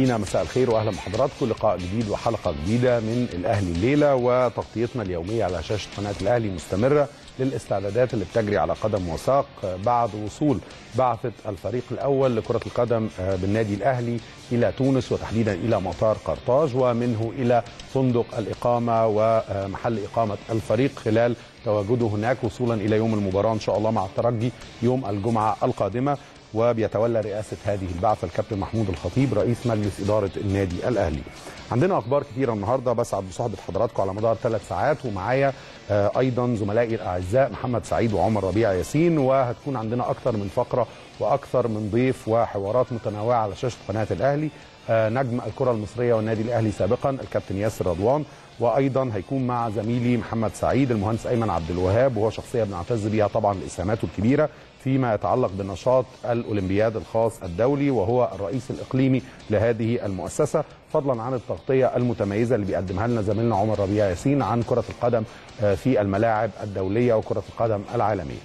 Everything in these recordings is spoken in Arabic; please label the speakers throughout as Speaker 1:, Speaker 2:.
Speaker 1: مشاهدينا مساء الخير وأهلا بحضراتكم. لقاء جديد وحلقة جديدة من الأهلي الليلة وتغطيتنا اليومية على شاشة قناة الأهلي مستمرة للاستعدادات اللي بتجري على قدم وساق بعد وصول بعثة الفريق الأول لكرة القدم بالنادي الأهلي إلى تونس وتحديدا إلى مطار قرطاج ومنه إلى فندق الإقامة ومحل إقامة الفريق خلال تواجده هناك وصولا إلى يوم المباراة إن شاء الله مع الترجي يوم الجمعة القادمة. وبيتولى رئاسة هذه البعثة الكابتن محمود الخطيب رئيس مجلس إدارة النادي الأهلي. عندنا أخبار كثيره النهارده بسعد بصحبه حضراتكم على مدار ثلاث ساعات ومعايا أيضا زملائي الأعزاء محمد سعيد وعمر ربيع ياسين وهتكون عندنا أكثر من فقرة وأكثر من ضيف وحوارات متنوعة على شاشة قناة الأهلي نجم الكرة المصرية والنادي الأهلي سابقا الكابتن ياسر رضوان وأيضا هيكون مع زميلي محمد سعيد المهندس أيمن عبد الوهاب وهو شخصية بنعتز بيها طبعا لاسهاماته الكبيرة فيما يتعلق بنشاط الأولمبياد الخاص الدولي وهو الرئيس الإقليمي لهذه المؤسسة فضلا عن التغطية المتميزة اللي بيقدمها لنا زميلنا عمر ربيع ياسين عن كرة القدم في الملاعب الدولية وكرة القدم العالمية.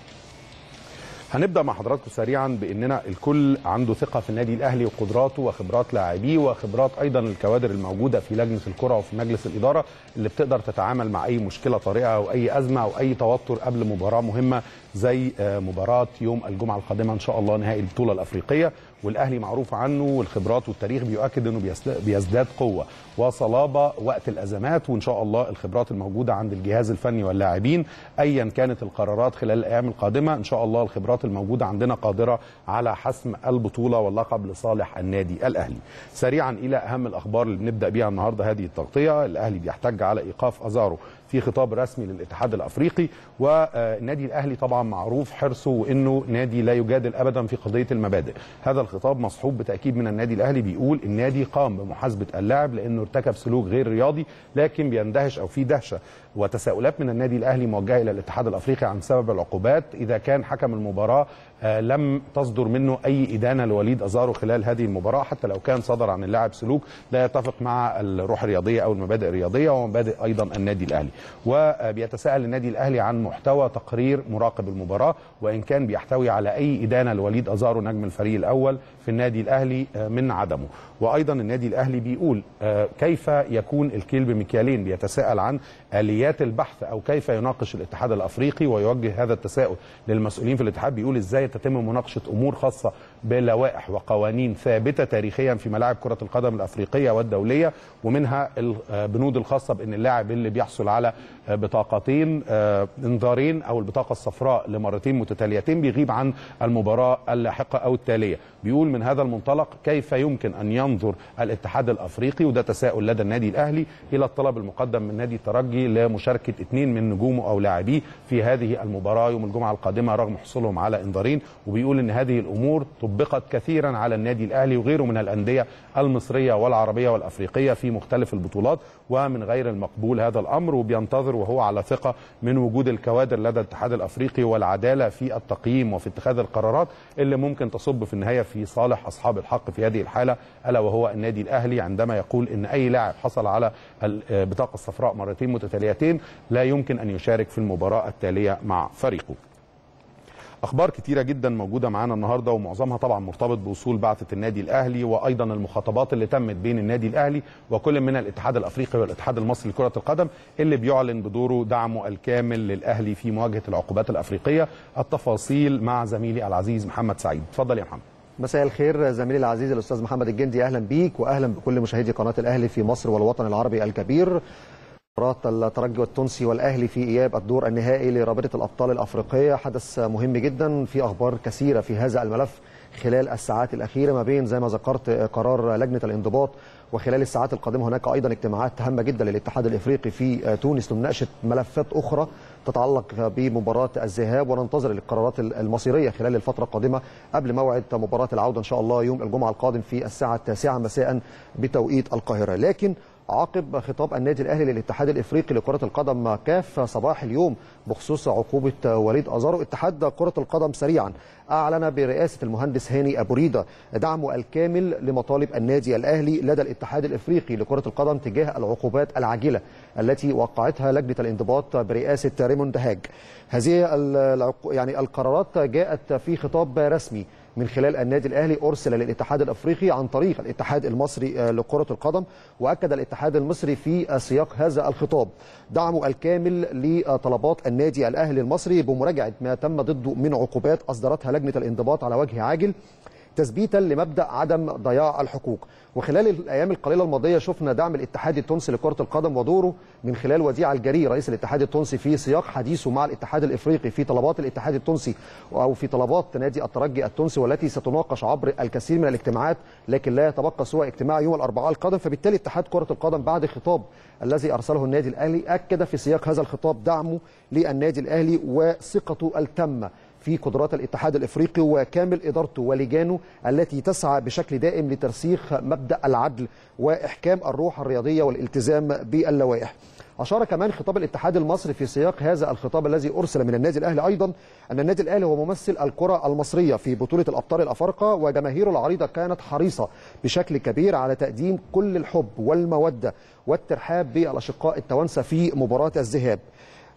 Speaker 1: هنبدأ مع حضراتكم سريعا بإننا الكل عنده ثقة في النادي الأهلي وقدراته وخبرات لاعبيه وخبرات أيضا الكوادر الموجودة في لجنة الكرة وفي مجلس الإدارة اللي بتقدر تتعامل مع أي مشكلة طارئة أو أي أزمة أو أي توتر قبل مباراة مهمة زي مباراة يوم الجمعة القادمة إن شاء الله نهائي البطولة الأفريقية. والأهلي معروف عنه والخبرات والتاريخ بيؤكد إنه بيزداد قوة وصلابة وقت الأزمات. وإن شاء الله الخبرات الموجودة عند الجهاز الفني واللاعبين ايا كانت القرارات خلال الأيام القادمة إن شاء الله الخبرات الموجودة عندنا قادرة على حسم البطولة واللقب لصالح النادي الأهلي. سريعا إلى أهم الأخبار اللي بنبدأ بيها النهارده هذه التغطية، الأهلي بيحتج على إيقاف أزارو في خطاب رسمي للاتحاد الأفريقي والنادي الأهلي طبعا معروف حرصه وإنه نادي لا يجادل ابدا في قضية المبادئ. هذا الخطاب مصحوب بتأكيد من النادي الأهلي بيقول النادي قام بمحاسبة اللاعب لأنه ارتكب سلوك غير رياضي لكن بيندهش أو في دهشة وتساؤلات من النادي الأهلي موجهة إلى الاتحاد الأفريقي عن سبب العقوبات. إذا كان حكم المباراة لم تصدر منه أي إدانة لوليد أزارو خلال هذه المباراة حتى لو كان صدر عن اللاعب سلوك لا يتفق مع الروح الرياضية أو المبادئ الرياضية ومبادئ أيضا النادي الأهلي. وبيتساءل النادي الأهلي عن محتوى تقرير مراقب المباراة وإن كان بيحتوي على أي إدانة لوليد أزارو نجم الفريق الأول في النادي الأهلي من عدمه. وأيضا النادي الأهلي بيقول كيف يكون الكيل بمكيالين بيتساءل عن آليات البحث أو كيف يناقش الاتحاد الأفريقي ويوجه هذا التساؤل للمسؤولين في الاتحاد؟ بيقول إزاي تتم مناقشة أمور خاصة بلوائح وقوانين ثابتة تاريخيا في ملاعب كرة القدم الأفريقية والدولية ومنها البنود الخاصة بأن اللاعب اللي بيحصل على بطاقتين انذارين أو البطاقة الصفراء لمرتين متتاليتين بيغيب عن المباراة اللاحقة أو التالية. بيقول من هذا المنطلق كيف يمكن أن ينظر الاتحاد الأفريقي وده تساؤل لدى النادي الأهلي إلى الطلب المقدم من نادي الترجي لمشاركة اثنين من نجومه أو لاعبيه في هذه المباراة يوم الجمعة القادمة رغم حصولهم على انذارين وبيقول إن هذه الأمور طبقت كثيرا على النادي الأهلي وغيره من الأندية المصرية والعربية والأفريقية في مختلف البطولات ومن غير المقبول هذا الأمر وبينتظر وهو على ثقة من وجود الكوادر لدى الاتحاد الأفريقي والعدالة في التقييم وفي اتخاذ القرارات اللي ممكن تصب في النهاية في صالح أصحاب الحق في هذه الحالة ألا وهو النادي الأهلي عندما يقول إن أي لاعب حصل على البطاقه الصفراء مرتين متتاليتين لا يمكن أن يشارك في المباراة التالية مع فريقه. أخبار كتيرة جدا موجودة معانا النهارده ومعظمها طبعا مرتبط بوصول بعثة النادي الأهلي وأيضا المخاطبات اللي تمت بين النادي الأهلي وكل من الاتحاد الأفريقي والاتحاد المصري لكرة القدم اللي بيعلن بدوره دعمه الكامل للأهلي في مواجهة العقوبات الأفريقية. التفاصيل مع زميلي العزيز محمد سعيد. اتفضل يا محمد.
Speaker 2: مساء الخير زميلي العزيز الأستاذ محمد الجندي. أهلا بيك واهلا بكل مشاهدي قناة الأهلي في مصر والوطن العربي الكبير. مباراة الترجي التونسي والاهلي في اياب الدور النهائي لرابطة الابطال الافريقية. حدث مهم جدا في أخبار كثيرة في هذا الملف خلال الساعات الاخيرة ما بين زي ما ذكرت قرار لجنة الانضباط وخلال الساعات القادمة هناك أيضا اجتماعات هامة جدا للاتحاد الافريقي في تونس لمناقشه ملفات أخرى تتعلق بمباراة الذهاب وننتظر القرارات المصيرية خلال الفترة القادمة قبل موعد مباراة العودة إن شاء الله يوم الجمعة القادم في الساعة التاسعة مساء بتوقيت القاهرة. لكن عقب خطاب النادي الأهلي للاتحاد الإفريقي لكرة القدم كاف صباح اليوم بخصوص عقوبة وليد أزارو اتحاد كرة القدم سريعا أعلن برئاسة المهندس هاني أبو ريدة دعمه الكامل لمطالب النادي الأهلي لدى الاتحاد الإفريقي لكرة القدم تجاه العقوبات العاجلة التي وقعتها لجنة الانضباط برئاسة ريموند هاج. هذه يعني القرارات جاءت في خطاب رسمي من خلال النادي الأهلي أرسل للاتحاد الأفريقي عن طريق الاتحاد المصري آه، لكرة القدم وأكد الاتحاد المصري في آه، سياق هذا الخطاب. دعمه الكامل لطلبات النادي الأهلي المصري بمراجعة ما تم ضده من عقوبات أصدرتها لجنة الانضباط على وجه عاجل. تثبيتا لمبدأ عدم ضياع الحقوق. وخلال الأيام القليلة الماضية شفنا دعم الاتحاد التونسي لكرة القدم ودوره من خلال وديع الجري رئيس الاتحاد التونسي في سياق حديثه مع الاتحاد الإفريقي في طلبات الاتحاد التونسي أو في طلبات نادي الترجي التونسي والتي ستناقش عبر الكثير من الاجتماعات لكن لا يتبقى سوى اجتماع يوم الأربعاء القادم. فبالتالي اتحاد كرة القدم بعد خطاب الذي أرسله النادي الأهلي أكد في سياق هذا الخطاب دعمه للنادي الأهلي وثقته التامة. في قدرات الاتحاد الإفريقي وكامل إدارته ولجانه التي تسعى بشكل دائم لترسيخ مبدأ العدل وإحكام الروح الرياضية والالتزام باللوائح. أشار كمان خطاب الاتحاد المصري في سياق هذا الخطاب الذي أرسل من النادي الأهلي أيضا أن النادي الأهلي هو ممثل الكرة المصرية في بطولة الأبطال الأفارقة وجماهيره العريضة كانت حريصة بشكل كبير على تقديم كل الحب والمودة والترحاب بالأشقاء التوانسة في مباراة الذهاب.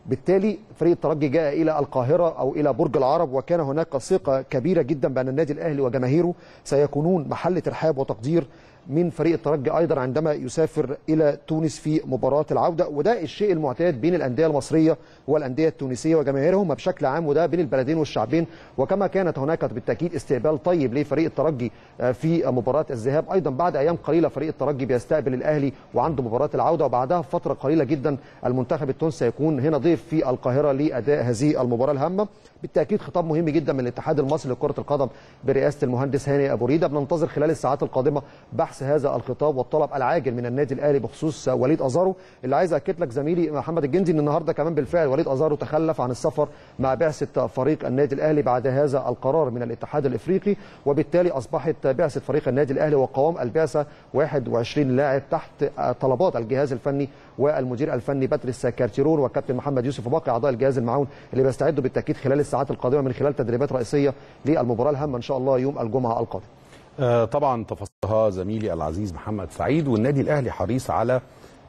Speaker 2: بالتالي فريق الترجي جاء إلى القاهرة أو إلى برج العرب وكان هناك ثقة كبيرة جدا بان النادي الأهلي وجماهيره. سيكونون محل ترحاب وتقدير من فريق الترجي أيضا عندما يسافر إلى تونس في مباراة العودة وده الشيء المعتاد بين الأندية المصرية والأندية التونسية وجماهيرهم بشكل عام وده بين البلدين والشعبين. وكما كانت هناك بالتأكيد استقبال طيب لفريق الترجي في مباراة الذهاب. أيضا بعد أيام قليلة فريق الترجي بيستقبل الأهلي وعنده مباراة العودة وبعدها بفتره قليلة جدا المنتخب التونسي سيكون هنا ضيف في القاهرة لأداء هذه المباراة الهامة. بالتأكيد خطاب مهم جدا من الاتحاد المصري لكرة القدم برئاسة المهندس هاني أبو ريدة. بننتظر خلال الساعات القادمة بحث هذا الخطاب والطلب العاجل من النادي الأهلي بخصوص وليد أزارو. اللي عايز أكد لك زميلي محمد الجندي إن النهارده كمان بالفعل وليد أزارو تخلف عن السفر مع بعثة فريق النادي الأهلي بعد هذا القرار من الاتحاد الإفريقي. وبالتالي أصبحت بعثة فريق النادي الأهلي وقوام البعثة 21 لاعب تحت طلبات الجهاز الفني والمدير الفني باتريس كارتيرون وكابتن محمد يوسف وباقي أعضاء الجهاز المعاون اللي بيستعدوا بالتأكيد خلال الساعات القادمة من خلال تدريبات رئيسية للمباراة الهامة إن شاء الله يوم الجمعة القادم.
Speaker 1: آه، طبعا تفاصيلها زميلي العزيز محمد سعيد والنادي الأهلي حريص على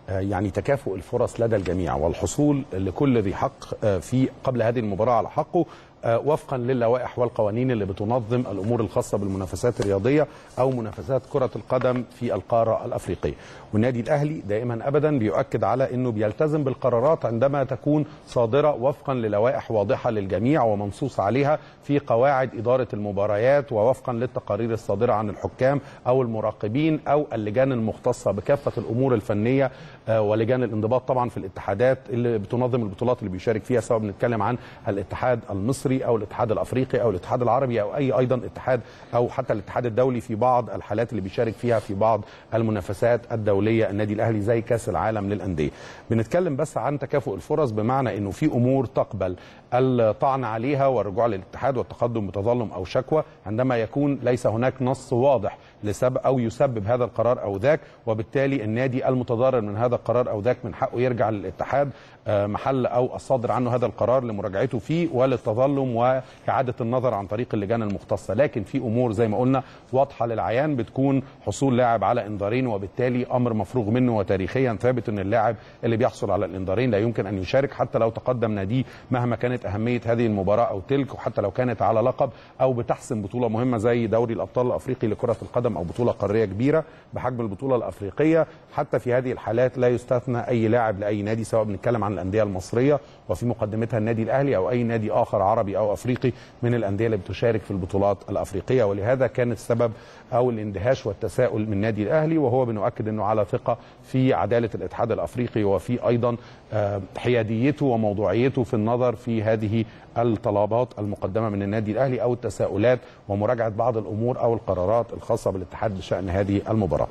Speaker 1: آه، يعني تكافؤ الفرص لدى الجميع والحصول لكل ذي حق آه، في قبل هذه المباراة على حقه وفقا للوائح والقوانين اللي بتنظم الأمور الخاصة بالمنافسات الرياضية أو منافسات كرة القدم في القارة الأفريقية. والنادي الأهلي دائما ابدا بيؤكد على إنه بيلتزم بالقرارات عندما تكون صادرة وفقا للوائح واضحة للجميع ومنصوص عليها في قواعد إدارة المباريات ووفقا للتقارير الصادرة عن الحكام أو المراقبين أو اللجان المختصة بكافة الأمور الفنية آه، ولجان الانضباط طبعا في الاتحادات اللي بتنظم البطولات اللي بيشارك فيها سواء بنتكلم عن الاتحاد المصري أو الاتحاد الأفريقي أو الاتحاد العربي أو أي أيضا اتحاد أو حتى الاتحاد الدولي في بعض الحالات اللي بيشارك فيها في بعض المنافسات الدولية النادي الأهلي زي كأس العالم للأندية. بنتكلم بس عن تكافؤ الفرص بمعنى إنه في أمور تقبل الطعن عليها والرجوع للاتحاد والتقدم بتظلم أو شكوى عندما يكون ليس هناك نص واضح لسبب أو يسبب هذا القرار أو ذاك وبالتالي النادي المتضرر من هذا القرار أو ذاك من حقه يرجع للاتحاد. محل أو الصادر عنه هذا القرار لمراجعته فيه وللتظلم وإعادة النظر عن طريق اللجان المختصة. لكن في أمور زي ما قلنا واضحة للعيان بتكون حصول لاعب على إنذارين وبالتالي أمر مفروغ منه وتاريخيا ثابت إن اللاعب اللي بيحصل على الإنذارين لا يمكن أن يشارك حتى لو تقدم ناديه مهما كانت أهمية هذه المباراة أو تلك وحتى لو كانت على لقب أو بتحسم بطولة مهمة زي دوري الأبطال الأفريقي لكرة القدم أو بطولة قارية كبيرة بحجم البطولة الأفريقية. حتى في هذه الحالات لا يستثنى أي لاعب لأي نادي سواء بنتكلم عن الأندية المصرية وفي مقدمتها النادي الأهلي أو أي نادي آخر عربي أو أفريقي من الأندية اللي بتشارك في البطولات الأفريقية ولهذا كان السبب أو الاندهاش والتساؤل من النادي الأهلي وهو بنؤكد إنه على ثقة في عدالة الاتحاد الأفريقي وفي أيضا آه، حياديته وموضوعيته في النظر في هذه الطلبات المقدمة من النادي الأهلي أو التساؤلات ومراجعة بعض الأمور أو القرارات الخاصة بالاتحاد بشأن هذه المباراة.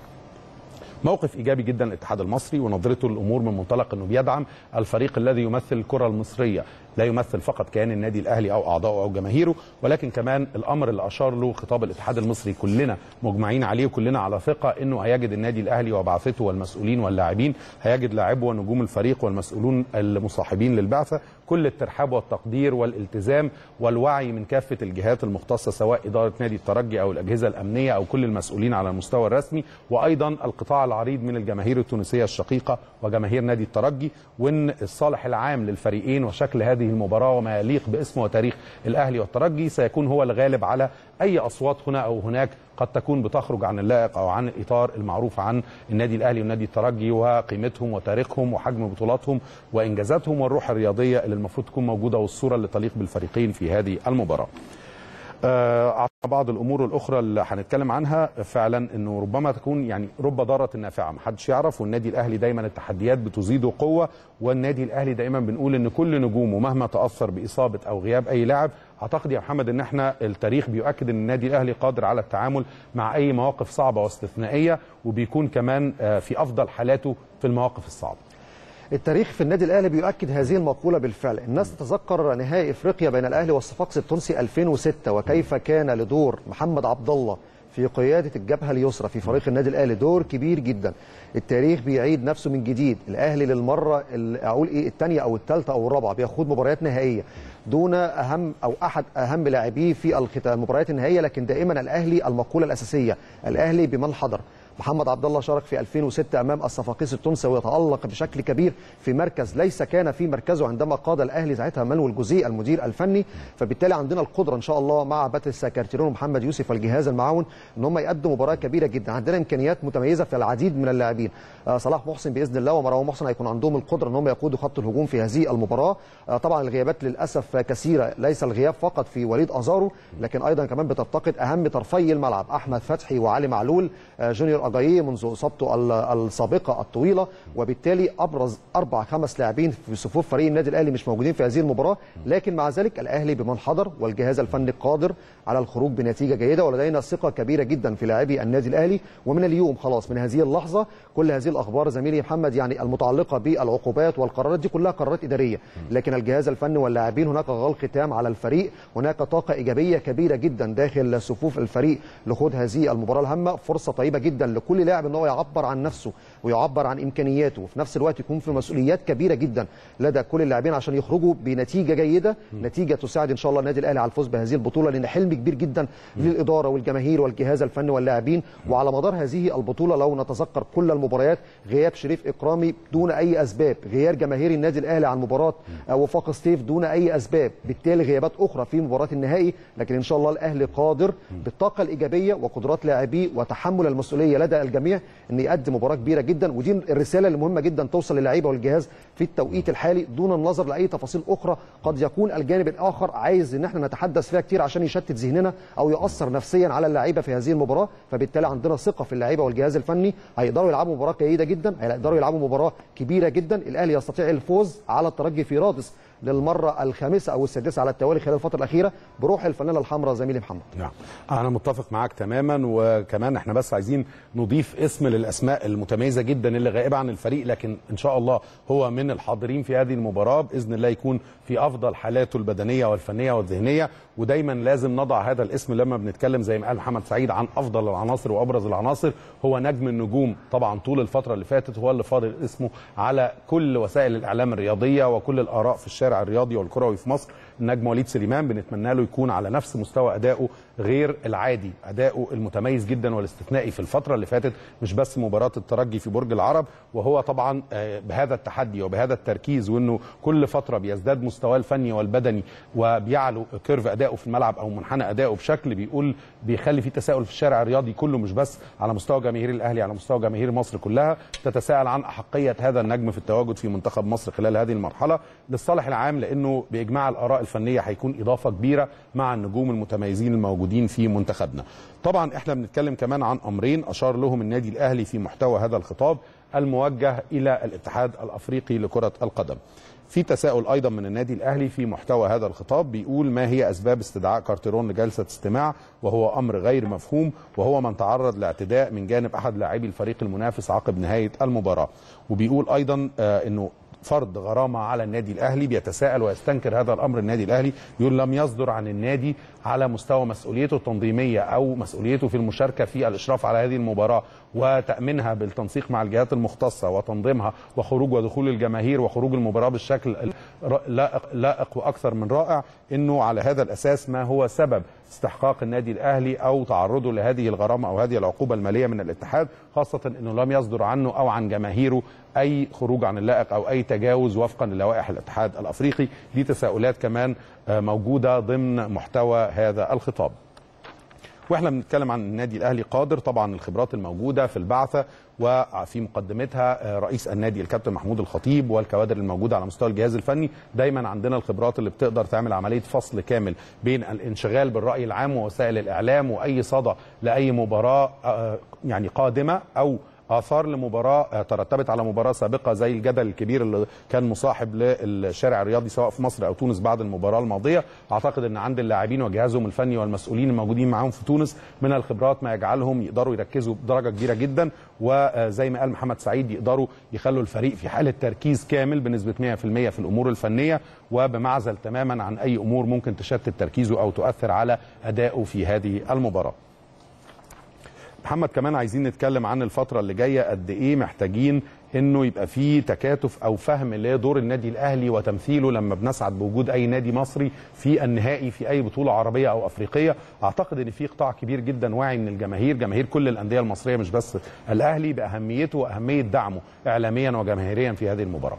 Speaker 1: موقف إيجابي جدا الاتحاد المصري ونظرته للأمور من منطلق إنه بيدعم الفريق الذي يمثل الكرة المصرية. لا يمثل فقط كيان النادي الأهلي أو اعضائه أو جماهيره ولكن كمان الأمر اللي أشار له خطاب الاتحاد المصري كلنا مجمعين عليه وكلنا على ثقة إنه هيجد النادي الأهلي وبعثته والمسؤولين واللاعبين هيجد لاعبه ونجوم الفريق والمسؤولون المصاحبين للبعثة كل الترحاب والتقدير والالتزام والوعي من كافة الجهات المختصة سواء إدارة نادي الترجي أو الأجهزة الأمنية أو كل المسؤولين على المستوى الرسمي وأيضا القطاع العريض من الجماهير التونسية الشقيقة وجماهير نادي الترجي وإن الصالح العام للفريقين وشكل هذه المباراة وما يليق باسم وتاريخ الأهلي والترجي سيكون هو الغالب على أي أصوات هنا أو هناك قد تكون بتخرج عن اللائق أو عن الإطار المعروف عن النادي الأهلي والنادي الترجي وقيمتهم وتاريخهم وحجم بطولاتهم وإنجازاتهم والروح الرياضية اللي المفروض تكون موجودة والصورة اللي تليق بالفريقين في هذه المباراة. آه بعض الأمور الأخرى اللي هنتكلم عنها فعلا إنه ربما تكون يعني رب ضارة نافعة. محدش يعرف والنادي الأهلي دايما التحديات بتزيده قوة والنادي الأهلي دايما بنقول إن كل نجومه مهما تأثر بإصابة أو غياب أي لاعب أعتقد يا محمد إن إحنا التاريخ بيؤكد إن النادي الأهلي قادر على التعامل مع أي مواقف صعبة واستثنائية وبيكون كمان في أفضل حالاته في المواقف الصعبة.
Speaker 2: التاريخ في النادي الأهلي بيؤكد هذه المقولة بالفعل. الناس تتذكر نهائي إفريقيا بين الأهلي والصفاقسي التونسي 2006 وكيف كان لدور محمد عبد الله في قيادة الجبهة اليسرى في فريق النادي الأهلي. دور كبير جدا. التاريخ بيعيد نفسه من جديد. الأهلي للمرة أقول إيه الثانية أو الثالثه أو الرابعة بيخوض مباريات نهائية دون أهم أو أحد أهم لاعبيه في المباريات النهائيه لكن دائما الأهلي المقولة الأساسية. الأهلي بمن حضر. محمد عبد الله شارك في 2006 أمام الصفاقيس التونسي ويتألق بشكل كبير في مركز ليس كان في مركزه عندما قاد الأهلي ساعتها مانويل جوزيه المدير الفني. فبالتالي عندنا القدرة إن شاء الله مع باتريس كارتيرون ومحمد يوسف والجهاز المعاون إن هم يقدموا مباراة كبيرة جدا. عندنا إمكانيات متميزة في العديد من اللاعبين. آه صلاح محسن بإذن الله ومروان محسن هيكون عندهم القدرة إن هم يقودوا خط الهجوم في هذه المباراة. آه طبعا الغيابات للأسف كثيرة. ليس الغياب فقط في وليد أزارو لكن أيضا كمان بتفتقد أهم طرفي الملعب أحمد فتحي وعلي معلول آه جونيور اجاييه منذ إصابته السابقة الطويلة وبالتالي أبرز أربع خمس لاعبين في صفوف فريق النادي الأهلي مش موجودين في هذه المباراة. لكن مع ذلك الأهلي بمن حضر والجهاز الفني قادر على الخروج بنتيجة جيدة ولدينا ثقة كبيرة جدا في لاعبي النادي الأهلي. ومن اليوم خلاص من هذه اللحظة كل هذه الأخبار زميلي محمد يعني المتعلقة بالعقوبات والقرارات دي كلها قرارات إدارية. لكن الجهاز الفني واللاعبين هناك غلق تام على الفريق هناك طاقة إيجابية كبيرة جدا داخل صفوف الفريق لخوض هذه المباراة الهامة. فرصة طيبة جدا لكل لاعب ان هو يعبر عن نفسه. ويعبر عن إمكانياته. وفي نفس الوقت يكون في مسؤوليات كبيرة جدا لدى كل اللاعبين عشان يخرجوا بنتيجة جيدة. نتيجة تساعد إن شاء الله النادي الأهلي على الفوز بهذه البطولة لأن حلم كبير جدا للإدارة والجماهير والجهاز الفني واللاعبين. وعلى مدار هذه البطولة لو نتذكر كل المباريات غياب شريف إكرامي دون أي أسباب غياب جماهير النادي الأهلي عن مباراه وفاق ستيف دون أي أسباب بالتالي غيابات أخرى في مباراة النهائي. لكن إن شاء الله الأهلي قادر بالطاقة الإيجابية وقدرات لاعبيه وتحمل المسؤولية لدى الجميع إن يقدم مباراة كبيرة جدا ودي الرسالة اللي مهمة جدا توصل للعيبة والجهاز في التوقيت الحالي دون النظر لأي تفاصيل أخرى. قد يكون الجانب الآخر عايز إن إحنا نتحدث فيها كتير عشان يشتت ذهننا أو يأثر نفسيا على اللعيبة في هذه المباراة. فبالتالي عندنا ثقة في اللعيبة والجهاز الفني. هيقدروا يلعبوا مباراة جيدة جدا هيقدروا يلعبوا مباراة كبيرة جدا. الأهلي يستطيع الفوز على الترجي في رادس للمرة الخامسة أو السادسة على التوالي خلال الفترة الأخيرة. بروح الفانيلا الحمراء زميلي محمد.
Speaker 1: نعم. أنا متفق معاك تماما وكمان إحنا بس عايزين نضيف اسم للأسماء المتميزة جدا اللي غائبة عن الفريق لكن إن شاء الله هو من الحاضرين في هذه المباراة. بإذن الله يكون في أفضل حالاته البدنية والفنية والذهنية ودايما لازم نضع هذا الاسم لما بنتكلم زي ما قال محمد سعيد عن أفضل العناصر وأبرز العناصر. هو نجم النجوم طبعا طول الفترة اللي فاتت هو اللي فاضل اسمه على كل وسائل الإعلام الرياضية وكل الآراء في الشارع. الرياضي والكروي في مصر النجم وليد سليمان بنتمنى له يكون على نفس مستوى أدائه غير العادي. أداؤه المتميز جدا والاستثنائي في الفترة اللي فاتت مش بس مباراة الترجي في برج العرب وهو طبعا بهذا التحدي وبهذا التركيز وإنه كل فترة بيزداد مستواه الفني والبدني وبيعلو كيرف أداؤه في الملعب أو منحنى أداؤه بشكل بيقول بيخلي في تساؤل في الشارع الرياضي كله مش بس على مستوى جماهير الأهلي على مستوى جماهير مصر كلها تتساءل عن أحقية هذا النجم في التواجد في منتخب مصر خلال هذه المرحلة للصالح العام لأنه بإجماع الآراء الفنية هيكون إضافة كبيرة مع النجوم المتميزين الموجودين. في منتخبنا. طبعا إحنا بنتكلم كمان عن أمرين أشار لهم النادي الأهلي في محتوى هذا الخطاب الموجه إلى الاتحاد الأفريقي لكرة القدم. في تساؤل أيضا من النادي الأهلي في محتوى هذا الخطاب بيقول ما هي أسباب استدعاء كارتيرون لجلسة استماع وهو أمر غير مفهوم وهو من تعرض لاعتداء من جانب أحد لاعبي الفريق المنافس عقب نهاية المباراة وبيقول أيضا آه إنه فرض غرامة على النادي الأهلي بيتساءل ويستنكر هذا الأمر النادي الأهلي يقول لم يصدر عن النادي على مستوى مسؤوليته التنظيمية أو مسؤوليته في المشاركة في الإشراف على هذه المباراة وتأمينها بالتنسيق مع الجهات المختصة وتنظيمها وخروج ودخول الجماهير وخروج المباراة بالشكل لائق, وأكثر من رائع إنه على هذا الأساس ما هو سبب استحقاق النادي الأهلي أو تعرضه لهذه الغرامة أو هذه العقوبة المالية من الاتحاد خاصة إنه لم يصدر عنه أو عن جماهيره أي خروج عن اللائق أو أي تجاوز وفقا للوائح الاتحاد الأفريقي دي تساؤلات كمان موجودة ضمن محتوى هذا الخطاب. وإحنا بنتكلم عن النادي الأهلي قادر طبعا الخبرات الموجودة في البعثة وفي مقدمتها رئيس النادي الكابتن محمود الخطيب والكوادر الموجودة على مستوى الجهاز الفني. دايما عندنا الخبرات اللي بتقدر تعمل عملية فصل كامل بين الانشغال بالرأي العام ووسائل الإعلام وأي صدى لأي مباراة يعني قادمة أو آثار لمباراة ترتبت على مباراة سابقة زي الجدل الكبير اللي كان مصاحب للشارع الرياضي سواء في مصر أو تونس بعد المباراة الماضية. أعتقد إن عند اللاعبين وجهازهم الفني والمسؤولين الموجودين معاهم في تونس من الخبرات ما يجعلهم يقدروا يركزوا بدرجة كبيرة جدا وزي ما قال محمد سعيد يقدروا يخلوا الفريق في حالة تركيز كامل بنسبة 100% في الأمور الفنية وبمعزل تماما عن أي أمور ممكن تشتت تركيزه أو تؤثر على أدائه في هذه المباراة. محمد كمان عايزين نتكلم عن الفترة اللي جاية قد إيه محتاجين إنه يبقى في تكاتف أو فهم لدور النادي الأهلي وتمثيله لما بنسعد بوجود أي نادي مصري في النهائي في أي بطولة عربية أو أفريقية. أعتقد إن في قطاع كبير جدا واعي من الجماهير. جماهير كل الأندية المصرية مش بس الأهلي بأهميته وأهمية دعمه إعلاميا وجماهيريا في هذه المباراة.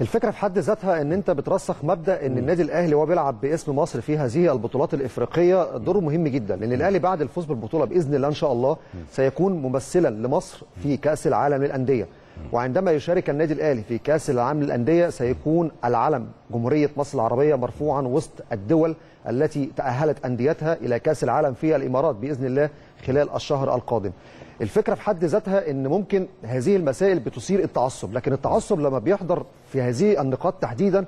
Speaker 2: الفكرة في حد ذاتها إن أنت بترسخ مبدأ إن النادي الأهلي وهو بيلعب باسم مصر في هذه البطولات الإفريقية دوره مهم جدا لأن الأهلي بعد الفوز بالبطولة بإذن الله إن شاء الله سيكون ممثلا لمصر في كأس العالم للأندية. وعندما يشارك النادي الأهلي في كأس العالم للأندية سيكون العلم جمهورية مصر العربية مرفوعا وسط الدول التي تأهلت أنديتها إلى كأس العالم في الإمارات بإذن الله خلال الشهر القادم. الفكرة في حد ذاتها إن ممكن هذه المسائل بتثير التعصب لكن التعصب لما بيحضر في هذه النقاط تحديدا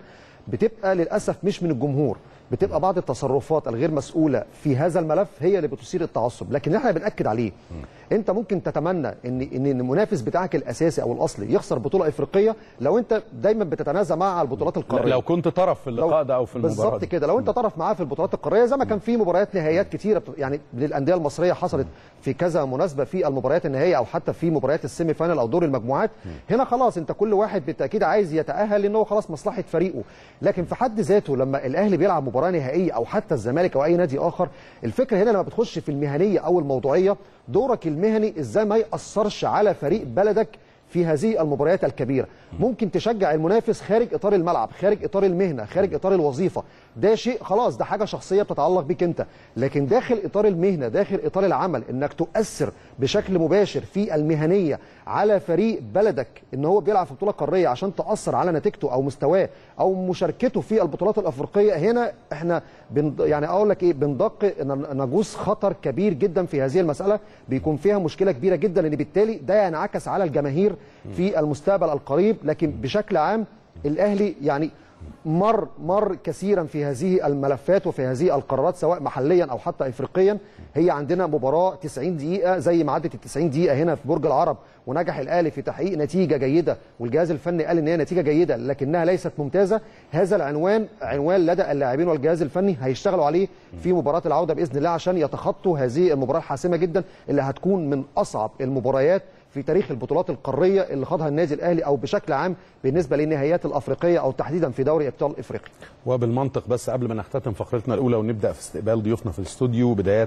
Speaker 2: بتبقى للأسف مش من الجمهور. بتبقى بعض التصرفات الغير مسؤولة في هذا الملف هي اللي بتثير التعصب. لكن إحنا بنأكد عليه. انت ممكن تتمنى ان إن المنافس بتاعك الأساسي أو الأصلي يخسر بطولة إفريقية لو انت دايما بتتنازع معاه على البطولات القارية.
Speaker 1: لو كنت طرف في اللقاء ده أو في المباراة
Speaker 2: بالظبط كده. لو انت طرف معاه في البطولات القارية زي ما كان في مباريات نهائيات كتيرة يعني للأندية المصرية حصلت في كذا مناسبة في المباريات النهائية أو حتى في مباريات ال semi final أو دور المجموعات. هنا خلاص انت كل واحد بالتأكيد عايز يتأهل لأن هو خلاص مصلحة فريقه. لكن في حد ذاته لما الأهلي بيلعب مباراه نهائيه أو حتى الزمالك أو أي نادي آخر. الفكرة هنا لما بتخش في المهنية أو الموضوعية دورك المهني إزاي ما يأثرش على فريق بلدك في هذه المباريات الكبيرة. ممكن تشجع المنافس خارج إطار الملعب خارج إطار المهنة خارج إطار الوظيفة. ده شيء خلاص ده حاجة شخصية بتتعلق بيك أنت. لكن داخل إطار المهنة داخل إطار العمل إنك تؤثر بشكل مباشر في المهنية على فريق بلدك إن هو بيلعب في بطولة قارية عشان تأثر على نتيجته أو مستواه أو مشاركته في البطولات الأفريقية. هنا إحنا بن يعني أقول لك إيه بندق نجوز خطر كبير جدا في هذه المسألة. بيكون فيها مشكلة كبيرة جدا لأن بالتالي ده ينعكس على الجماهير في المستقبل القريب لكن بشكل عام الأهلي يعني مر مر كثيرا في هذه الملفات وفي هذه القرارات سواء محليا أو حتى افريقيا. هي عندنا مباراة 90 دقيقة زي ما عدت ال 90 دقيقة هنا في برج العرب ونجح الأهلي في تحقيق نتيجة جيدة والجهاز الفني قال إن هي نتيجة جيدة لكنها ليست ممتازة. هذا العنوان عنوان لدى اللاعبين والجهاز الفني هيشتغلوا عليه في مباراة العودة بإذن الله عشان يتخطوا هذه المباراة الحاسمة جدا اللي هتكون من أصعب المباريات في تاريخ البطولات القارية اللي خاضها النادي الأهلي أو بشكل عام بالنسبة للنهائيات الأفريقية أو تحديدا في دوري أبطال إفريقيا.
Speaker 1: وبالمنطق بس قبل ما نختتم فقرتنا الأولى ونبدأ في استقبال ضيوفنا في الاستوديو بداية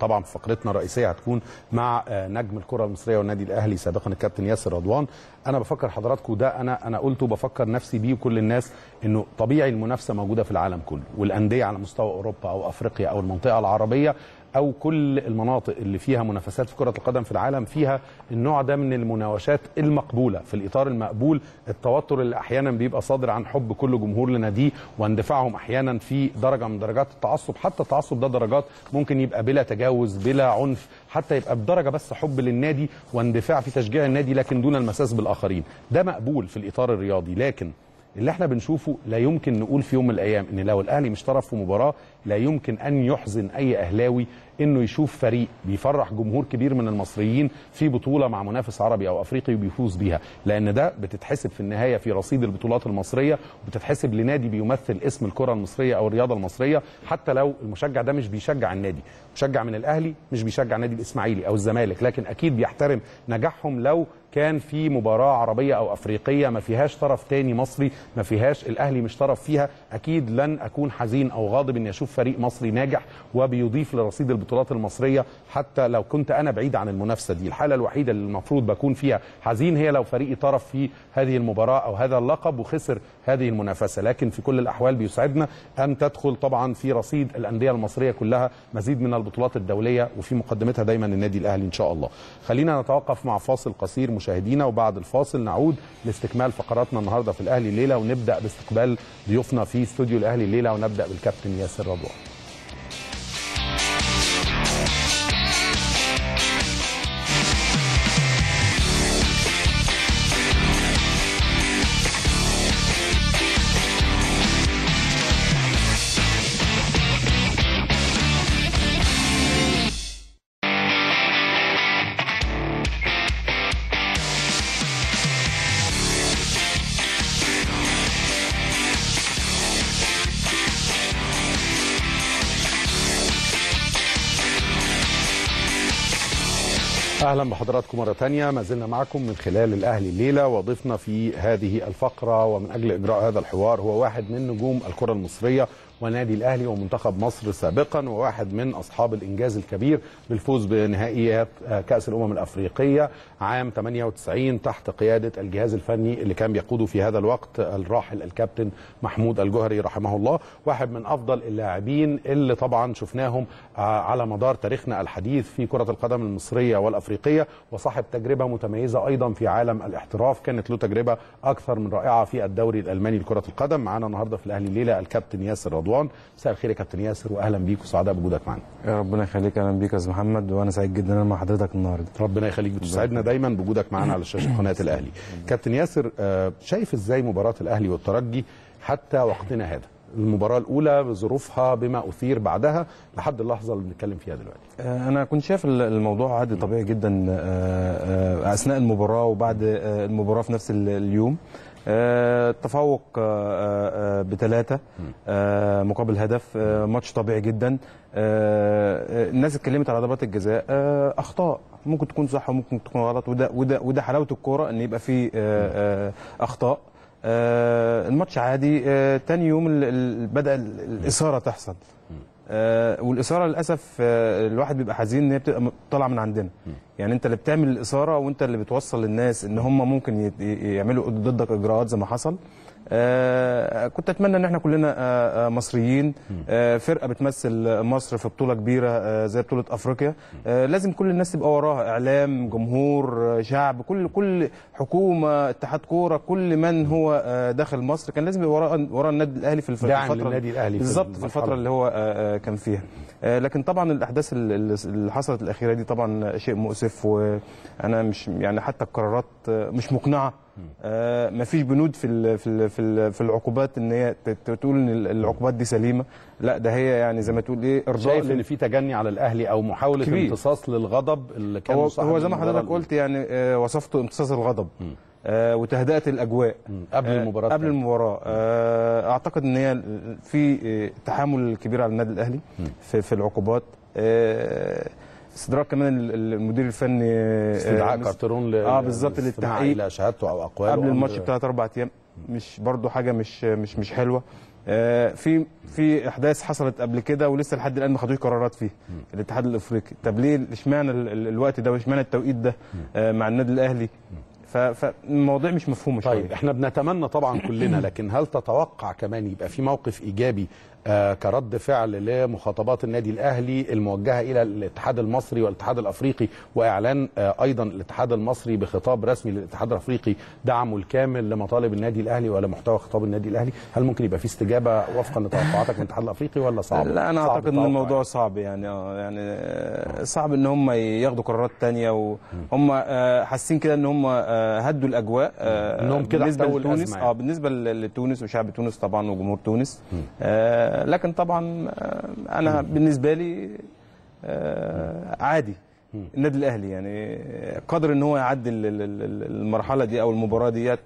Speaker 1: طبعا فقرتنا الرئيسية هتكون مع نجم الكرة المصرية والنادي الأهلي سابقا الكابتن ياسر رضوان أنا بفكر حضراتكم ده أنا أنا قلته بفكر نفسي بيه وكل الناس إنه طبيعي المنافسة موجودة في العالم كله والأندية على مستوى أوروبا أو أفريقيا أو المنطقة العربية أو كل المناطق اللي فيها منافسات في كرة القدم في العالم فيها النوع ده من المناوشات المقبولة في الإطار المقبول. التوتر اللي أحيانا بيبقى صادر عن حب كل جمهور لناديه واندفاعهم أحيانا في درجة من درجات التعصب. حتى التعصب ده درجات ممكن يبقى بلا تجاوز بلا عنف حتى يبقى بدرجة بس حب للنادي واندفاع في تشجيع النادي لكن دون المساس بالآخرين. ده مقبول في الإطار الرياضي لكن اللي إحنا بنشوفه لا يمكن نقول في يوم من الأيام إن لو الأهلي مش طرف في مباراة لا يمكن أن يحزن أي أهلاوي إنه يشوف فريق بيفرح جمهور كبير من المصريين في بطولة مع منافس عربي أو أفريقي وبيفوز بيها. لأن ده بتتحسب في النهاية في رصيد البطولات المصرية وبتتحسب لنادي بيمثل اسم الكرة المصرية أو الرياضة المصرية حتى لو المشجع ده مش بيشجع النادي. مشجع من الأهلي مش بيشجع نادي الإسماعيلي أو الزمالك لكن أكيد بيحترم نجاحهم لو كان في مباراة عربية أو أفريقية ما فيهاش طرف تاني مصري ما فيهاش الأهلي مش طرف فيها أكيد لن أكون حزين أو غاضب إني أشوف فريق مصري ناجح وبيضيف لرصيد البطولات المصرية حتى لو كنت أنا بعيد عن المنافسة دي. الحالة الوحيدة اللي المفروض بكون فيها حزين هي لو فريقي طرف في هذه المباراة أو هذا اللقب وخسر هذه المنافسة. لكن في كل الأحوال بيسعدنا أن تدخل طبعا في رصيد الأندية المصرية كلها مزيد من البطولات الدولية وفي مقدمتها دايما النادي الأهلي إن شاء الله. خلينا نتوقف مع فاصل قصير مشاهدينا وبعد الفاصل نعود لاستكمال فقراتنا النهارده في الأهلي الليلة ونبدأ باستقبال ضيوفنا في استوديو الأهلي الليلة ونبدأ بالكابتن ياسر رضوان أهلا بحضراتكم مرة تانية. ما زلنا معكم من خلال الأهلي الليلة. وضيفنا في هذه الفقرة ومن أجل إجراء هذا الحوار هو واحد من نجوم الكرة المصرية ونادي الأهلي ومنتخب مصر سابقا وواحد من أصحاب الإنجاز الكبير بالفوز بنهائيات كأس الأمم الأفريقية عام 98 تحت قيادة الجهاز الفني اللي كان بيقوده في هذا الوقت الراحل الكابتن محمود الجوهري رحمه الله واحد من أفضل اللاعبين اللي طبعا شفناهم على مدار تاريخنا الحديث في كرة القدم المصرية والأفريقية وصاحب تجربة متميزة أيضا في عالم الاحتراف. كانت له تجربة أكثر من رائعة في الدوري الألماني لكرة القدم. معانا النهارده في الأهلي الليلة الكابتن ياسر رضوان. مساء الخير يا كابتن ياسر واهلا بيك وسعداء بوجودك معانا.
Speaker 3: يا ربنا يخليك أهلا بيك يا أستاذ محمد وأنا سعيد جدا أنا مع حضرتك النهارده.
Speaker 1: ربنا يخليك بتسعدنا دايما بوجودك معانا على شاشه قناة الأهلي. كابتن ياسر شايف إزاي مباراة الأهلي والترجي حتى وقتنا هذا؟ المباراة الأولى بظروفها بما أثير بعدها لحد اللحظة اللي بنتكلم فيها دلوقتي.
Speaker 3: أنا كنت شايف الموضوع عادي طبيعي جدا أثناء المباراة وبعد المباراة في نفس اليوم. التفوق بثلاثة مقابل هدف ماتش طبيعي جدا. الناس اتكلمت على ضربات الجزاء أخطاء. ممكن تكون صح وممكن تكون غلط وده وده وده حلاوة الكورة إن يبقى فيه أخطاء. الماتش عادي تاني يوم بدأ الإثارة تحصل. آه والإثارة للأسف آه الواحد بيبقى حزين إن هي بتبقى طالعة من عندنا. يعني أنت اللي بتعمل الإثارة وأنت اللي بتوصل للناس إن هم ممكن يعملوا ضدك إجراءات زي ما حصل. آه كنت أتمنى إن إحنا كلنا آه مصريين. آه فرقة بتمثل مصر في بطولة كبيرة آه زي بطولة أفريقيا. آه لازم كل الناس تبقى وراها. إعلام جمهور آه شعب كل كل حكومة اتحاد كورة كل من هو آه داخل مصر. كان لازم يبقى ورا ورا النادي الأهلي في الفترة
Speaker 1: داعم للنادي الأهلي
Speaker 3: بالظبط في الفترة اللي هو آه كان فيها. آه لكن طبعا الأحداث اللي حصلت الأخيرة دي طبعا شيء مؤسف وأنا مش يعني حتى القرارات مش مقنعة. آه مفيش بنود في في في, ال في العقوبات إن هي تقول إن العقوبات دي سليمة. لا ده هي يعني زي ما تقول إيه
Speaker 1: إرضاء شايف إن في تجني على الأهلي أو محاولة كبير. امتصاص للغضب اللي كان
Speaker 3: هو, هو زي ما حضرتك قلت يعني آه وصفته امتصاص الغضب آه وتهدئة الأجواء
Speaker 1: قبل المباراة
Speaker 3: قبل المباراة. آه أعتقد إن هي في تحامل كبير على النادي الأهلي في, في العقوبات. آه استدراك كمان المدير الفني
Speaker 1: استدعاء كارترون
Speaker 3: آه بالظبط للتحقيق
Speaker 1: شهادته أو أقواله.
Speaker 3: قبل الماتش بثلاث أربع أيام. مش برضو حاجة مش مش مش حلوة. آه في في أحداث حصلت قبل كده ولسه لحد الآن ما خدوش قرارات فيه الاتحاد الأفريقي. طب ليه اشمعنى الوقت ده واشمعنى التوقيت ده؟ آه مع النادي الأهلي. فالمواضيع مش مفهومه
Speaker 1: طيب
Speaker 3: شوية
Speaker 1: إحنا بنتمنى طبعا كلنا لكن هل تتوقع كمان يبقى في موقف إيجابي آه كرد فعل لمخاطبات النادي الأهلي الموجهة إلى الاتحاد المصري والاتحاد الأفريقي وإعلان آه أيضا الاتحاد المصري بخطاب رسمي للاتحاد الأفريقي دعمه الكامل لمطالب النادي الأهلي ولا محتوى خطاب النادي الأهلي. هل ممكن يبقى في استجابة وفقا لتوقعاتك من الاتحاد الأفريقي ولا صعب؟
Speaker 3: لا أنا أعتقد إن الموضوع صعب يعني آه يعني صعب إن هم ياخدوا قرارات ثانية وهم آه حاسين كده إن هم هدوا الأجواء
Speaker 1: إنهم كده
Speaker 3: بالنسبة لتونس آه بالنسبة لتونس وشعب تونس طبعا وجمهور تونس لكن طبعا أنا بالنسبة لي عادي. النادي الأهلي يعني قادر إن هو يعدي المرحلة دي أو المباراة ديت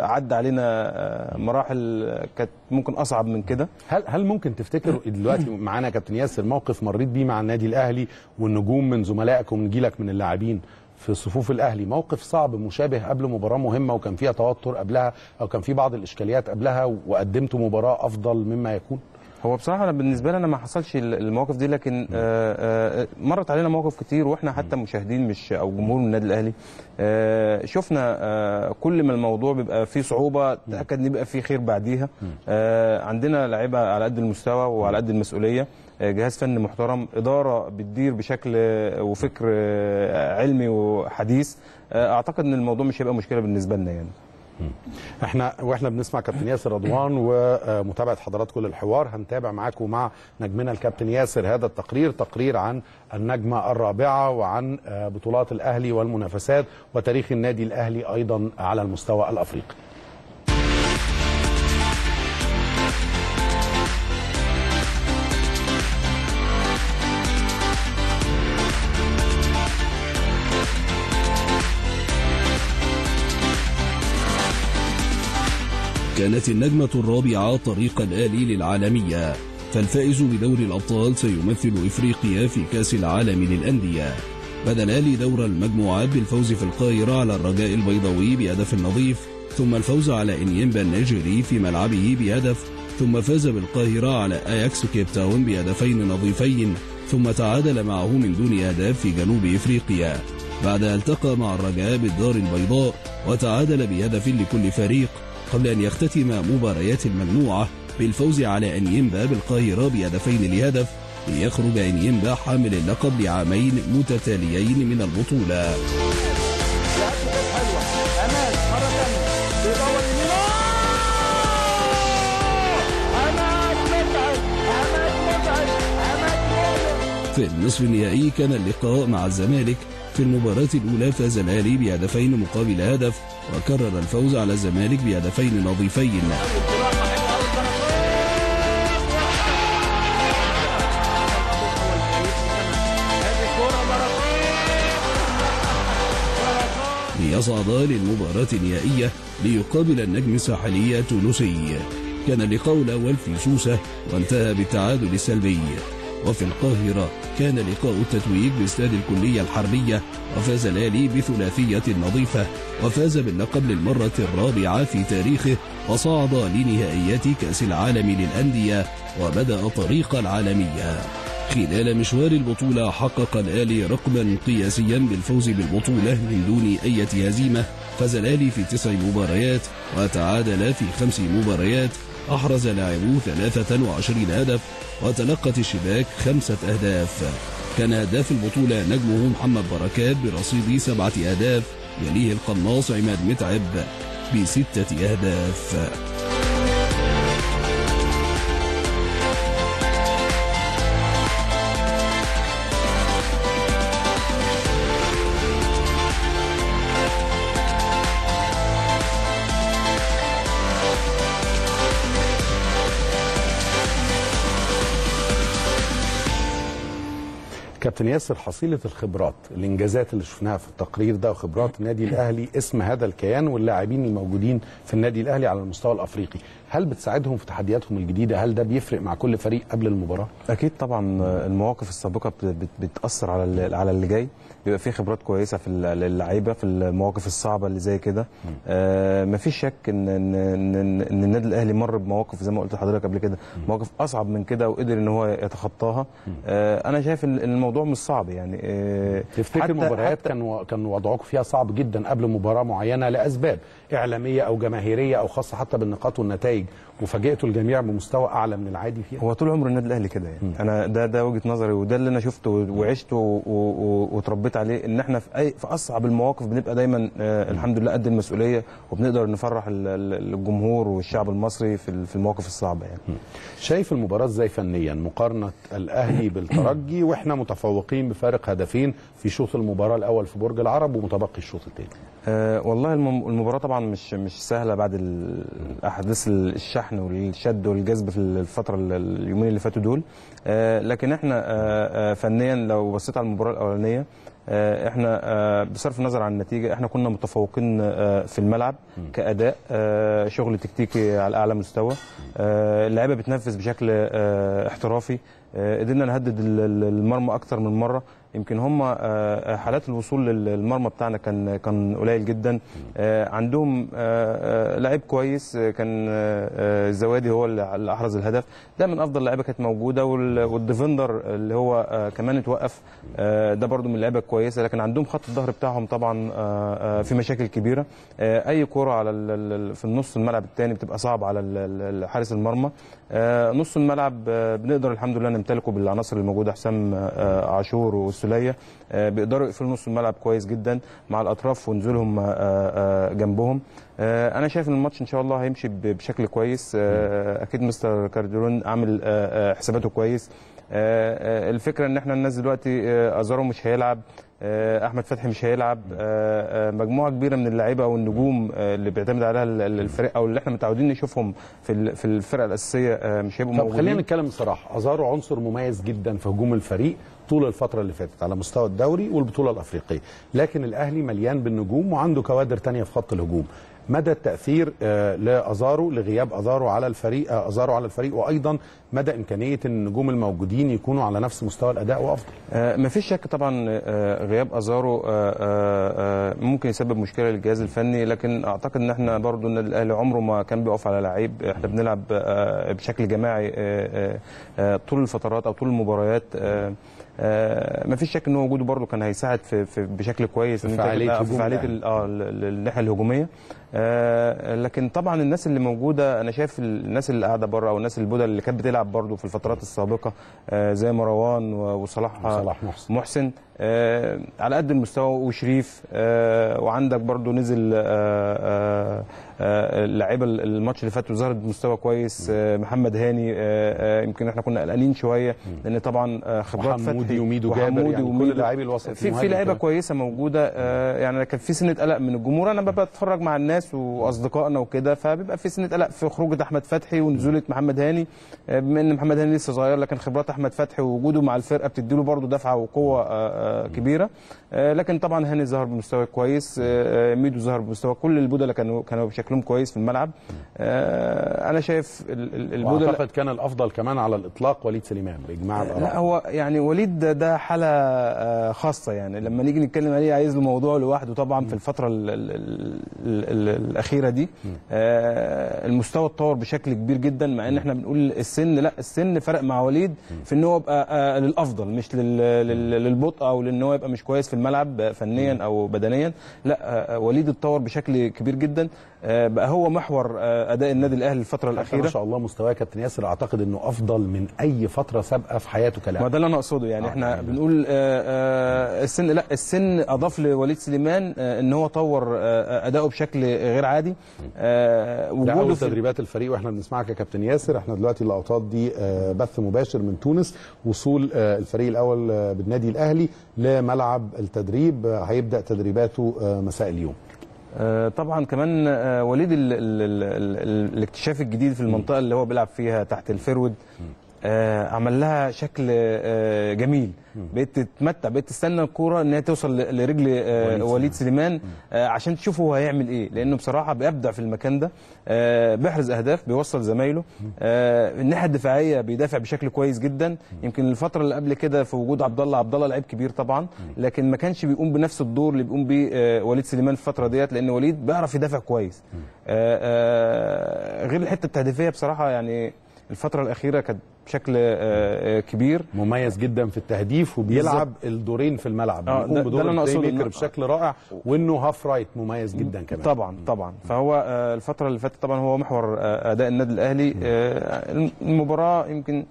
Speaker 3: عدى علينا مراحل كانت ممكن أصعب من كده.
Speaker 1: هل هل ممكن تفتكروا دلوقتي معانا كابتن ياسر موقف مريت بيه مع النادي الأهلي والنجوم من زملائك ومن جيلك من اللاعبين في صفوف الأهلي؟ موقف صعب مشابه قبل مباراة مهمة وكان فيها توتر قبلها أو كان في بعض الإشكاليات قبلها وقدمتوا مباراة أفضل مما يكون؟
Speaker 3: هو بصراحة أنا بالنسبة لي أنا ما حصلش ال- المواقف دي لكن آه، آه، مرت علينا مواقف كتير وإحنا حتى مشاهدين مش أو جمهور من النادي الأهلي. آه، شفنا كل ما الموضوع بيبقى فيه صعوبة تأكد إن يبقى فيه خير بعديها. عندنا لعيبة على قد المستوى وعلى قد المسؤولية. جهاز فني محترم إدارة بتدير بشكل وفكر علمي وحديث. أعتقد إن الموضوع مش هيبقى مشكلة بالنسبة لنا يعني.
Speaker 1: إحنا وإحنا بنسمع كابتن ياسر رضوان ومتابعه حضراتكم للحوار هنتابع معاكم مع نجمنا الكابتن ياسر هذا التقرير تقرير عن النجمة الرابعة وعن آه، بطولات الأهلي والمنافسات وتاريخ النادي الأهلي أيضا على المستوى الأفريقي.
Speaker 4: كانت النجمة الرابعة طريق الأهلي للعالمية. فالفائز بدور الأبطال سيمثل إفريقيا في كأس العالم للأندية. بدا الأهلي دور المجموعات بالفوز في القاهرة على الرجاء البيضاوي بهدف نظيف ثم الفوز على إنيمبا النيجيري في ملعبه بهدف ثم فاز بالقاهرة على أياكس كيب تاون بهدفين نظيفين ثم تعادل معه من دون أهداف في جنوب إفريقيا. بعدها التقى مع الرجاء بالدار البيضاء وتعادل بهدف لكل فريق قبل أن يختتم مباريات المجموعة بالفوز على أنيمبا بالقاهرة بهدفين لهدف ليخرج أنيمبا حامل اللقب لعامين متتاليين من البطولة. في النصف النهائي كان اللقاء مع الزمالك. في المباراة الأولى فاز الأهلي بهدفين مقابل هدف وكرر الفوز على الزمالك بهدفين نظيفين. ليصعدا للمباراة النهائية ليقابل النجم الساحلي التونسي كان اللقاء الأول في سوسة وانتهى بالتعادل السلبي. وفي القاهرة. كان لقاء التتويج باستاد الكلية الحربية وفاز الأهلي بثلاثية نظيفة وفاز باللقب للمرة الرابعة في تاريخه وصعد لنهائيات كأس العالم للأندية وبدأ طريق العالمية. خلال مشوار البطولة حقق الأهلي رقما قياسيا بالفوز بالبطولة من دون أي هزيمة. فاز الأهلي في تسع مباريات وتعادل في خمس مباريات أحرز لاعبوه 23 هدف وتلقت الشباك خمسة أهداف. كان هداف البطولة نجمه محمد بركات برصيد سبعة أهداف يليه القناص عماد متعب بستة أهداف.
Speaker 1: كابتن ياسر حصيلة الخبرات الإنجازات اللي شفناها في التقرير ده وخبرات النادي الأهلي اسم هذا الكيان واللاعبين الموجودين في النادي الأهلي على المستوى الأفريقي. هل بتساعدهم في تحدياتهم الجديدة؟ هل ده بيفرق مع كل فريق قبل المباراة؟
Speaker 3: أكيد طبعا المواقف السابقة بت- بت- بتأثر على على اللي جاي. بيبقى فيه خبرات كويسة في ال- اللعيبه في المواقف الصعبة اللي زي كده. آه مفيش شك ان ان ان, إن إن النادي الأهلي مر بمواقف زي ما قلت لحضرتك قبل كده مواقف أصعب من كده وقدر إن هو يتخطاها. آه أنا شايف إن الموضوع مش صعب يعني آه
Speaker 1: تفتكر مباريات كان. كان وضعكم فيها صعب جدا قبل مباراة معينة لأسباب إعلامية أو جماهيرية أو خاصة حتى بالنقاط والنتائج؟ وفاجئتوا الجميع بمستوى أعلى من العادي فيها.
Speaker 3: هو طول عمر النادي الأهلي كده يعني. أنا ده ده وجهة نظري وده اللي أنا شفته وعشته واتربيت عليه إن إحنا في أي في أصعب المواقف بنبقى دايما آه الحمد لله قد المسؤولية وبنقدر نفرح ال- ال- الجمهور والشعب المصري في في المواقف الصعبة يعني.
Speaker 1: شايف المباراة إزاي فنيا؟ مقارنة الأهلي بالترجي وإحنا متفوقين بفارق هدفين في شوط المباراة الأول في برج العرب ومتبقي الشوط الثاني.
Speaker 3: آه والله الم- المباراة طبعا مش مش سهلة بعد الاحداث الشحن والشد والجذب في الفترة ال- اليومين اللي فاتوا دول. آه لكن إحنا آه فنيا لو بصيت على المباراة الأولانية إحنا بصرف النظر عن النتيجة إحنا كنا متفوقين في الملعب كأداء شغل تكتيكي على أعلى مستوى اللعيبه بتنفذ بشكل احترافي قدرنا نهدد ال- ال- المرمى أكتر من مرة يمكن هم آه، حالات الوصول للمرمى بتاعنا كان كان قليل جدا. آه، عندهم آه، آه، لعيب كويس آه، كان آه، آه، الزوادي هو اللي أحرز الهدف. ده من أفضل اللعيبة كانت موجودة وال- والديفندر اللي هو آه، كمان اتوقف آه، ده برضو من اللعيبة الكويسة. لكن عندهم خط الظهر بتاعهم طبعا آه، آه، في مشاكل كبيرة. آه، أي كرة على في النص الملعب الثاني بتبقى صعبة على حارس المرمى. آه، نص الملعب آه، بنقدر الحمد لله نمتلكه بالعناصر الموجودة حسام آه، عاشور والسوليه آه، بيقدروا يقفلوا نص الملعب كويس جدا مع الأطراف ونزولهم آه، آه، جنبهم. آه، أنا شايف إن الماتش إن شاء الله هيمشي بشكل كويس. آه، أكيد مستر كارديرون عامل آه، آه، حساباته كويس. آه، آه، الفكرة إن إحنا الناس دلوقتي آه، أزارو مش هيلعب. آه، أحمد فتحي مش هيلعب. آه، آه، مجموعة كبيرة من اللعيبة أو النجوم آه، اللي بيعتمد عليها ال- ال- الفريق أو اللي إحنا متعودين نشوفهم في في الفرقة الأساسية آه، مش هيبقوا
Speaker 1: طب
Speaker 3: موجودين.
Speaker 1: خلينا نتكلم بصراحه أزارو عنصر مميز جدا في هجوم الفريق طول الفترة اللي فاتت على مستوى الدوري والبطولة الأفريقية. لكن الأهلي مليان بالنجوم وعنده كوادر تانية في خط الهجوم. مدى التأثير آه، لأزارو لغياب أزارو على الفريق آه، أزارو على الفريق وأيضا مدى إمكانية إن النجوم الموجودين يكونوا على نفس مستوى الأداء وأفضل؟
Speaker 3: آه، مفيش شك طبعا آه، غياب آزارو آه، آه، آه، ممكن يسبب مشكلة للجهاز الفني لكن أعتقد إن إحنا برضو إن الأهلي عمره ما كان بيقف على لعيب. إحنا بنلعب بشكل جماعي طول الفترات أو طول المباريات. آه، آه، مفيش شك إن وجوده برضو كان هيساعد في في بشكل كويس
Speaker 1: في
Speaker 3: تبقى- في فعاليه
Speaker 1: آه
Speaker 3: ال- ال- الناحية الهجومية. آه، لكن طبعا الناس اللي موجودة أنا شايف الناس اللي قاعدة بره أو الناس البودة اللي كانت بتلعب برضو في الفترات السابقة آه، زي مروان وصلاح
Speaker 1: محسن.
Speaker 3: محسن على قد المستوى وشريف آه وعندك برضو نزل آه آه آه اللعيبه الماتش اللي فات وظهرت بمستوى كويس آه محمد هاني آه آه يمكن إحنا كنا قلقانين شوية لأن طبعا آه خبرات
Speaker 1: وحمودي
Speaker 3: فتحي
Speaker 1: وميدو جابر،
Speaker 3: وحمودي
Speaker 1: يعني كل
Speaker 3: وميدو.
Speaker 1: لاعبي الوسط
Speaker 3: في في
Speaker 1: لعيبة.
Speaker 3: كويسة موجودة آه يعني كان في سنة قلق من الجمهور أنا ببقى بتفرج مع الناس وأصدقائنا وكده فبيبقى في سنة قلق في خروجة أحمد فتحي ونزولة محمد هاني آه بما إن محمد هاني لسه صغير لكن خبرات أحمد فتحي ووجوده مع الفرقة بتديله برضه دفعة وقوة آه آه كبيرة. آه لكن طبعا هاني ظهر بمستوى كويس. آه آه، ميدو ظهر بمستوى كل البودلة كانوا كانوا شكلهم كويس في الملعب. أنا شايف ال- ال- البودلة
Speaker 1: وأعتقد كان الأفضل كمان على الإطلاق وليد سليمان بإجماع
Speaker 3: لا
Speaker 1: الأراء.
Speaker 3: هو يعني وليد ده, ده حالة خاصة يعني. لما نيجي نتكلم عليه عايز له موضوع لوحده طبعا في الفترة ال ال ال ال ال الأخيرة دي. المستوى اتطور بشكل كبير جدا مع إن إحنا بنقول السن لا السن فرق مع وليد في إن هو يبقى آه للأفضل مش لل لل للبطء أو لأن هو يبقى مش كويس في الملعب آه، فنيا أو بدنيا. لا آه وليد اتطور بشكل كبير جدا. آه بقى هو محور آه أداء النادي الأهلي الفترة
Speaker 1: ما
Speaker 3: الأخيرة.
Speaker 1: شاء الله مستواه كابتن ياسر أعتقد إنه أفضل من أي فترة سابقة في حياته
Speaker 3: ما
Speaker 1: كلاعب
Speaker 3: ده اللي أنا أقصده يعني.
Speaker 1: آه،
Speaker 3: إحنا
Speaker 1: يعني.
Speaker 3: بنقول آه، آه، السن لا السن أضاف لوليد سليمان آه، إن هو طور آه، أداؤه بشكل غير عادي. آه، وجوده في
Speaker 1: تدريبات الفريق وإحنا بنسمعك يا كابتن ياسر. إحنا دلوقتي اللقطات دي آه، بث مباشر من تونس وصول آه، الفريق الأول آه، بالنادي الأهلي لملعب التدريب. آه، هيبدأ تدريباته آه، مساء اليوم.
Speaker 3: آه، طبعا كمان آه، وليد ال ال ال ال ال الاكتشاف الجديد في المنطقة اللي هو بيلعب فيها تحت الفيرود آه، عمل لها شكل آه، جميل. بقيت تتمتع بقيت تستنى الكورة إن هي توصل لرجل آه،
Speaker 1: وليد
Speaker 3: سليمان. آه، عشان تشوف هو هيعمل إيه. لأنه بصراحة بيبدع في المكان ده. آه، بيحرز أهداف بيوصل زمايله. آه، الناحية الدفاعية بيدافع بشكل كويس جدا. يمكن الفترة اللي قبل كده في وجود عبد الله عبد الله لعيب كبير طبعا لكن ما كانش بيقوم بنفس الدور اللي بيقوم بيه آه، وليد سليمان في الفترة ديت لأن وليد بيعرف يدافع كويس. آه، آه، غير الحتة التهديفية بصراحة يعني الفترة الأخيرة كانت بشكل آه، آه، كبير.
Speaker 1: مميز جدا في التهديف وبيلعب الدورين في الملعب.
Speaker 3: آه،
Speaker 1: بيقوم بدور ال
Speaker 3: playmaker
Speaker 1: بشكل رائع. وإنه half right مميز جدا كمان.
Speaker 3: طبعا طبعا. فهو آه، الفترة اللي فاتت طبعا هو محور أداء النادي الأهلي. المباراة يمكن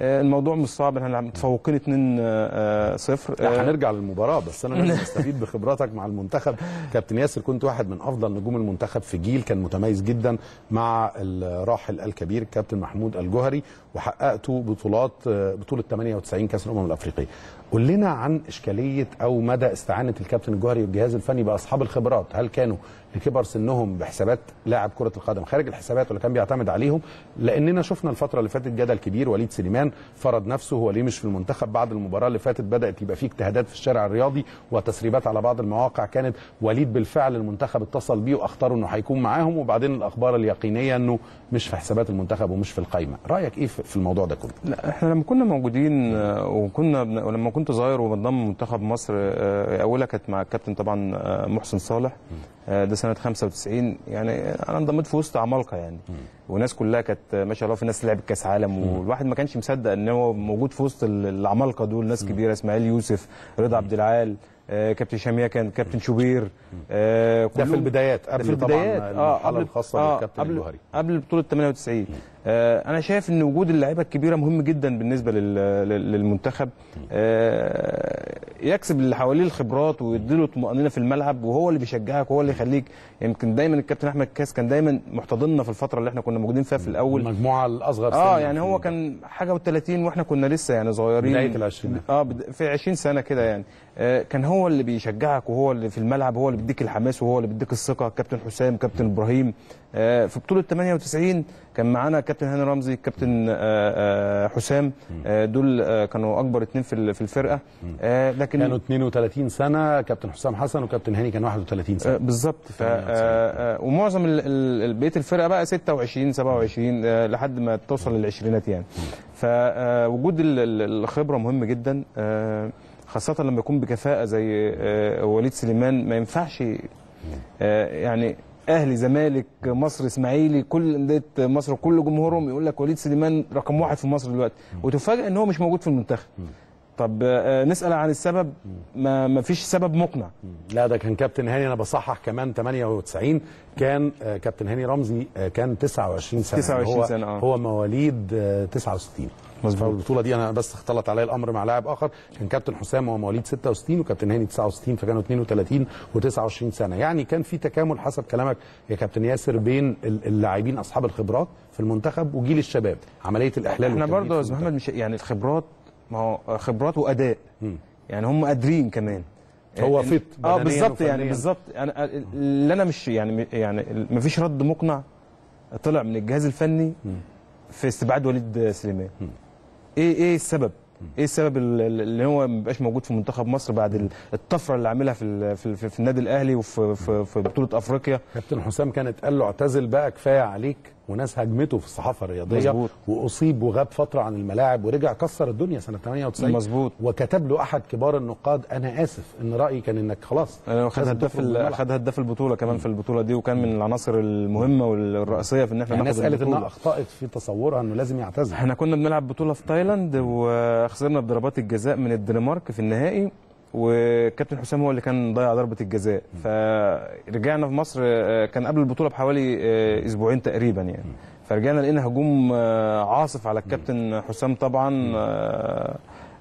Speaker 3: الموضوع مش صعب إحنا متفوقين 2 0
Speaker 1: لا هنرجع للمباراة بس أنا لازم أستفيد بخبراتك مع المنتخب. كابتن ياسر كنت واحد من أفضل نجوم المنتخب في جيل كان متميز جدا مع الراحل الكبير الكابتن محمود الجوهري وحققتوا بطولات بطولة 98 كأس الأمم الأفريقية. قول لنا عن إشكالية أو مدى استعانة الكابتن الجوهري والجهاز الفني بأصحاب الخبرات. هل كانوا لكبر سنهم بحسابات لاعب كرة القدم خارج الحسابات ولا كان بيعتمد عليهم لأننا شفنا الفترة اللي فاتت جدل كبير وليد سليمان فرض نفسه هو ليه مش في المنتخب بعد المباراة اللي فاتت بدأت يبقى فيه اجتهادات في الشارع الرياضي وتسريبات على بعض المواقع كانت وليد بالفعل المنتخب اتصل بيه واخطروا إنه هيكون معاهم وبعدين الأخبار اليقينية إنه مش في حسابات المنتخب ومش في القايمة. رأيك إيه في في الموضوع ده كله؟
Speaker 3: لا إحنا لما كنا موجودين آه، وكنا ولما كنت صغير وبنضم منتخب مصر آه، أولها كانت مع الكابتن طبعا آه، محسن صالح. آه، ده سنة 95 يعني أنا انضميت في وسط عمالقة يعني. والناس كلها كانت آه، ما شاء الله في ناس لعبت كأس عالم والواحد ما كانش مصدق إن هو موجود في وسط ال- العمالقة دول. ناس كبيرة إسماعيل يوسف رضا عبد العال آه، كابتن شامية كان كابتن شوبير آه،
Speaker 1: ده في البدايات قبل
Speaker 3: في البدايات.
Speaker 1: طبعا
Speaker 3: قبل
Speaker 1: الخاصة
Speaker 3: آه
Speaker 1: بالكابتن
Speaker 3: قبل
Speaker 1: الجوهري
Speaker 3: قبل بطولة 98 آه أنا شايف إن وجود اللعيبة الكبيرة مهم جدا بالنسبة لل- لل- للمنتخب. آه يكسب اللي حواليه الخبرات ويديله طمانينه في الملعب وهو اللي بيشجعك وهو اللي يخليك. يمكن دايما الكابتن أحمد كاس كان دايما محتضننا في الفترة اللي إحنا كنا موجودين فيها في
Speaker 1: الأول. المجموعة
Speaker 3: الأصغر
Speaker 1: آه
Speaker 3: يعني هو كان حاجة و30 وإحنا كنا لسه يعني صغيرين.
Speaker 1: بداية العشرينات.
Speaker 3: آه في 20 سنة كده يعني. آه كان هو اللي بيشجعك وهو اللي في الملعب هو اللي بيديك الحماس وهو اللي بيديك الثقة. كابتن حسام كابتن إبراهيم. آه في بطولة 98 كان معانا كابتن هاني رمزي كابتن آه آه حسام آه دول آه كانوا أكبر اتنين في ال- في الفرقة. آه لكن
Speaker 1: كانوا 32 سنة كابتن حسام حسن وكابتن هاني كان 31
Speaker 3: آه،
Speaker 1: سنة.
Speaker 3: بالظبط. ف
Speaker 1: 98.
Speaker 3: آه، آه، ومعظم بقية الفرقة بقى 26 27 آه، لحد ما توصل للعشرينات يعني. فوجود الخبرة مهم جدا آه، خاصة لما يكون بكفاءة زي آه، وليد سليمان ما ينفعش آه، يعني أهلي زمالك مصر إسماعيلي كل انديه مصر وكل جمهورهم يقول لك وليد سليمان رقم واحد في مصر دلوقتي. وتفاجئ إن هو مش موجود في المنتخب. طب آه، نسأل عن السبب. ما ما فيش سبب مقنع.
Speaker 1: لا ده كان كابتن هاني أنا بصحح كمان 98 كان آه، كابتن هاني رمزي آه، كان 29 سنة.
Speaker 3: 29
Speaker 1: هو
Speaker 3: سنة، آه.
Speaker 1: هو مواليد آه، 69
Speaker 3: مظبوط.
Speaker 1: فالبطولة دي أنا بس اختلط عليا الأمر مع لاعب آخر. كان كابتن حسام هو مواليد 66 وكابتن هاني 69 فكانوا 32 و29 سنة. يعني كان في تكامل حسب كلامك يا كابتن ياسر بين ال- اللاعبين أصحاب الخبرات في المنتخب وجيل الشباب عملية
Speaker 3: الإحلال
Speaker 1: إحنا
Speaker 3: برضه يا
Speaker 1: أستاذ.
Speaker 3: محمد مش يعني الخبرات ما هو خبرات وأداء. يعني هم قادرين كمان.
Speaker 1: هو
Speaker 3: إن-
Speaker 1: فت. آه
Speaker 3: بالظبط يعني. بالظبط. أنا اللي أنا مش يعني يعني ما فيش رد مقنع طلع من الجهاز الفني في استبعاد وليد سليمان. إيه إيه السبب؟ إيه السبب ال- ال- اللي هو ما بيبقاش موجود في منتخب مصر بعد ال- الطفرة اللي عاملها في ال- في, في, في النادي الأهلي وفي في, في بطولة أفريقيا؟
Speaker 1: كابتن حسام كانت قال له اعتزل بقى كفاية عليك. وناس هجمته في الصحافة الرياضية
Speaker 3: مظبوط.
Speaker 1: وأصيب وغاب فترة عن الملاعب ورجع كسر الدنيا سنة 98
Speaker 3: مظبوط.
Speaker 1: وكتب له أحد كبار النقاد أنا آسف إن رأيي كان إنك خلاص
Speaker 3: خد هداف. خد هداف البطولة كمان في البطولة دي وكان من العناصر المهمة والرئيسية في إن إحنا
Speaker 1: يعني
Speaker 3: ناخد
Speaker 1: الناس قالت. إنها أخطأت في تصورها إنه لازم يعتزل
Speaker 3: إحنا كنا بنلعب بطولة في تايلاند وخسرنا بضربات الجزاء من الدنمارك في النهائي وكابتن حسام هو اللي كان ضيع ضربة الجزاء. فرجعنا في مصر آه، كان قبل البطولة بحوالي آه، أسبوعين تقريبا يعني. فرجعنا لقينا هجوم آه، عاصف على الكابتن حسام طبعا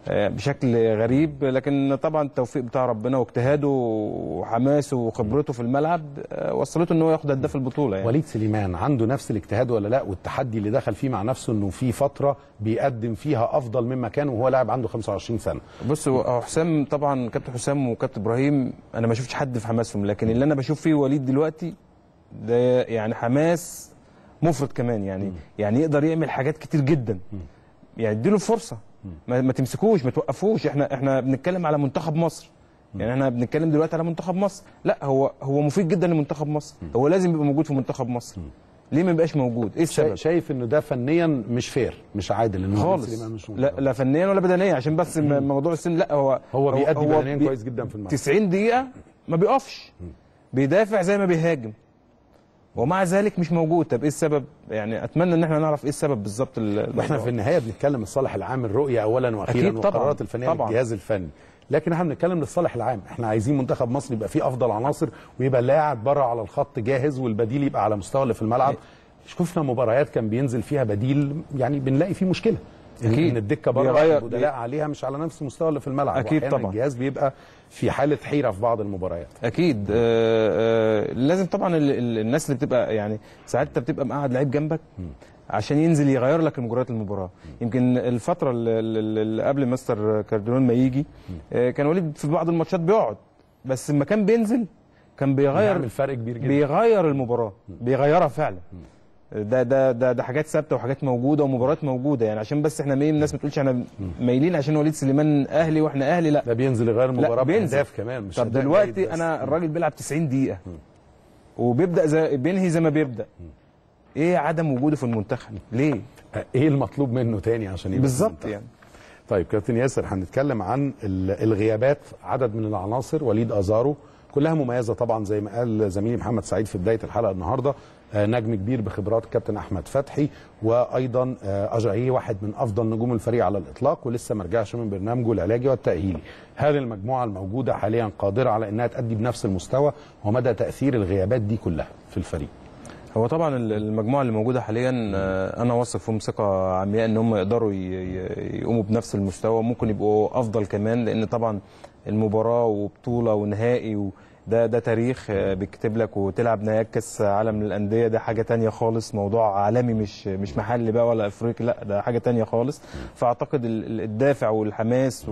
Speaker 3: بشكل غريب. لكن طبعا التوفيق بتاع ربنا واجتهاده وحماسه وخبرته في الملعب آه، وصلته إن هو ياخد هداف البطولة يعني.
Speaker 1: وليد سليمان عنده نفس الاجتهاد ولا لا؟ والتحدي اللي دخل فيه مع نفسه إنه في فترة بيقدم فيها أفضل مما كان وهو لاعب عنده 25 سنة.
Speaker 3: بص هو حسام طبعا كابتن حسام وكابتن إبراهيم أنا ما شفتش حد في حماسهم. لكن اللي أنا بشوف فيه وليد دلوقتي ده يعني حماس مفرط كمان يعني. يعني يقدر يعمل حاجات كتير جدا. يعني اديله فرصة. ما, ما تمسكوش ما توقفوش. إحنا إحنا بنتكلم على منتخب مصر. يعني إحنا بنتكلم دلوقتي على منتخب مصر. لا هو هو مفيد جدا لمنتخب مصر. هو لازم يبقى موجود في منتخب مصر. ليه ما يبقاش موجود؟ إيه السبب؟
Speaker 1: شا- شايف إنه ده فنيا مش فير مش عادل إنه وليد
Speaker 3: خالص.
Speaker 1: مش
Speaker 3: لا, لا فنيا ولا بدنيا. عشان بس موضوع السن لا هو
Speaker 1: هو بيأدي بدنيا
Speaker 3: بي-
Speaker 1: كويس جدا في الملعب.
Speaker 3: 90 دقيقة ما بيقفش. بيدافع زي ما بيهاجم. ومع ذلك مش موجود. طب إيه السبب؟ يعني أتمنى إن إحنا نعرف إيه السبب بالظبط ال-
Speaker 1: وإحنا في النهاية بنتكلم الصالح العام الرؤية اولا
Speaker 3: وأخيرا.
Speaker 1: والقرارات الفنية
Speaker 3: طبعاً.
Speaker 1: للجهاز الفني. لكن إحنا بنتكلم للصالح العام. إحنا عايزين منتخب مصر يبقى فيه أفضل عناصر ويبقى اللاعب بره على الخط جاهز والبديل يبقى على مستوى اللي في الملعب. شفنا مباريات كان بينزل فيها بديل يعني بنلاقي فيه مشكلة.
Speaker 3: أكيد.
Speaker 1: إن الدكة بره البدلاء عليها مش على نفس المستوى اللي في الملعب. وأحياناً
Speaker 3: طبعاً.
Speaker 1: الجهاز بيبقى في حالة حيرة في بعض المباريات.
Speaker 3: أكيد. آه آه لازم طبعا ال- ال- الناس اللي بتبقى يعني ساعات أنت بتبقى مقعد لعيب جنبك عشان ينزل يغير لك مجريات المباراة. يمكن الفترة اللي, قبل مستر كاردينال ما يجي آه كان وليد في بعض الماتشات بيقعد بس لما كان بينزل كان بيغير
Speaker 1: بيعمل فرق كبير جدا.
Speaker 3: بيغير المباراة بيغيرها فعلا. ده ده ده ده حاجات ثابتة وحاجات موجودة ومباريات موجودة. يعني عشان بس إحنا الناس ما تقولش إحنا مايلين عشان وليد سليمان أهلي وإحنا أهلي لا.
Speaker 1: ده بينزل يغير
Speaker 3: بينزل.
Speaker 1: بأهداف كمان مش
Speaker 3: طب دلوقتي. أنا الراجل بيلعب 90 دقيقة. وبيبدأ زي بينهي زي ما بيبدأ. إيه عدم وجوده في المنتخب؟ ليه؟
Speaker 1: إيه المطلوب منه تاني عشان يبقى
Speaker 3: بالظبط؟ يعني.
Speaker 1: طيب كابتن ياسر هنتكلم عن ال- الغيابات. عدد من العناصر وليد أزارو. كلها مميزة طبعا زي ما قال زميلي محمد سعيد في بداية الحلقة النهارده. نجم كبير بخبرات الكابتن أحمد فتحي وأيضا آه، اجاييه واحد من أفضل نجوم الفريق على الإطلاق ولسه ما رجعش من برنامجه العلاجي والتأهيلي. هل المجموعة الموجودة حاليا قادرة على إنها تأدي بنفس المستوى ومدى تأثير الغيابات دي كلها في الفريق.
Speaker 3: هو طبعا ال- المجموعة اللي موجودة حاليا آه، أنا واثق فيهم ثقة عمياء إن هم يقدروا يقوموا بنفس المستوى ممكن يبقوا أفضل كمان لأن طبعا المباراة وبطولة ونهائي و ده ده تاريخ آه، بيكتب لك وتلعب نهائي كاس عالم للأندية. ده حاجة تانية خالص. موضوع عالمي مش مش محلي بقى ولا إفريقي لا ده حاجة تانية خالص. فأعتقد ال- ال- الدافع والحماس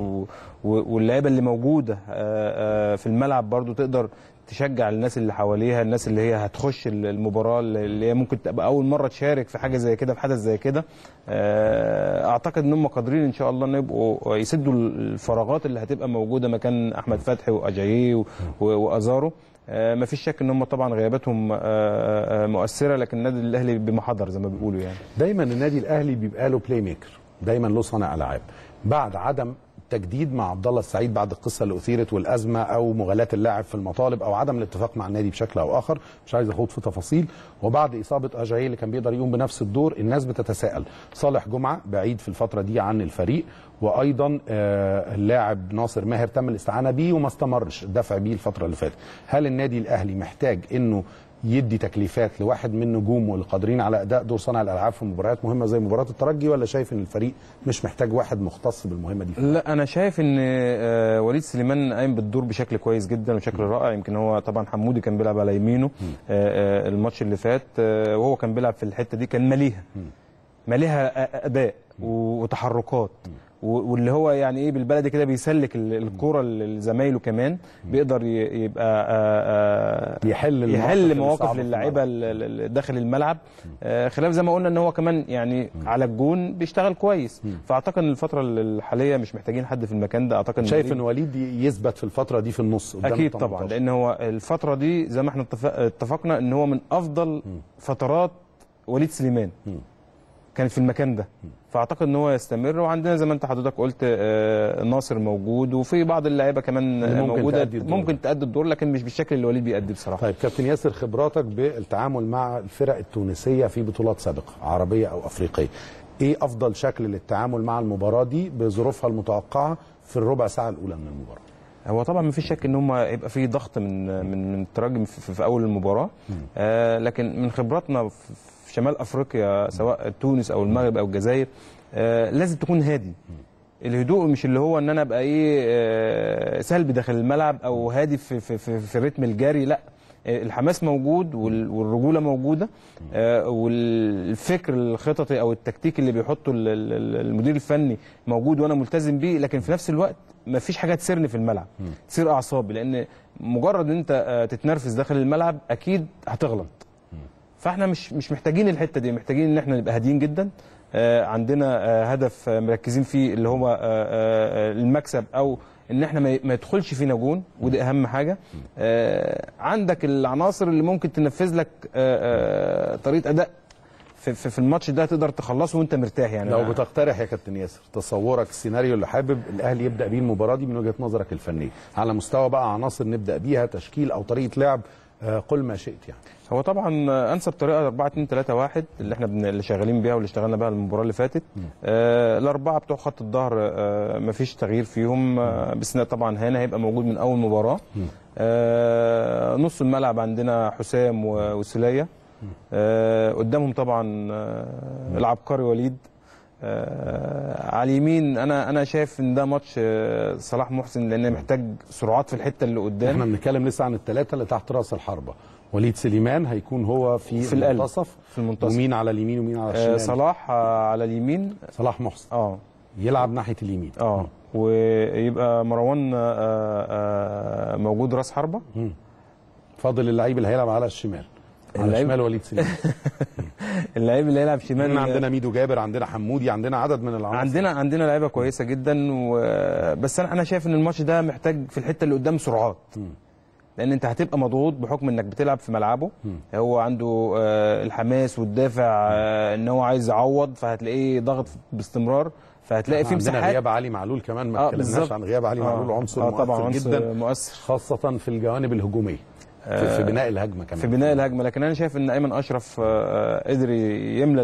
Speaker 3: واللعيبة اللي موجودة آه، آه، في الملعب برضو تقدر تشجع الناس اللي حواليها الناس اللي هي هتخش ال- المباراة اللي هي ممكن تبقى أول مرة تشارك في حاجة زي كده في حدث زي كده. آه، أعتقد إن هم قادرين إن شاء الله إن يبقوا يسدوا الفراغات اللي هتبقى موجودة مكان أحمد فتحي واجاييه وأزارو. آه، مفيش شك إن هم طبعا غياباتهم آه، مؤثرة لكن النادي الأهلي بمن حضر زي ما بيقولوا يعني.
Speaker 1: دايما النادي الأهلي بيبقى له playmaker دايما له صانع ألعاب. بعد عدم تجديد مع عبد الله السعيد بعد القصة اللي أثيرت والأزمة أو مغالاه اللاعب في المطالب أو عدم الاتفاق مع النادي بشكل أو آخر. مش عايز أخوض في تفاصيل. وبعد إصابة اجاييه اللي كان بيقدر يقوم بنفس الدور الناس بتتساءل. صالح جمعة بعيد في الفترة دي عن الفريق. وأيضا آه، اللاعب ناصر ماهر تم الاستعانة بيه وما استمرش. الدفع بيه الفترة اللي فاتت. هل النادي الأهلي محتاج إنه يدي تكليفات لواحد من نجومه اللي قادرين على أداء دور صانع الألعاب في مباريات مهمة زي مباراة الترجي ولا شايف إن الفريق مش محتاج واحد مختص بالمهمة دي؟
Speaker 3: لا أنا شايف إن آه، وليد سليمان قايم بالدور بشكل كويس جدا وشكل رائع. يمكن هو طبعا حمودي كان بيلعب على يمينه آه، آه، الماتش اللي فات وهو كان بيلعب في الحتة دي كان ماليها. ماليها آه، أداء وتحركات. واللي هو يعني إيه بالبلدي كده بيسلك ال- الكورة لزمايله كمان بيقدر يبقى آه، آه،
Speaker 1: يحل
Speaker 3: يحل مواقف ال- داخل الملعب. خلاف زي ما قلنا إن هو كمان يعني على الجون بيشتغل كويس. فأعتقد إن الفترة الحالية مش محتاجين حد في المكان ده. أعتقد
Speaker 1: شايف إن وليد يثبت في الفترة دي في النص قدام أكيد
Speaker 3: طبعا
Speaker 1: 18.
Speaker 3: لأن هو الفترة دي زي ما إحنا اتفق- اتفقنا إن هو من أفضل فترات وليد سليمان. كانت في المكان ده. فأعتقد إن هو يستمر. وعندنا زي ما أنت حضرتك قلت آه، ناصر موجود وفي بعض اللعيبة كمان
Speaker 1: ممكن
Speaker 3: موجودة.
Speaker 1: تأدي
Speaker 3: ممكن تأدي الدور لكن مش بالشكل اللي وليد بيأدي بصراحة.
Speaker 1: طيب كابتن ياسر خبراتك بالتعامل مع الفرق التونسية في بطولات سابقة عربية أو أفريقية إيه أفضل شكل للتعامل مع المباراة دي بظروفها المتوقعة في الربع ساعة الأولى من المباراة؟
Speaker 3: هو طبعا ما فيش شك إن هم يبقى في ضغط من من من الترجي في, في أول المباراة. آه لكن من خبراتنا في في شمال أفريقيا سواء تونس أو المغرب أو الجزائر آه لازم تكون هادي. الهدوء مش اللي هو إن أنا أبقى إيه آه سلبي داخل الملعب أو هادي في في في, في الريتم الجري لأ. آه، الحماس موجود وال- والرجولة موجودة والفكر الخططي أو التكتيك اللي بيحطه ال- ال- ال- المدير الفني موجود وأنا ملتزم بيه لكن في نفس الوقت ما فيش حاجة تسرني في الملعب تسير أعصابي. لأن مجرد إن أنت تتنرفز داخل الملعب أكيد هتغلط. فاحنا مش مش محتاجين الحتة دي محتاجين إن إحنا نبقى هاديين جدا. آه، عندنا آه، هدف مركزين فيه اللي هو آه، المكسب أو إن إحنا ما يدخلش فينا جون ودي أهم حاجة. عندك العناصر اللي ممكن تنفذ لك طريقة أداء في في الماتش ده تقدر تخلصه وأنت مرتاح يعني.
Speaker 1: لو بتقترح يا كابتن ياسر تصورك السيناريو اللي حابب الأهلي يبدأ بيه المباراة دي من وجهة نظرك الفنية على مستوى بقى عناصر نبدأ بيها تشكيل أو طريقة لعب قل ما شئت يعني.
Speaker 3: هو طبعا أنسب طريقة 4 2 3 1 اللي إحنا. اللي شغالين بيها واللي اشتغلنا بيها المباراة اللي فاتت آه الأربعة بتوع خط الظهر آه مفيش تغيير فيهم آه باستثناء طبعا هنا هيبقى موجود من أول مباراة. آه نص الملعب عندنا حسام وسلية. آه قدامهم طبعا آه العبقري وليد. آه على اليمين أنا أنا شايف إن ده ماتش آه صلاح محسن لأن محتاج سرعات في الحتة اللي قدام.
Speaker 1: إحنا بنتكلم لسه عن الثلاثه اللي تحت رأس الحربة. وليد سليمان هيكون هو في,
Speaker 3: في.
Speaker 1: المنتصف
Speaker 3: في المنتصف.
Speaker 1: ومين على اليمين ومين على
Speaker 3: آه
Speaker 1: الشمال؟
Speaker 3: صلاح آه على اليمين.
Speaker 1: صلاح محسن.
Speaker 3: آه.
Speaker 1: يلعب ناحية اليمين.
Speaker 3: آه. ويبقى مروان آه، آه، موجود رأس حربة.
Speaker 1: فاضل اللعيب اللي هيلعب على الشمال. على شمال وليد سليمان
Speaker 3: اللعيب اللي هيلعب شمال
Speaker 1: عندنا عندنا ميدو جابر عندنا حمودي عندنا عدد من العناصر.
Speaker 3: عندنا عندنا لعيبة كويسة جدا و... بس أنا أنا شايف إن الماتش ده محتاج في الحتة اللي قدام سرعات. لأن أنت هتبقى مضغوط بحكم إنك بتلعب في ملعبه. هو عنده آه، الحماس والدافع آه، إن هو عايز يعوض فهتلاقيه ضاغط باستمرار. فهتلاقي في
Speaker 1: عندنا
Speaker 3: مساحات
Speaker 1: غياب علي معلول كمان ما
Speaker 3: آه،
Speaker 1: اتكلمناش
Speaker 3: بالظبط.
Speaker 1: عن غياب علي معلول
Speaker 3: آه،
Speaker 1: عنصر
Speaker 3: آه،
Speaker 1: مؤثر
Speaker 3: طبعا عنصر
Speaker 1: جدا
Speaker 3: مؤثر.
Speaker 1: خاصة في الجوانب الهجومية. في, في بناء الهجمة كمان.
Speaker 3: في بناء الهجمة. لكن أنا شايف إن أيمن أشرف آه، آه، قدر
Speaker 1: يملاه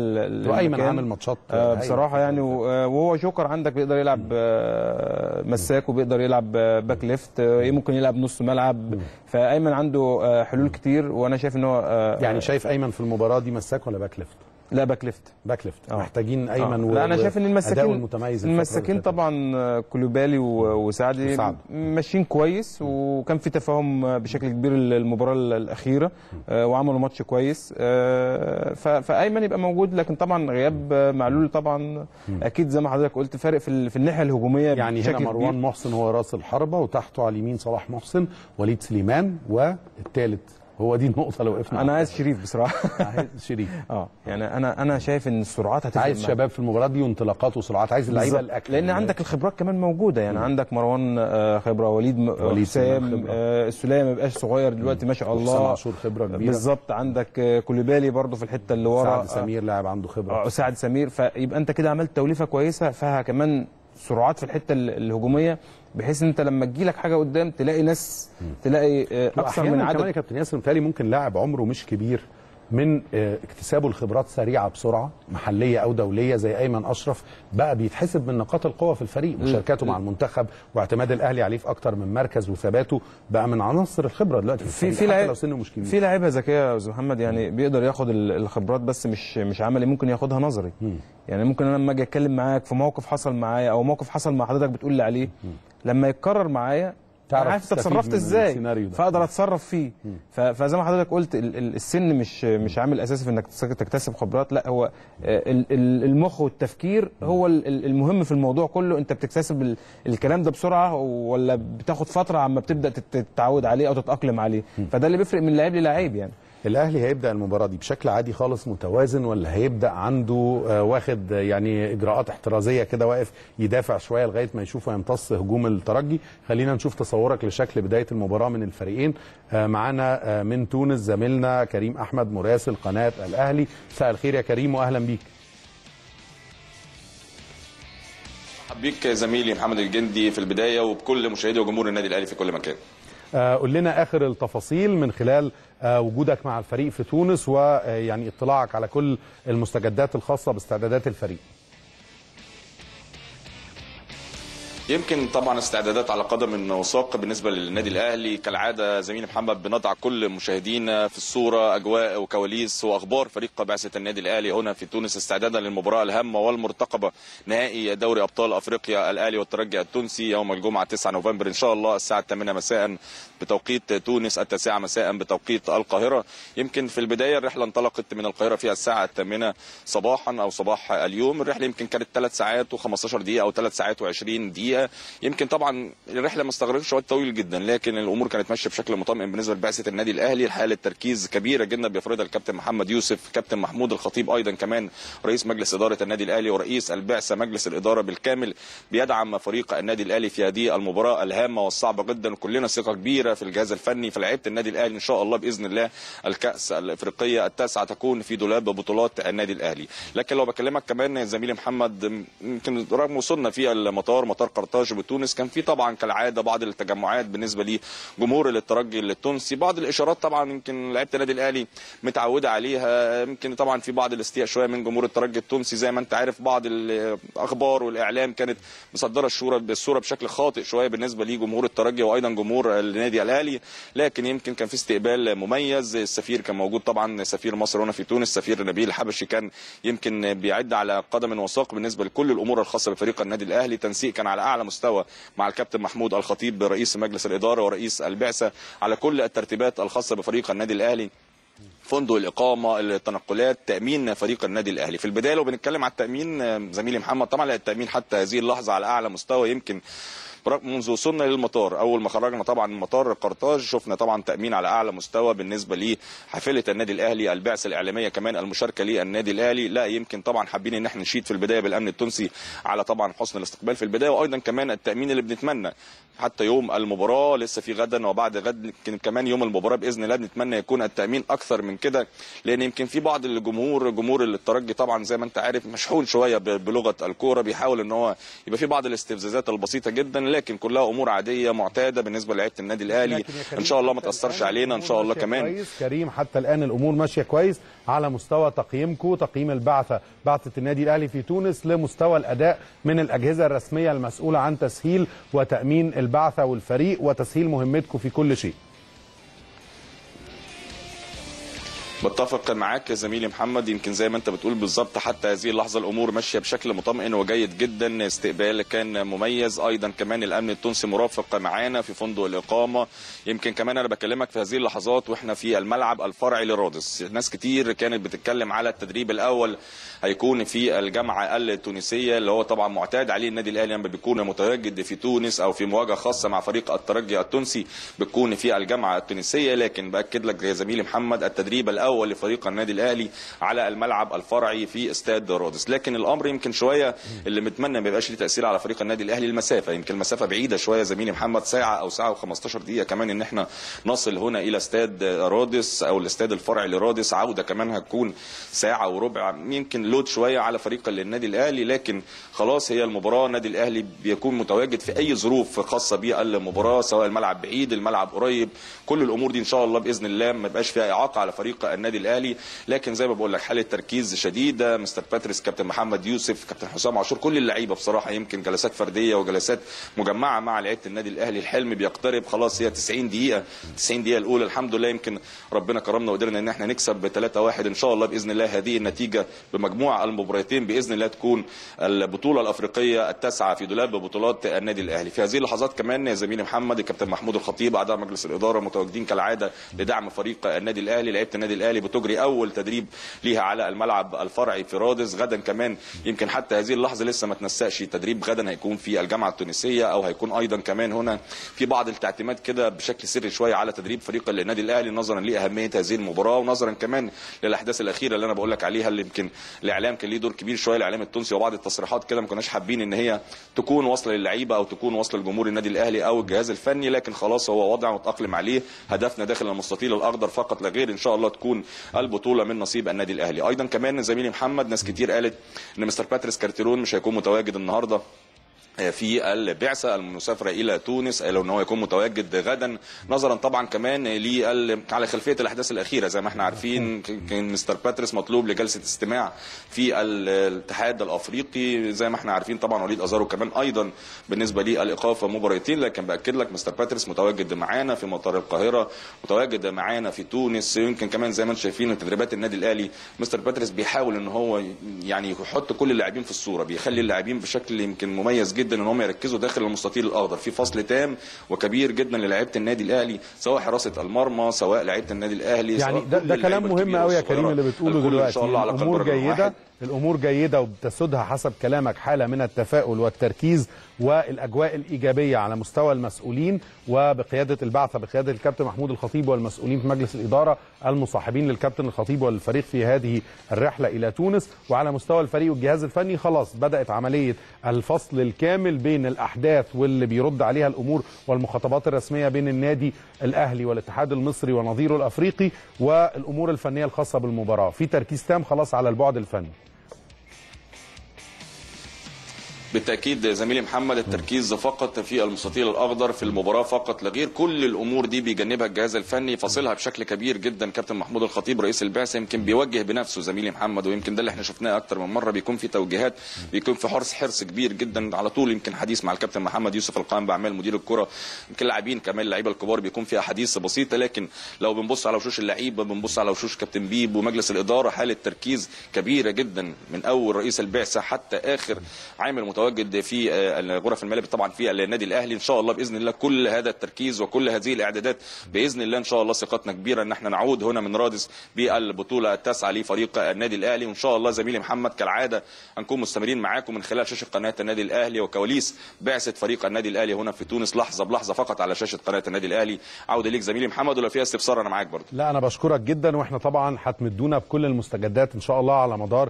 Speaker 3: وأيمن.
Speaker 1: عامل ماتشات.
Speaker 3: آه،
Speaker 1: هايلة.
Speaker 3: بصراحة يعني آه، وهو جوكر عندك بيقدر يلعب آه، مساك وبيقدر يلعب آه، باك ليفت آه، ممكن يلعب نص ملعب. فأيمن عنده آه، حلول كتير وأنا شايف إن هو آه،
Speaker 1: يعني شايف أيمن في المباراة دي مساك ولا باك ليفت؟
Speaker 3: لا باك ليفت
Speaker 1: باك ليفت
Speaker 3: آه.
Speaker 1: محتاجين أيمن
Speaker 3: آه.
Speaker 1: و...
Speaker 3: لا أنا شايف
Speaker 1: إن
Speaker 3: المساكين المساكين. طبعا آه، كوليبالي و- وسعد
Speaker 1: وسعد.
Speaker 3: ماشيين كويس وكان في تفاهم آه، بشكل كبير المباراة الأخيرة آه، وعملوا ماتش كويس آه، ف- فأيمن يبقى موجود لكن طبعا غياب معلول طبعا أكيد زي ما حضرتك قلت فارق في ال- في الناحية الهجومية
Speaker 1: يعني هنا مروان
Speaker 3: كبير.
Speaker 1: محسن هو راس الحربة وتحته على اليمين صلاح محسن وليد سليمان والثالث هو دي النقطة اللي وقفنا
Speaker 3: أنا عايز شريف بصراحة.
Speaker 1: عايز شريف.
Speaker 3: آه يعني أنا أنا شايف إن السرعات هتفرق
Speaker 1: عايز. شباب في المباراة دي وانطلاقات وسرعات عايز
Speaker 3: بالظبط.
Speaker 1: الأكل
Speaker 3: لأن عندك الخبرات كمان موجودة. يعني عندك مروان آه، خبرة وليد م-
Speaker 1: وليد سليمان
Speaker 3: حسام. آه، السوليه ما بقاش صغير دلوقتي ما شاء
Speaker 1: حسام
Speaker 3: الله.
Speaker 1: عاشور خبرة كبيرة.
Speaker 3: بالظبط. عندك آه، كوليبالي برضو في الحتة اللي ورا.
Speaker 1: سعد سمير لاعب عنده خبرة.
Speaker 3: آه، سعد سمير. فيبقى أنت كده عملت توليفة كويسة فيها كمان سرعات في الحتة ال- الهجومية. بحيث انت لما تجيلك حاجة قدام تلاقي ناس تلاقي
Speaker 1: أكثر
Speaker 3: من
Speaker 1: كمان يا
Speaker 3: عدد
Speaker 1: كابتن ياسر متهيألي ممكن لاعب عمره مش كبير. من آه، اكتسابه الخبرات سريعة بسرعة محلية أو دولية زي أيمن أشرف بقى بيتحسب من نقاط القوة في الفريق مشاركاته مع المنتخب واعتماد الأهلي عليه في أكتر من مركز وثباته بقى من عناصر الخبرة دلوقتي في
Speaker 3: في
Speaker 1: الفريق
Speaker 3: في
Speaker 1: حتى
Speaker 3: لعيب
Speaker 1: لو سنه مش كبير.
Speaker 3: في لعيبة ذكية يا أستاذ محمد يعني بيقدر ياخد ال- الخبرات بس مش مش عملي ممكن ياخدها نظري. يعني ممكن أنا لما أجي أتكلم معاك في موقف حصل معايا أو موقف حصل مع حضرتك بتقول لي عليه لما يتكرر معايا
Speaker 1: تعرف
Speaker 3: عارف
Speaker 1: أنت
Speaker 3: اتصرفت
Speaker 1: إزاي.
Speaker 3: فأقدر أتصرف فيه. فزي ما حضرتك قلت ال- ال- السن مش مش عامل أساسي في إنك تس- تكتسب خبرات. لا هو آه، ال- ال- المخ والتفكير هو ال- ال- المهم في الموضوع كله. أنت بتكتسب ال- الكلام ده بسرعة ولا بتاخد فترة عما بتبدأ تت- تتعود عليه أو تتأقلم عليه. فده اللي بيفرق من لعيب للعيب يعني.
Speaker 1: الأهلي هيبدأ المباراة دي بشكل عادي خالص متوازن ولا هيبدأ عنده آه، واخد آه، يعني إجراءات احترازية كده واقف يدافع شوية لغاية ما يشوف ويمتص هجوم الترجي؟ خلينا نشوف تصورك لشكل بداية المباراة من الفريقين. آه، معانا من تونس زميلنا كريم أحمد مراسل قناة الأهلي. مساء الخير يا كريم واهلا بيك.
Speaker 5: بيك زميلي محمد الجندي في البداية وبكل مشاهدي وجمهور النادي الأهلي في كل مكان.
Speaker 1: قول لنا آخر التفاصيل من خلال وجودك مع الفريق في تونس ويعني اطلاعك على كل المستجدات الخاصة باستعدادات الفريق.
Speaker 5: يمكن طبعا استعدادات على قدم وساق بالنسبة للنادي الأهلي. كالعادة زميلي محمد بنضع كل مشاهدينا في الصورة أجواء وكواليس وأخبار فريق بعثة النادي الأهلي هنا في تونس استعدادا للمباراة الهامة والمرتقبة نهائي دوري أبطال أفريقيا الأهلي والترجي التونسي يوم الجمعة 9 نوفمبر. إن شاء الله الساعة 8 مساء بتوقيت تونس التاسعة مساء بتوقيت القاهرة. يمكن في البداية الرحلة انطلقت من القاهرة في الساعة الثامنة صباحا أو صباح اليوم. الرحلة يمكن كانت 3 ساعات و15 دقيقة أو 3 ساعات و20 دقيقة. يمكن طبعا الرحلة ما استغرقتش وقت طويل جدا لكن الأمور كانت ماشية بشكل مطمئن بالنسبة لبعثة النادي الأهلي. حاله تركيز كبيره جدا بيفرضها الكابتن محمد يوسف كابتن محمود الخطيب أيضا كمان رئيس مجلس إدارة النادي الأهلي ورئيس البعثة مجلس الإدارة بالكامل بيدعم فريق النادي الأهلي في هذه المباراة الهامة والصعبة جدا. كلنا ثقة كبيرة في الجهاز الفني في لعيبة النادي الأهلي إن شاء الله بإذن الله الكأس الإفريقية التاسعة تكون في دولاب بطولات النادي الأهلي. لكن لو بكلمك كمان زميلي محمد يمكن رغم وصلنا في المطار مطار بتونس. كان في طبعا كالعادة بعض التجمعات بالنسبة لجمهور الترجي التونسي. بعض الإشارات طبعا يمكن لعيبة النادي الأهلي متعودة عليها. يمكن طبعا في بعض الاستياء شوية من جمهور الترجي التونسي. زي ما انت عارف بعض الأخبار والإعلام كانت مصدرة الصورة بالصورة بشكل خاطئ شوية بالنسبة لجمهور الترجي وأيضا جمهور النادي الأهلي. لكن يمكن كان في استقبال مميز. السفير كان موجود طبعا. سفير مصر هنا في تونس. سفير نبيل الحبشي كان يمكن بيعد على قدم وساق بالنسبة لكل الأمور الخاصة بفريق النادي الأهلي. تنسيق كان على أعلى مستوى مع الكابتن محمود الخطيب رئيس مجلس الإدارة ورئيس البعثة على كل الترتيبات الخاصة بفريق النادي الأهلي. فندق الإقامة التنقلات تأمين فريق النادي الأهلي. في البداية لو بنتكلم على التأمين زميلي محمد طبعا لا التأمين حتى هذه اللحظة على أعلى مستوى يمكن منذ وصولنا للمطار. أول ما خرجنا طبعا من مطار قرطاج شفنا طبعا تأمين على أعلى مستوى بالنسبة لحافلة النادي الأهلي البعثه الإعلامية كمان المشاركة للنادي الأهلي. لا يمكن طبعا حابين إن إحنا نشيد في البداية بالأمن التونسي على طبعا حسن الاستقبال في البداية. وأيضا كمان التأمين اللي بنتمنى حتى يوم المباراة لسه في غدا وبعد غد كمان يوم المباراة بإذن الله بنتمنى يكون التأمين أكثر من كده. لأن يمكن في بعض الجمهور جمهور الترجي طبعا زي ما أنت عارف مشحون شوية بلغة الكورة. بيحاول إن هو يبقى في بعض الاستفزازات البسيطة جدا. لكن كلها أمور عادية معتادة بالنسبة لعيبة النادي
Speaker 1: الأهلي.
Speaker 5: إن شاء الله ما
Speaker 1: تأثرش
Speaker 5: علينا إن شاء الله كمان.
Speaker 1: كويس. كريم حتى الآن الأمور ماشية كويس على مستوى تقييمكم تقييم البعثة بعثة النادي الأهلي في تونس لمستوى الأداء من الأجهزة الرسمية المسؤولة عن تسهيل وتأمين البعثة والفريق وتسهيل مهمتكم في كل شيء.
Speaker 5: بتفق معاك يا زميلي محمد. يمكن زي ما انت بتقول بالظبط حتى هذه اللحظة الأمور ماشية بشكل مطمئن وجيد جدا. استقبال كان مميز. أيضا كمان الأمن التونسي مرافق معانا في فندق الإقامة. يمكن كمان أنا بكلمك في هذه اللحظات وإحنا في الملعب الفرعي لرادس ناس كتير كانت بتتكلم على التدريب الأول هيكون في الجامعة التونسية اللي هو طبعا معتاد عليه النادي الأهلي لما بيكون متواجد في تونس أو في مواجهة خاصة مع فريق الترجي التونسي بتكون في الجامعة التونسية. لكن بأكد لك يا زميلي محمد التدريب الأول لفريق النادي الأهلي على الملعب الفرعي في استاد رادس لكن الأمر يمكن شوية اللي متمنى ما يبقاش ليه تأثير على فريق النادي الأهلي المسافة. يمكن المسافة بعيدة شوية زميلي محمد ساعة أو ساعة و15 دقيقة كمان إن إحنا نصل هنا إلى استاد رادس أو الاستاد الفرعي لرادس عودة كمان هتكون ساعة وربع يمكن لود شوية على فريق النادي الأهلي لكن خلاص هي المباراة النادي الأهلي بيكون متواجد في أي ظروف خاصة بالمباراه سواء الملعب بعيد الملعب قريب كل الأمور دي إن شاء الله بإذن الله ما يبقاش فيها إعاقة على فريق النادي الأهلي. لكن زي ما بقول لك حالة تركيز شديدة مستر باتريس كابتن محمد يوسف كابتن حسام عاشور كل اللعيبة بصراحة يمكن جلسات فردية وجلسات مجمعة مع لعيبة النادي الأهلي. الحلم بيقترب خلاص هي 90 دقيقة 90 دقيقة الأولى. الحمد لله يمكن ربنا كرمنا وقدرنا إن إحنا نكسب ب 3-1 إن شاء الله بإذن الله هذه النتيجة بمجموع المباراتين بإذن الله تكون البطولة الأفريقية التاسعة في دولاب بطولات النادي الأهلي. في هذه اللحظات كمان زميلي محمد الكابتن محمود الخطيب أعضاء مجلس الإدارة متواجدين كالعادة لدعم فريق النادي الأهلي لعيبة النادي الأهلي بتجري أول تدريب ليها على الملعب الفرعي في رادس. غدا كمان يمكن حتى هذه اللحظة لسه ما تنسقش تدريب غدا هيكون في الجامعة التونسية أو هيكون أيضا كمان هنا في بعض التعتيمات كده بشكل سري شوية على تدريب فريق النادي الأهلي نظرا لأهمية هذه المباراة ونظرا كمان للأحداث الأخيرة اللي أنا بقول لك عليها اللي يمكن الإعلام كان ليه دور كبير شوية الإعلام التونسي وبعض التصريحات كده ما كناش حابين إن هي تكون واصله للعيبة أو تكون واصله لجمهور النادي الأهلي أو الجهاز الفني لكن خلاص هو وضع متأقلم عليه. هدفنا داخل المستطيل الأخضر فقط لا غير إن شاء الله تكون البطولة من نصيب النادي الأهلي. أيضا كمان زميلي محمد ناس كتير قالت إن مستر باتريس كارتيرون مش هيكون متواجد النهارده. في البعثة المسافرة إلى تونس إن هو يكون متواجد غدا. نظرا طبعا كمان. على خلفية الأحداث الأخيرة زي ما إحنا عارفين كان مستر باتريس مطلوب لجلسة استماع في الاتحاد الأفريقي. زي ما إحنا عارفين طبعا وليد أزارو كمان أيضا بالنسبة للايقاف مباراتين. لكن بأكد لك مستر باتريس متواجد معانا في مطار القاهرة متواجد معانا في تونس. يمكن كمان زي ما أنتم شايفين تدريبات النادي الأهلي مستر باتريس بيحاول إن هو يعني يحط كل اللاعبين في الصورة بيخلي اللاعبين بشكل يمكن مميز جدا. جدا إن هم يركزوا داخل المستطيل الأخضر في فصل تام وكبير جدا للاعيبة النادي الأهلي سواء حراسة المرمى سواء لعيبه النادي الأهلي
Speaker 1: يعني ده, ده كلام مهم قوي يا. كريم اللي بتقوله دلوقتي
Speaker 5: إن شاء الله على
Speaker 1: الأمور
Speaker 5: جيدة.
Speaker 1: الأمور جيدة وبتسودها حسب كلامك حالة من التفاؤل والتركيز والأجواء الإيجابية على مستوى المسؤولين وبقيادة البعثة بقيادة الكابتن محمود الخطيب والمسؤولين في مجلس الإدارة المصاحبين للكابتن الخطيب والفريق في هذه الرحلة إلى تونس. وعلى مستوى الفريق والجهاز الفني خلاص بدأت عملية الفصل الكامل بين الأحداث واللي بيرد عليها الأمور والمخاطبات الرسمية بين النادي الأهلي والاتحاد المصري ونظيره الأفريقي والأمور الفنية الخاصة بالمباراة. في تركيز تام خلاص على البعد الفني.
Speaker 5: بالتأكيد زميلي محمد التركيز فقط في المستطيل الأخضر في المباراة فقط لا غير كل الأمور دي بيجنبها الجهاز الفني فاصلها بشكل كبير جدا كابتن محمود الخطيب رئيس البعثه يمكن بيوجه بنفسه زميلي محمد ويمكن ده اللي إحنا شفناه أكتر من مرة بيكون في توجيهات بيكون في حرص حرص كبير جدا على طول. يمكن حديث مع الكابتن محمد يوسف القائم بأعمال مدير الكرة يمكن لاعبين كمان اللعيبة الكبار بيكون فيها احاديث بسيطه لكن لو بنبص على وشوش اللعيبة بنبص على وشوش كابتن بيب ومجلس الإدارة حالة تركيز كبيرة جدا من أول رئيس البعثه حتى آخر عامل متواجد في آه، غرف الملابس طبعا في النادي الأهلي. إن شاء الله بإذن الله كل هذا التركيز وكل هذه الإعدادات بإذن الله إن شاء الله ثقتنا كبيرة إن إحنا نعود هنا من رادس بالبطولة التاسعة لفريق النادي الأهلي. وإن شاء الله زميلي محمد كالعادة هنكون مستمرين معاكم من خلال شاشة قناة النادي الأهلي وكواليس بعثة فريق النادي الأهلي هنا في تونس. لحظة بلحظة فقط على شاشة قناة النادي الأهلي. عودة ليك زميلي محمد ولو فيها استفسار؟ أنا معاك برضه.
Speaker 1: لا أنا بشكرك جدا وإحنا طبعا هتمدونا بكل المستجدات إن شاء الله على مدار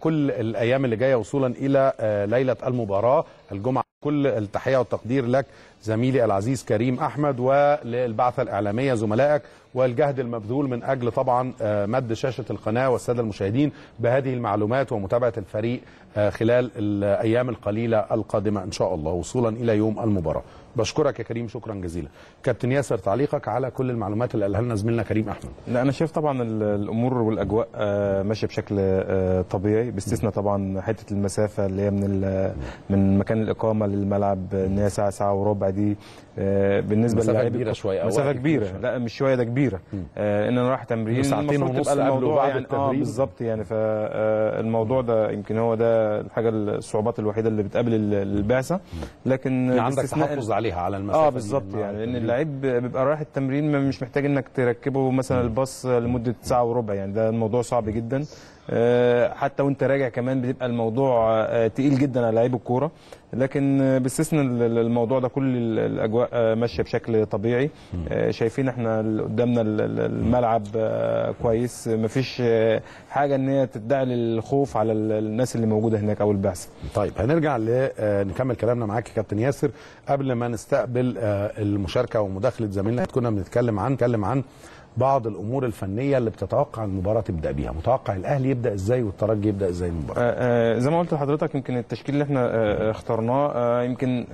Speaker 1: كل الأيام اللي جاية وصولا إلى آه، ليلة المباراة الجمعة كل التحية والتقدير لك زميلي العزيز كريم أحمد وللبعثة الإعلامية زملائك والجهد المبذول من أجل طبعا آه، مد شاشة القناة والسادة المشاهدين بهذه المعلومات ومتابعة الفريق آه، خلال الأيام القليلة القادمة إن شاء الله وصولا إلى يوم المباراة. بشكرك يا كريم شكرا جزيلا. كابتن ياسر تعليقك على كل المعلومات اللي قالها لنا زميلنا كريم أحمد.
Speaker 3: لا أنا شايف طبعا ال- الأمور والأجواء آه، ماشية بشكل آه، طبيعي باستثناء طبعا حتة المسافة اللي هي من من مكان الإقامة للملعب إن هي ساعة ساعة وربع دي آه، بالنسبة
Speaker 1: مسافة
Speaker 3: للاعيب
Speaker 1: كبيرة شوية، أو مسافة
Speaker 3: كبيرة
Speaker 1: كبير شوية.
Speaker 3: لا مش شوية ده كبيرة. آه، إن أنا رايح تمرين
Speaker 1: ساعتين ونص قبل
Speaker 3: الموضوع يعني آه
Speaker 1: التدريب.
Speaker 3: بالظبط يعني. فالموضوع ده يمكن هو ده الحاجة الصعوبات الوحيدة اللي بتقابل ال- البعثة. لكن
Speaker 1: يعني عندك تحفظ عليها على
Speaker 3: المسافة
Speaker 1: آه
Speaker 3: بالظبط يعني
Speaker 1: لأن
Speaker 3: اللعيب بيبقى رايح التمرين مش محتاج إنك تركبه مثلا الباص لمدة ساعة وربع يعني ده الموضوع صعب جدا. حتى وانت راجع كمان بيبقى الموضوع آه، تقيل جدا على لعيب الكورة. لكن آه، باستثناء ال- ال- الموضوع ده كل ال- الأجواء آه، ماشية بشكل طبيعي. آه، شايفين إحنا قدامنا ال- ال- الملعب آه، كويس. مفيش آه، حاجة إن هي تدعي للخوف على ال- الناس اللي موجودة هناك أو البعثه
Speaker 1: طيب هنرجع آه، نكمل كلامنا معاك يا كابتن ياسر. قبل ما نستقبل آه، المشاركة ومداخلة زميلنا كنا بنتكلم عن نتكلم عن بعض الأمور الفنية اللي بتتوقع المباراة تبدأ بيها. متوقع الأهلي يبدأ إزاي والترجي يبدأ إزاي المباراة؟
Speaker 3: آه، آه، زي ما قلت لحضرتك يمكن التشكيل اللي إحنا آه، اخترناه يمكن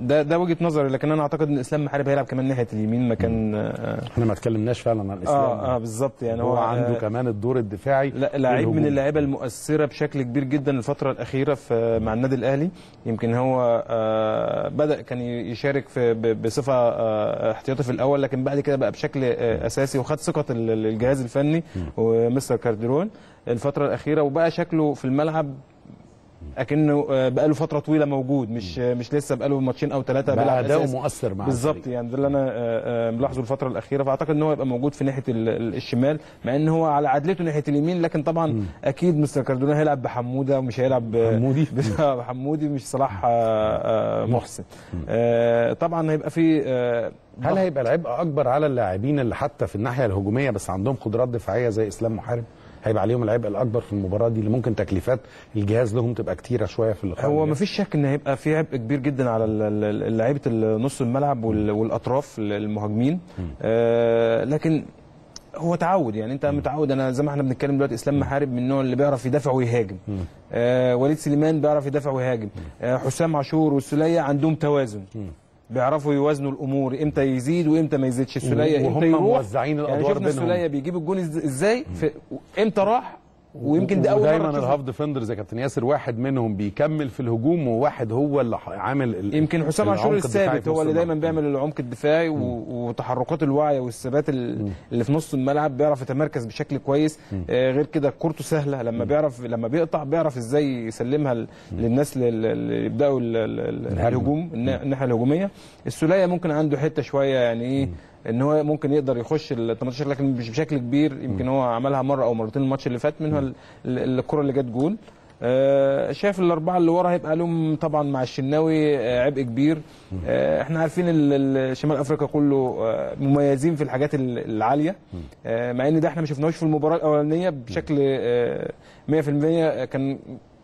Speaker 3: ده ده وجهة نظري لكن أنا أعتقد إن اسلام محارب هيلعب كمان ناحية اليمين مكان آه
Speaker 1: إحنا ما اتكلمناش فعلا عن الإسلام.
Speaker 3: آه, آه بالظبط يعني
Speaker 1: هو
Speaker 3: هو
Speaker 1: عنده
Speaker 3: آه،
Speaker 1: كمان الدور الدفاعي
Speaker 3: لا لعيب. من اللعيبة المؤثرة بشكل كبير جدا الفترة الأخيرة في مع النادي الأهلي. يمكن هو آه بدأ كان يشارك في بصفة آه احتياطي في الأول لكن بعد كده بقى بشكل آه أساسي وخد ثقة ال- ال- الجهاز الفني ومستر كارديرون الفترة الأخيرة وبقى شكله في الملعب أكنه آه، بقاله فترة طويلة موجود مش مش لسه بقاله ماتشين أو
Speaker 1: ثلاثة
Speaker 3: بيلعب أداؤه.
Speaker 1: مؤثر مع
Speaker 3: بالظبط. يعني ده اللي أنا آه، آه، ملاحظه الفترة الأخيرة. فأعتقد إن هو يبقى موجود في ناحية ال- ال- الشمال مع إن هو على عدلته ناحية اليمين لكن طبعا أكيد مستر كاردونا هيلعب بحمودة ومش هيلعب ب-
Speaker 1: حمودي؟
Speaker 3: بحمودي مش صلاح محسن. طبعا هيبقى في
Speaker 1: هل هيبقى العبء أكبر على اللاعبين اللي حتى في الناحية الهجومية بس عندهم قدرات دفاعية زي إسلام محارب؟ هيبقى عليهم العبء الأكبر في المباراة دي اللي ممكن تكليفات الجهاز لهم تبقى كتيرة شوية في اللقاء.
Speaker 3: هو. ما فيش شك إن هيبقى في عبء كبير جدا على لعيبة نص الملعب وال- والأطراف المهاجمين. آه لكن هو تعود يعني أنت متعود. أنا زي ما إحنا بنتكلم دلوقتي إسلام محارب من النوع اللي بيعرف يدافع ويهاجم. آه وليد سليمان بيعرف يدافع ويهاجم. آه حسام عاشور والسوليه عندهم توازن. بيعرفوا يوازنوا الأمور إمتى يزيد وإمتى ما يزيدش. السوليه إمتى
Speaker 1: وهم
Speaker 3: يروح؟
Speaker 1: موزعين
Speaker 3: يعني
Speaker 1: الأدوار
Speaker 3: شفنا. السوليه بيجيب الجون إزاي؟ في إمتى راح؟ ويمكن ده أول
Speaker 1: دايما
Speaker 3: مره
Speaker 1: الهاف ديفندرز يا كابتن ياسر واحد منهم بيكمل في الهجوم وواحد هو اللي عامل
Speaker 3: يمكن حسام عاشور الثابت هو اللي دايما. بيعمل العمق الدفاعي وتحركاته الوعي والثبات ال- اللي في نص الملعب بيعرف يتمركز بشكل كويس. آه غير كده كورته سهلة. لما بيعرف لما بيقطع بيعرف إزاي يسلمها للناس اللي
Speaker 1: يبدأوا.
Speaker 3: الهجوم النا- الناحية الهجومية. السولية ممكن عنده حتة شوية يعني إيه إن هو ممكن يقدر يخش ال 18 لكن مش بشكل كبير يمكن هو عملها مرة أو مرتين الماتش اللي فات منها ال- ال- الكرة اللي جت جول آه، شايف الأربعة اللي ورا هيبقى لهم طبعا مع الشناوي آه، عبء كبير. آه، إحنا عارفين ال- ال- شمال أفريقيا كله مميزين في الحاجات ال- العالية. مع إن ده إحنا ما شفناهوش في المباراة الأولانية بشكل آه، 100% كان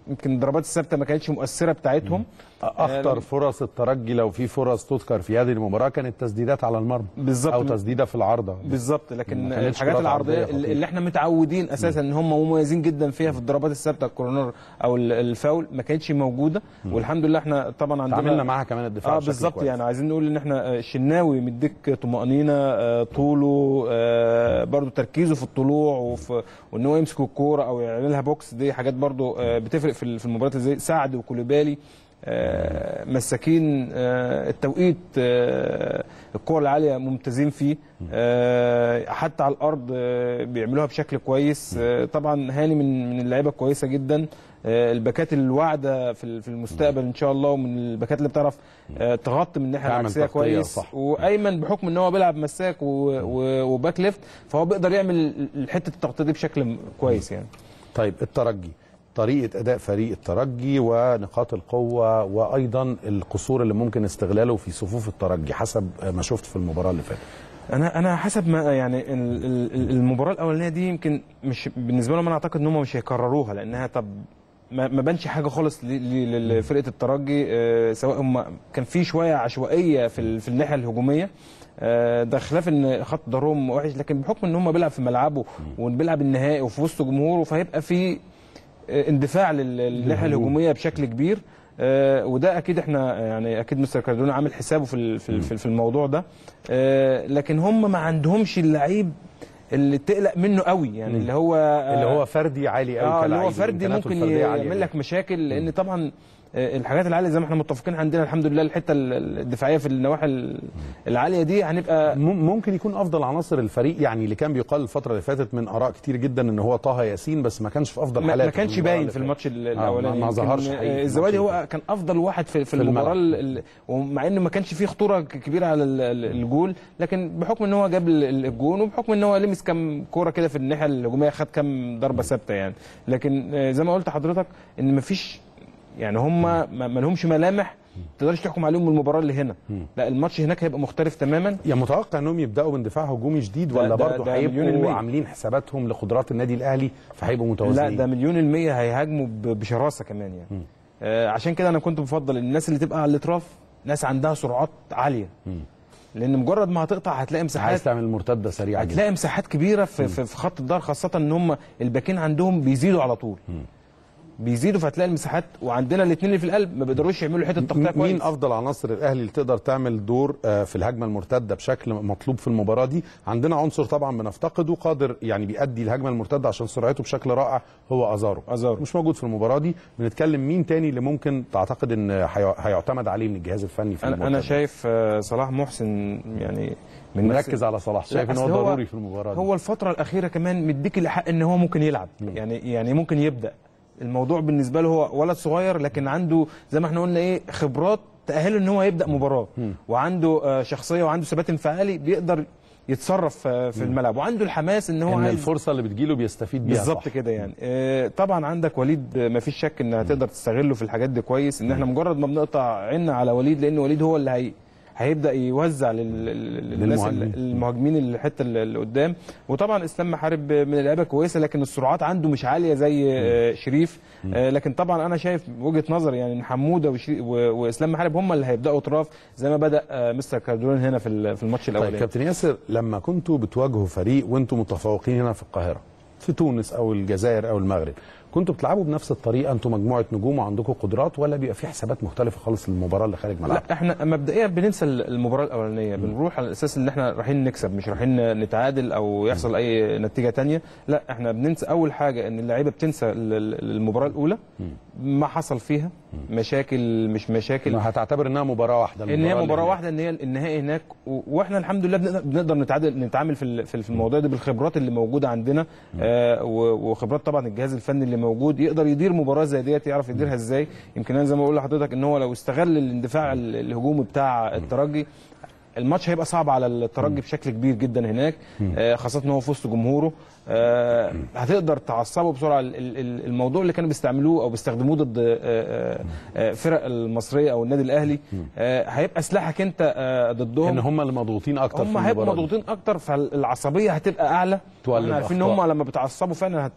Speaker 3: يمكن الضربات الثابتة ما كانتش مؤثرة بتاعتهم.
Speaker 1: أخطر فرص الترجي لو في فرص تذكر في هذه المباراة كانت تسديدات على المرمى
Speaker 3: بالظبط.
Speaker 1: أو تسديدة في العارضة
Speaker 3: بالظبط لكن الحاجات
Speaker 1: العرضية
Speaker 3: اللي. اللي إحنا متعودين أساسا إن هم مميزين جدا فيها في الضربات الثابتة الكورنر أو ال- الفاول ما كانتش موجودة والحمد لله إحنا طبعا عندنا
Speaker 1: تعاملنا معاها كمان الدفاع آه
Speaker 3: بالظبط. يعني عايزين نقول إن إحنا آه، الشناوي مديك طمأنينة آه، طوله آه، برضو تركيزه في الطلوع وفي وإن هو يمسك الكورة أو يعملها box دي حاجات برضو آه، بتفرق في ال- في المباريات زي سعد وكوليبالي مساكين آه، التوقيت آه، الكور العالية ممتازين فيه. آه، حتى على الأرض آه، بيعملوها بشكل كويس. آه، طبعا هاني من من اللعيبة كويسة جدا. آه، الباكات الواعدة في ال- في المستقبل إن شاء الله ومن الباكات اللي بتعرف آه، تغطي من الناحية
Speaker 1: العكسية
Speaker 3: كويس.
Speaker 1: صح.
Speaker 3: وأيمن بحكم إن هو بيلعب مساك و back left فهو بيقدر يعمل حتة التغطية دي بشكل كويس يعني.
Speaker 1: طيب الترجي. طريقة أداء فريق الترجي ونقاط القوة وأيضا القصور اللي ممكن استغلاله في صفوف الترجي حسب ما شفت في المباراة اللي فاتت.
Speaker 3: أنا أنا حسب ما يعني ال- ال- المباراة الأولانية دي يمكن مش بالنسبة لهم أنا أعتقد إن هم مش هيكرروها لأنها طب ما بانش حاجة خالص لفرقة الترجي آه، سواء هم كان في شوية عشوائية في في الناحية الهجومية. آه، ده خلاف إن خط ضرهم وحش لكن بحكم إن هم بيلعب في ملعبه وبيلعب النهائي وفي وسط جمهوره فهيبقى في اندفاع لل- للناحية الهجومية بشكل كبير. آه، وده أكيد إحنا يعني أكيد مستر كاردونا عامل حسابه في في في الموضوع ده. آه، لكن هم ما عندهمش اللعيب اللي تقلق منه قوي يعني اللي هو آه،
Speaker 1: اللي هو فردي عالي قوي
Speaker 3: آه اللي هو فردي ممكن يعمل
Speaker 1: جداً.
Speaker 3: لك مشاكل لأن طبعا آه، الحاجات العالية زي ما إحنا متفقين عندنا الحمد لله الحتة ال- الدفاعية في النواحي ال- العالية دي هنبقى
Speaker 1: مم- ممكن يكون أفضل عناصر الفريق يعني اللي كان بيقال الفترة اللي فاتت من آراء كتير جدا إن هو طه ياسين بس ما كانش في
Speaker 3: أفضل
Speaker 1: حالاته
Speaker 3: ما كانش باين في. الماتش ال-
Speaker 1: آه،
Speaker 3: الأولاني.
Speaker 1: ما- ظهرش
Speaker 3: آه، الزوادي هو كان أفضل واحد في, في, المباراة ومع إنه ما كانش فيه خطورة كبيرة على ال- ال- الجول لكن بحكم إن هو جاب ال- ال- الجون وبحكم إن هو لمس كام كورة كده في الناحية الهجومية خد كام ضربة ثابتة يعني. لكن آه، زي ما قلت لحضرتك إن ما فيش يعني هم ما لهمش ملامح تقدرش تحكم عليهم من المباراه اللي هنا. لا الماتش هناك هيبقى مختلف تماما.
Speaker 1: يا متوقع انهم يبدأوا باندفاع هجومي جديد ولا برضه هيبقوا. عاملين حساباتهم لقدرات النادي الأهلي فهيبقوا
Speaker 3: لا
Speaker 1: متوازنين
Speaker 3: ده مليون المية هيهاجموا ب- بشراسة كمان يعني. آه عشان كده أنا كنت بفضل الناس اللي تبقى على الأطراف ناس عندها سرعات عالية. لأن مجرد ما هتقطع هتلاقي
Speaker 1: عايز
Speaker 3: مساحات
Speaker 1: تعمل مرتدة سريعة جدا.
Speaker 3: هتلاقي مساحات كبيرة في, في, في خط الظهر خاصة إن هم الباكين عندهم بيزيدوا على طول. بيزيدوا فهتلاقي المساحات وعندنا الاثنين اللي في القلب ما بيقدروش يعملوا حتة تغطيه
Speaker 1: مين
Speaker 3: كويس.
Speaker 1: أفضل عناصر الأهلي اللي تقدر تعمل دور آه، في الهجمة المرتدة بشكل مطلوب في المباراة دي؟ عندنا عنصر طبعا بنفتقده قادر يعني بيأدي الهجمة المرتدة عشان سرعته بشكل رائع هو أزارو.
Speaker 3: أزارو.
Speaker 1: مش موجود في المباراة دي. بنتكلم مين تاني اللي ممكن تعتقد إن هي- هيعتمد عليه من الجهاز الفني في المباراه
Speaker 3: أنا شايف آه، صلاح محسن يعني من
Speaker 1: مركز على صلاح. شايف
Speaker 3: إن
Speaker 1: هو ضروري في المباراة دي.
Speaker 3: هو الفترة الأخيرة كمان مديك الحق إن هو ممكن يلعب. يعني يعني ممكن يبدأ. الموضوع بالنسبة له هو ولد صغير لكن عنده زي ما إحنا قلنا إيه خبرات تأهله إن هو يبدأ مباراة. وعنده آه، شخصية وعنده ثبات انفعالي بيقدر يتصرف آه، في الملعب. وعنده الحماس إن هو
Speaker 1: إن
Speaker 3: عايز
Speaker 1: الفرصة اللي بتجيله بيستفيد بيها
Speaker 3: بالظبط. كده يعني. آه، طبعا عندك وليد ما فيش شك ان هتقدر تستغله في الحاجات دي كويس إن إحنا مجرد ما بنقطع عنا على وليد لأن وليد هو اللي هي هيبدأ يوزع لل- لل- للناس المهاجمين الحتة اللي قدام. وطبعا إسلام محارب من اللعيبة كويسة لكن السرعات عنده مش عالية زي آه، شريف. آه، لكن طبعا أنا شايف وجهة نظري يعني إن حموده وإسلام محارب هم اللي هيبدأوا اطراف زي ما بدأ آه، مستر كاردون هنا في ال- في الماتش
Speaker 1: طيب
Speaker 3: الأولاني.
Speaker 1: كابتن ياسر لما كنتوا بتواجهوا فريق وأنتم متفوقين هنا في القاهرة في تونس أو الجزائر أو المغرب كنتوا بتلعبوا بنفس الطريقة أنتم مجموعة نجوم وعندكم قدرات ولا بيبقى في حسابات مختلفة خالص للمباراة اللي خارج ملعب
Speaker 3: لا إحنا مبدئيا بننسى المباراة الأولانية بنروح على أساس إن إحنا رايحين نكسب مش رايحين نتعادل أو يحصل أي نتيجة تانية. لا إحنا بننسى أول حاجة إن اللعيبة بتنسى ال- ال- المباراة الأولى. ما حصل فيها. مشاكل مش مشاكل.
Speaker 1: هتعتبر إنها مباراة واحدة
Speaker 3: إن هي مباراة
Speaker 1: هناك.
Speaker 3: واحدة إن هي النهائي هناك. وإحنا الحمد لله بنقدر- نتعادل نتعامل في ال- في في الموضوع ده بالخبرات اللي موجودة عندنا. آه وخبرات طبعا الجهاز الفني اللي موجود يقدر يدير مباراه زي ديت يعرف يديرها إزاي. يمكن أنا زي ما بقول لحضرتك إن هو لو استغل الاندفاع ال- الهجومي بتاع الترجي الماتش هيبقى صعب على الترجي بشكل كبير جدا هناك آه خاصة إن هو في وسط جمهوره. آه هتقدر تعصبه بسرعة ال- ال- ال- الموضوع اللي كانوا بيستعملوه أو بيستخدموه ضد آه، فرق المصرية أو النادي الأهلي هيبقى سلاحك أنت ضدهم.
Speaker 1: إن هم اللي مضغوطين أكتر
Speaker 3: هم هيبقوا. مضغوطين أكتر فالعصبية هتبقى
Speaker 1: أعلى.
Speaker 3: إحنا عارفين
Speaker 1: إن.
Speaker 3: هم لما بيتعصبوا فعلا.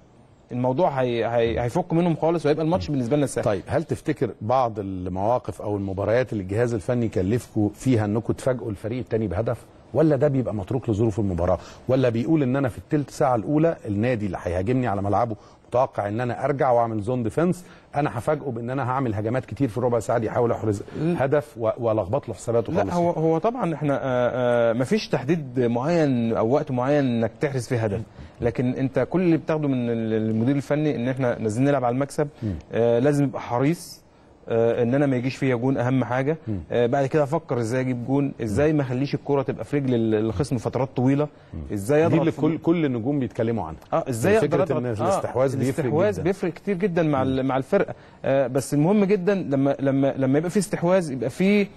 Speaker 3: الموضوع هي... هي... هيفك منهم خالص وهيبقى الماتش بالنسبة لنا سهل.
Speaker 1: طيب هل تفتكر بعض المواقف أو المباريات اللي الجهاز الفني كلفكم فيها انكم تفاجئوا الفريق الثاني بهدف؟ ولا ده بيبقى متروك لظروف المباراة؟ ولا بيقول إن أنا في الثلث ساعة الأولى النادي اللي هيهاجمني على ملعبه متوقع إن أنا أرجع وأعمل zone defense أنا هفاجئه بإن أنا هعمل هجمات كتير في ربع ساعة دي أحاول أحرز هدف وألخبط له حساباته
Speaker 3: لا
Speaker 1: خالص
Speaker 3: هو هو طبعا إحنا ما فيش تحديد معين أو وقت معين إنك تحرز فيه هدف. لكن أنت كل اللي بتاخده من المدير الفني إن إحنا نازلين نلعب على المكسب آه لازم يبقى حريص إن أنا ما يجيش فيا جون أهم حاجة. آه، بعد كده أفكر إزاي أجيب جون إزاي ما أخليش الكرة تبقى في رجل ال- الخصم فترات طويلة إزاي
Speaker 1: دي
Speaker 3: أضغط
Speaker 1: اللي
Speaker 3: في-
Speaker 1: كل كل النجوم بيتكلموا عنها.
Speaker 3: آه
Speaker 1: إزاي
Speaker 3: أقدر
Speaker 1: إن
Speaker 3: اضغط
Speaker 1: الاستحواذ بيفرق
Speaker 3: الاستحواذ
Speaker 1: جداً.
Speaker 3: بيفرق كتير جدا مع مع الفرقة. آه بس المهم جدا لما لما لما يبقى في استحواذ يبقى في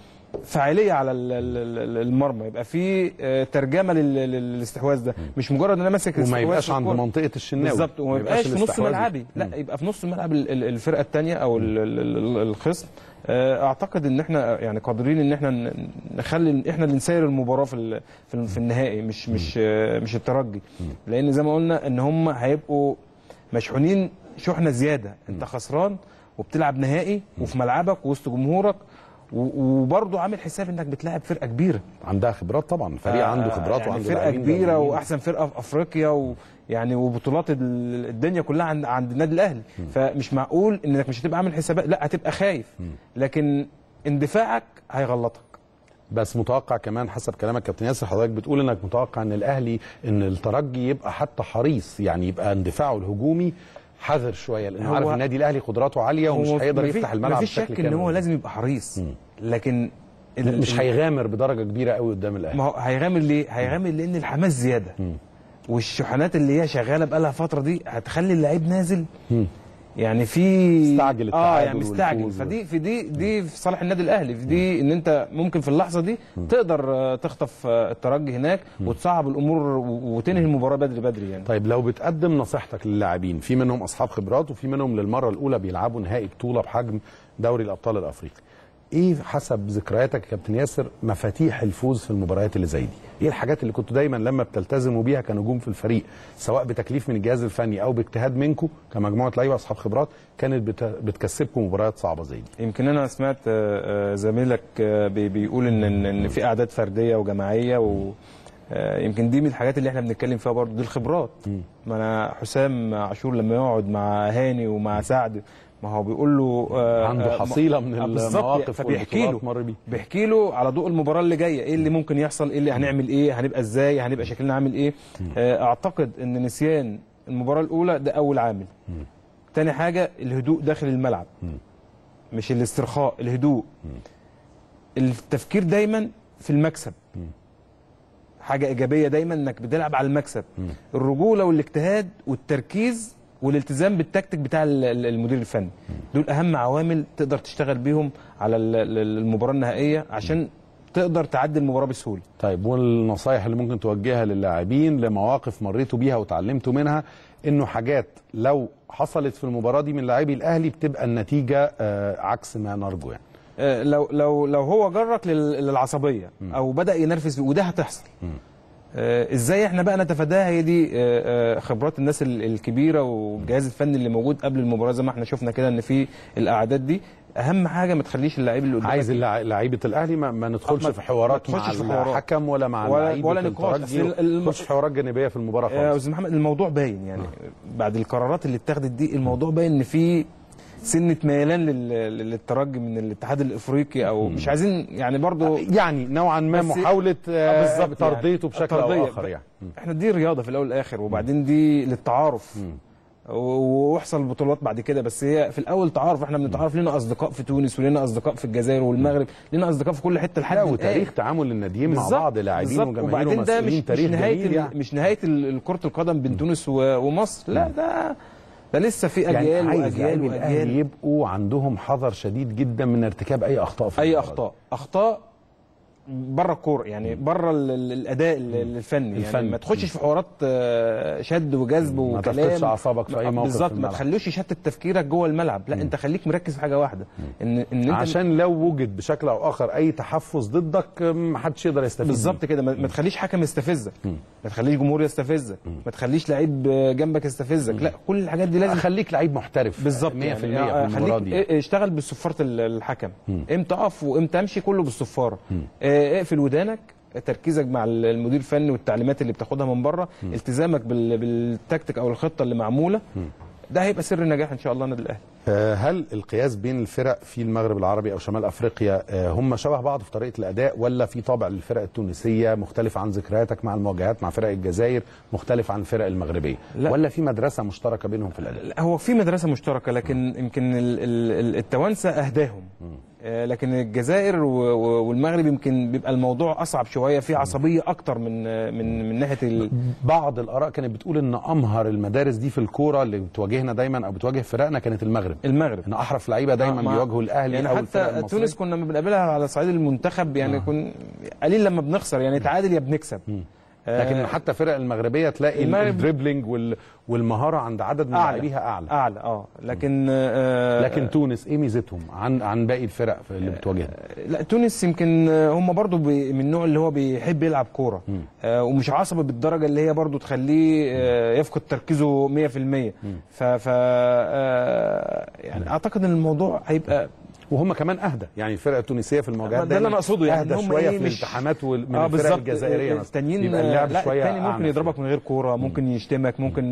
Speaker 3: فاعلية على ال- ال- ال- المرمى. يبقى في آه، ترجمة لل- لل- للاستحواذ ده. مش مجرد إن أنا ماسك
Speaker 1: وما يبقاش عند. منطقة الشناوي.
Speaker 3: بالظبط. وما
Speaker 1: ما
Speaker 3: يبقاش في نص ملعبي. لا يبقى في نص ملعب ال- ال- الفرقة الثانية أو ال- ال- ال- الخصم. آه، أعتقد إن إحنا يعني قادرين إن إحنا نخلي إحنا اللي نسير المباراة في في ال- في النهائي مش مش آه، مش الترجي. لأن زي ما قلنا إن هم هيبقوا مشحونين شحنة زيادة. أنت خسران وبتلعب نهائي وفي ملعبك وسط جمهورك وبرضه عامل حساب إنك بتلاعب فرقة كبيرة.
Speaker 1: عندها خبرات طبعا فريق عنده خبرات
Speaker 3: يعني
Speaker 1: وعنده
Speaker 3: فرقة
Speaker 1: كبيرة.
Speaker 3: وأحسن فرقة في أفريقيا ويعني وبطولات ال- الدنيا كلها عند عند النادي الأهلي. فمش معقول إنك مش هتبقى عامل حسابات لا هتبقى خايف. لكن اندفاعك هيغلطك.
Speaker 1: بس متوقع كمان حسب كلامك كابتن ياسر حضرتك بتقول إنك متوقع إن الأهلي إن الترجي يبقى حتى حريص يعني يبقى اندفاعه الهجومي حذر شوية لأن
Speaker 3: هو-
Speaker 1: عارف النادي الأهلي قدراته عالية ومش هيقدر
Speaker 3: مفيش-
Speaker 1: يفتح الملعب
Speaker 3: مفيش
Speaker 1: بشكل
Speaker 3: شك ان
Speaker 1: كامل.
Speaker 3: هو لازم يبقى حريص لكن
Speaker 1: مش هيغامر بدرجة كبيرة قوي قدام الأهلي.
Speaker 3: ما هو هيغامر ليه؟ هيغامر لأن الحماس زيادة. والشحنات اللي هي شغالة بقالها فترة دي هتخلي اللعيب نازل يعني في
Speaker 1: مستعجل
Speaker 3: آه
Speaker 1: التعادل
Speaker 3: يعني مستعجل. فدي في دي دي في صالح النادي الأهلي. في دي إن أنت ممكن في اللحظة دي تقدر آه، تخطف آه، الترجي هناك وتصعب الأمور وتنهي المباراة بدري بدري يعني.
Speaker 1: طيب لو بتقدم نصيحتك للاعبين في منهم أصحاب خبرات وفي منهم للمرة الأولى بيلعبوا نهائي بطولة بحجم دوري الأبطال الأفريقي. إيه حسب ذكرياتك يا كابتن ياسر مفاتيح الفوز في المباريات اللي زي دي؟ إيه الحاجات اللي كنتوا دايما لما بتلتزموا بيها كنجوم في الفريق سواء بتكليف من الجهاز الفني أو باجتهاد منكم كمجموعة لعيبة اصحاب خبرات كانت بت... بتكسبكم مباريات صعبة زي دي؟
Speaker 3: يمكن أنا سمعت آه، آه، زميلك آه، بي- بيقول ان ان في أعداد فردية وجماعية و يمكن دي من الحاجات اللي إحنا بنتكلم فيها برضه دي الخبرات. ما أنا حسام عاشور لما يقعد مع هاني ومع سعد ما هو بيقول له آه،
Speaker 1: عنده
Speaker 3: آه،
Speaker 1: حصيلة من
Speaker 3: آه،
Speaker 1: المواقف
Speaker 3: فبيحكي له. بيحكي له على ضوء المباراة اللي جاية. إيه اللي ممكن يحصل؟ إيه اللي هنعمل إيه؟ هنبقى إزاي؟ هنبقى شكلنا عامل إيه؟ آه، أعتقد إن نسيان المباراة الأولى ده أول عامل. تاني حاجة الهدوء داخل الملعب. مش الاسترخاء الهدوء. التفكير دايما في المكسب. حاجة إيجابية دايما إنك بتلعب على المكسب. الرجوله والاجتهاد والتركيز والالتزام بالتكتيك بتاع ال- ال- المدير الفني. دول أهم عوامل تقدر تشتغل بيهم على ال- ال- المباراة النهائية عشان تقدر تعدي المباراة بسهولة.
Speaker 1: طيب والنصايح اللي ممكن توجهها للاعبين لمواقف مريتوا بيها وتعلمتوا منها إنه حاجات لو حصلت في المباراة دي من لاعبي الأهلي بتبقى النتيجة آه عكس ما نرجو يعني.
Speaker 3: آه، لو لو لو هو جرك لل- للعصبية أو بدأ ينرفز وده هتحصل. إزاي إحنا بقى نتفاداها؟ هي دي آه، آه، خبرات الناس ال- الكبيرة والجهاز الفني اللي موجود قبل المباراة زي ما إحنا شفنا كده ان في الاعداد دي. اهم حاجة ما تخليش اللعيب اللي قدامك
Speaker 1: عايز لعيبة الأهلي ما, ما ندخلش في حوارات مع
Speaker 3: تخشش في حوارات.
Speaker 1: الحكم ولا مع
Speaker 3: ولا-
Speaker 1: لعيبه
Speaker 3: ولا نقاش.
Speaker 1: في حوارات جانبية في المباراة
Speaker 3: يا
Speaker 1: خالص.
Speaker 3: أستاذ محمد الموضوع باين يعني. بعد القرارات اللي اتخذت دي الموضوع باين إن في سنة ميلان لل- للترجي من الاتحاد الإفريقي أو مش عايزين يعني برضو
Speaker 1: يعني نوعا ما محاولة
Speaker 3: آه،
Speaker 1: آه
Speaker 3: بالظبط
Speaker 1: ترضيته
Speaker 3: يعني.
Speaker 1: بشكل. أو آخر يعني.
Speaker 3: إحنا دي رياضة في الأول والآخر وبعدين دي للتعارف. و- ويحصل بطولات بعد كده بس هي في الأول تعارف. إحنا بنتعارف. لنا أصدقاء في تونس ولنا أصدقاء في الجزائر والمغرب لنا أصدقاء في كل حتة لحد
Speaker 1: لا. وتاريخ تعامل الناديين مع بعض لاعبين. وجماهير
Speaker 3: وبعدين ده مش
Speaker 1: ومسؤولين
Speaker 3: مش
Speaker 1: تاريخ
Speaker 3: نهاية
Speaker 1: جميل
Speaker 3: ال-
Speaker 1: يعني.
Speaker 3: مش نهاية كره القدم بين تونس ومصر. لا ده ده لسه في أجيال
Speaker 1: يعني عايز وأجيال الأهلي
Speaker 3: وأجيال.
Speaker 1: يبقوا عندهم حذر شديد جدا من ارتكاب أي أخطاء في أي
Speaker 3: أخطاء. أخطاء بره الكوره يعني بره ال- ال- الأداء ال- الفني
Speaker 1: الفني.
Speaker 3: يعني ما تخشش في حوارات آه، شد وجذب
Speaker 1: ما
Speaker 3: وكلام.
Speaker 1: تفقدش أعصابك في أي موقف في
Speaker 3: بالظبط. ما. تخلوش يشتت تفكيرك جوه الملعب. لا انت خليك مركز في حاجة واحدة. ان إن انت
Speaker 1: عشان لو وجد بشكل أو آخر أي تحفظ ضدك ما حدش يقدر يستفيد
Speaker 3: بالظبط كده. ما ما تخليش حكم يستفزك. ما تخليش جمهور يستفزك. ما تخليش لعيب جنبك يستفزك. لا كل الحاجات دي لازم
Speaker 1: خليك لعيب محترف.
Speaker 3: بالظبط.
Speaker 1: 100%
Speaker 3: يعني
Speaker 1: في المباراة
Speaker 3: خليك
Speaker 1: دي.
Speaker 3: إيه- اشتغل بالصفارة ال- الحكم. إمتى اقف وامتى امشي كله بالصفارة. آه، اقفل ودانك تركيزك مع ال- المدير الفني والتعليمات اللي بتاخدها من بره التزامك بال- بالتكتيك أو الخطة اللي معمولة ده هيبقى سر النجاح إن شاء الله النادي الأهلي.
Speaker 1: آه، هل القياس بين الفرق في المغرب العربي أو شمال أفريقيا آه، هم شبه بعض في طريقة الأداء ولا في طابع للفرق التونسية مختلف عن ذكرياتك مع المواجهات مع فرق الجزائر مختلف عن الفرق المغربية؟
Speaker 3: لا.
Speaker 1: ولا في مدرسة مشتركة بينهم في الأداء؟
Speaker 3: لا، هو في مدرسة مشتركة لكن يمكن ال- ال- ال- التوانسة أهداهم. آه، لكن الجزائر والمغرب يمكن بيبقى الموضوع أصعب شوية في عصبية أكتر من آه، من من ناحية ال...
Speaker 1: بعض الآراء كانت بتقول إن أمهر المدارس دي في الكورة اللي بتواجهنا دايما أو بتواجه فرقنا كانت المغرب.
Speaker 3: المغرب.
Speaker 1: إن أحرف لعيبة دايما
Speaker 3: آه،
Speaker 1: بيواجهوا الأهلي
Speaker 3: يعني
Speaker 1: أو
Speaker 3: حتى. تونس كنا لما بنقابلها على صعيد المنتخب يعني كن قليل لما بنخسر يعني تعادل يا بنكسب.
Speaker 1: لكن
Speaker 3: آه،
Speaker 1: حتى فرق المغربية تلاقي
Speaker 3: المغرب-
Speaker 1: ال dribbling وال... والمهارة عند عدد من لاعبيها أعلى.
Speaker 3: أعلى آه. لكن آه
Speaker 1: لكن تونس إيه ميزتهم عن عن باقي الفرق اللي بتواجهها؟
Speaker 3: لا تونس يمكن هم برضو بي- من النوع اللي هو بيحب يلعب كورة. آه ومش عصبي بالدرجة اللي هي برضو تخليه آه يفقد تركيزه 100% ف, ف آه يعني أعتقد إن الموضوع هيبقى
Speaker 1: وهم كمان أهدى. يعني الفرق التونسية في المواجهات
Speaker 3: ده اللي أنا أقصده يعني أهدى
Speaker 1: شوية
Speaker 3: إيه
Speaker 1: في
Speaker 3: مش-
Speaker 1: الالتحامات من
Speaker 3: آه
Speaker 1: الفرق الجزائرية
Speaker 3: التانيين
Speaker 1: بيبقى اللعب
Speaker 3: لا
Speaker 1: شوية
Speaker 3: التاني ممكن يضربك من غير كورة ممكن يشتمك ممكن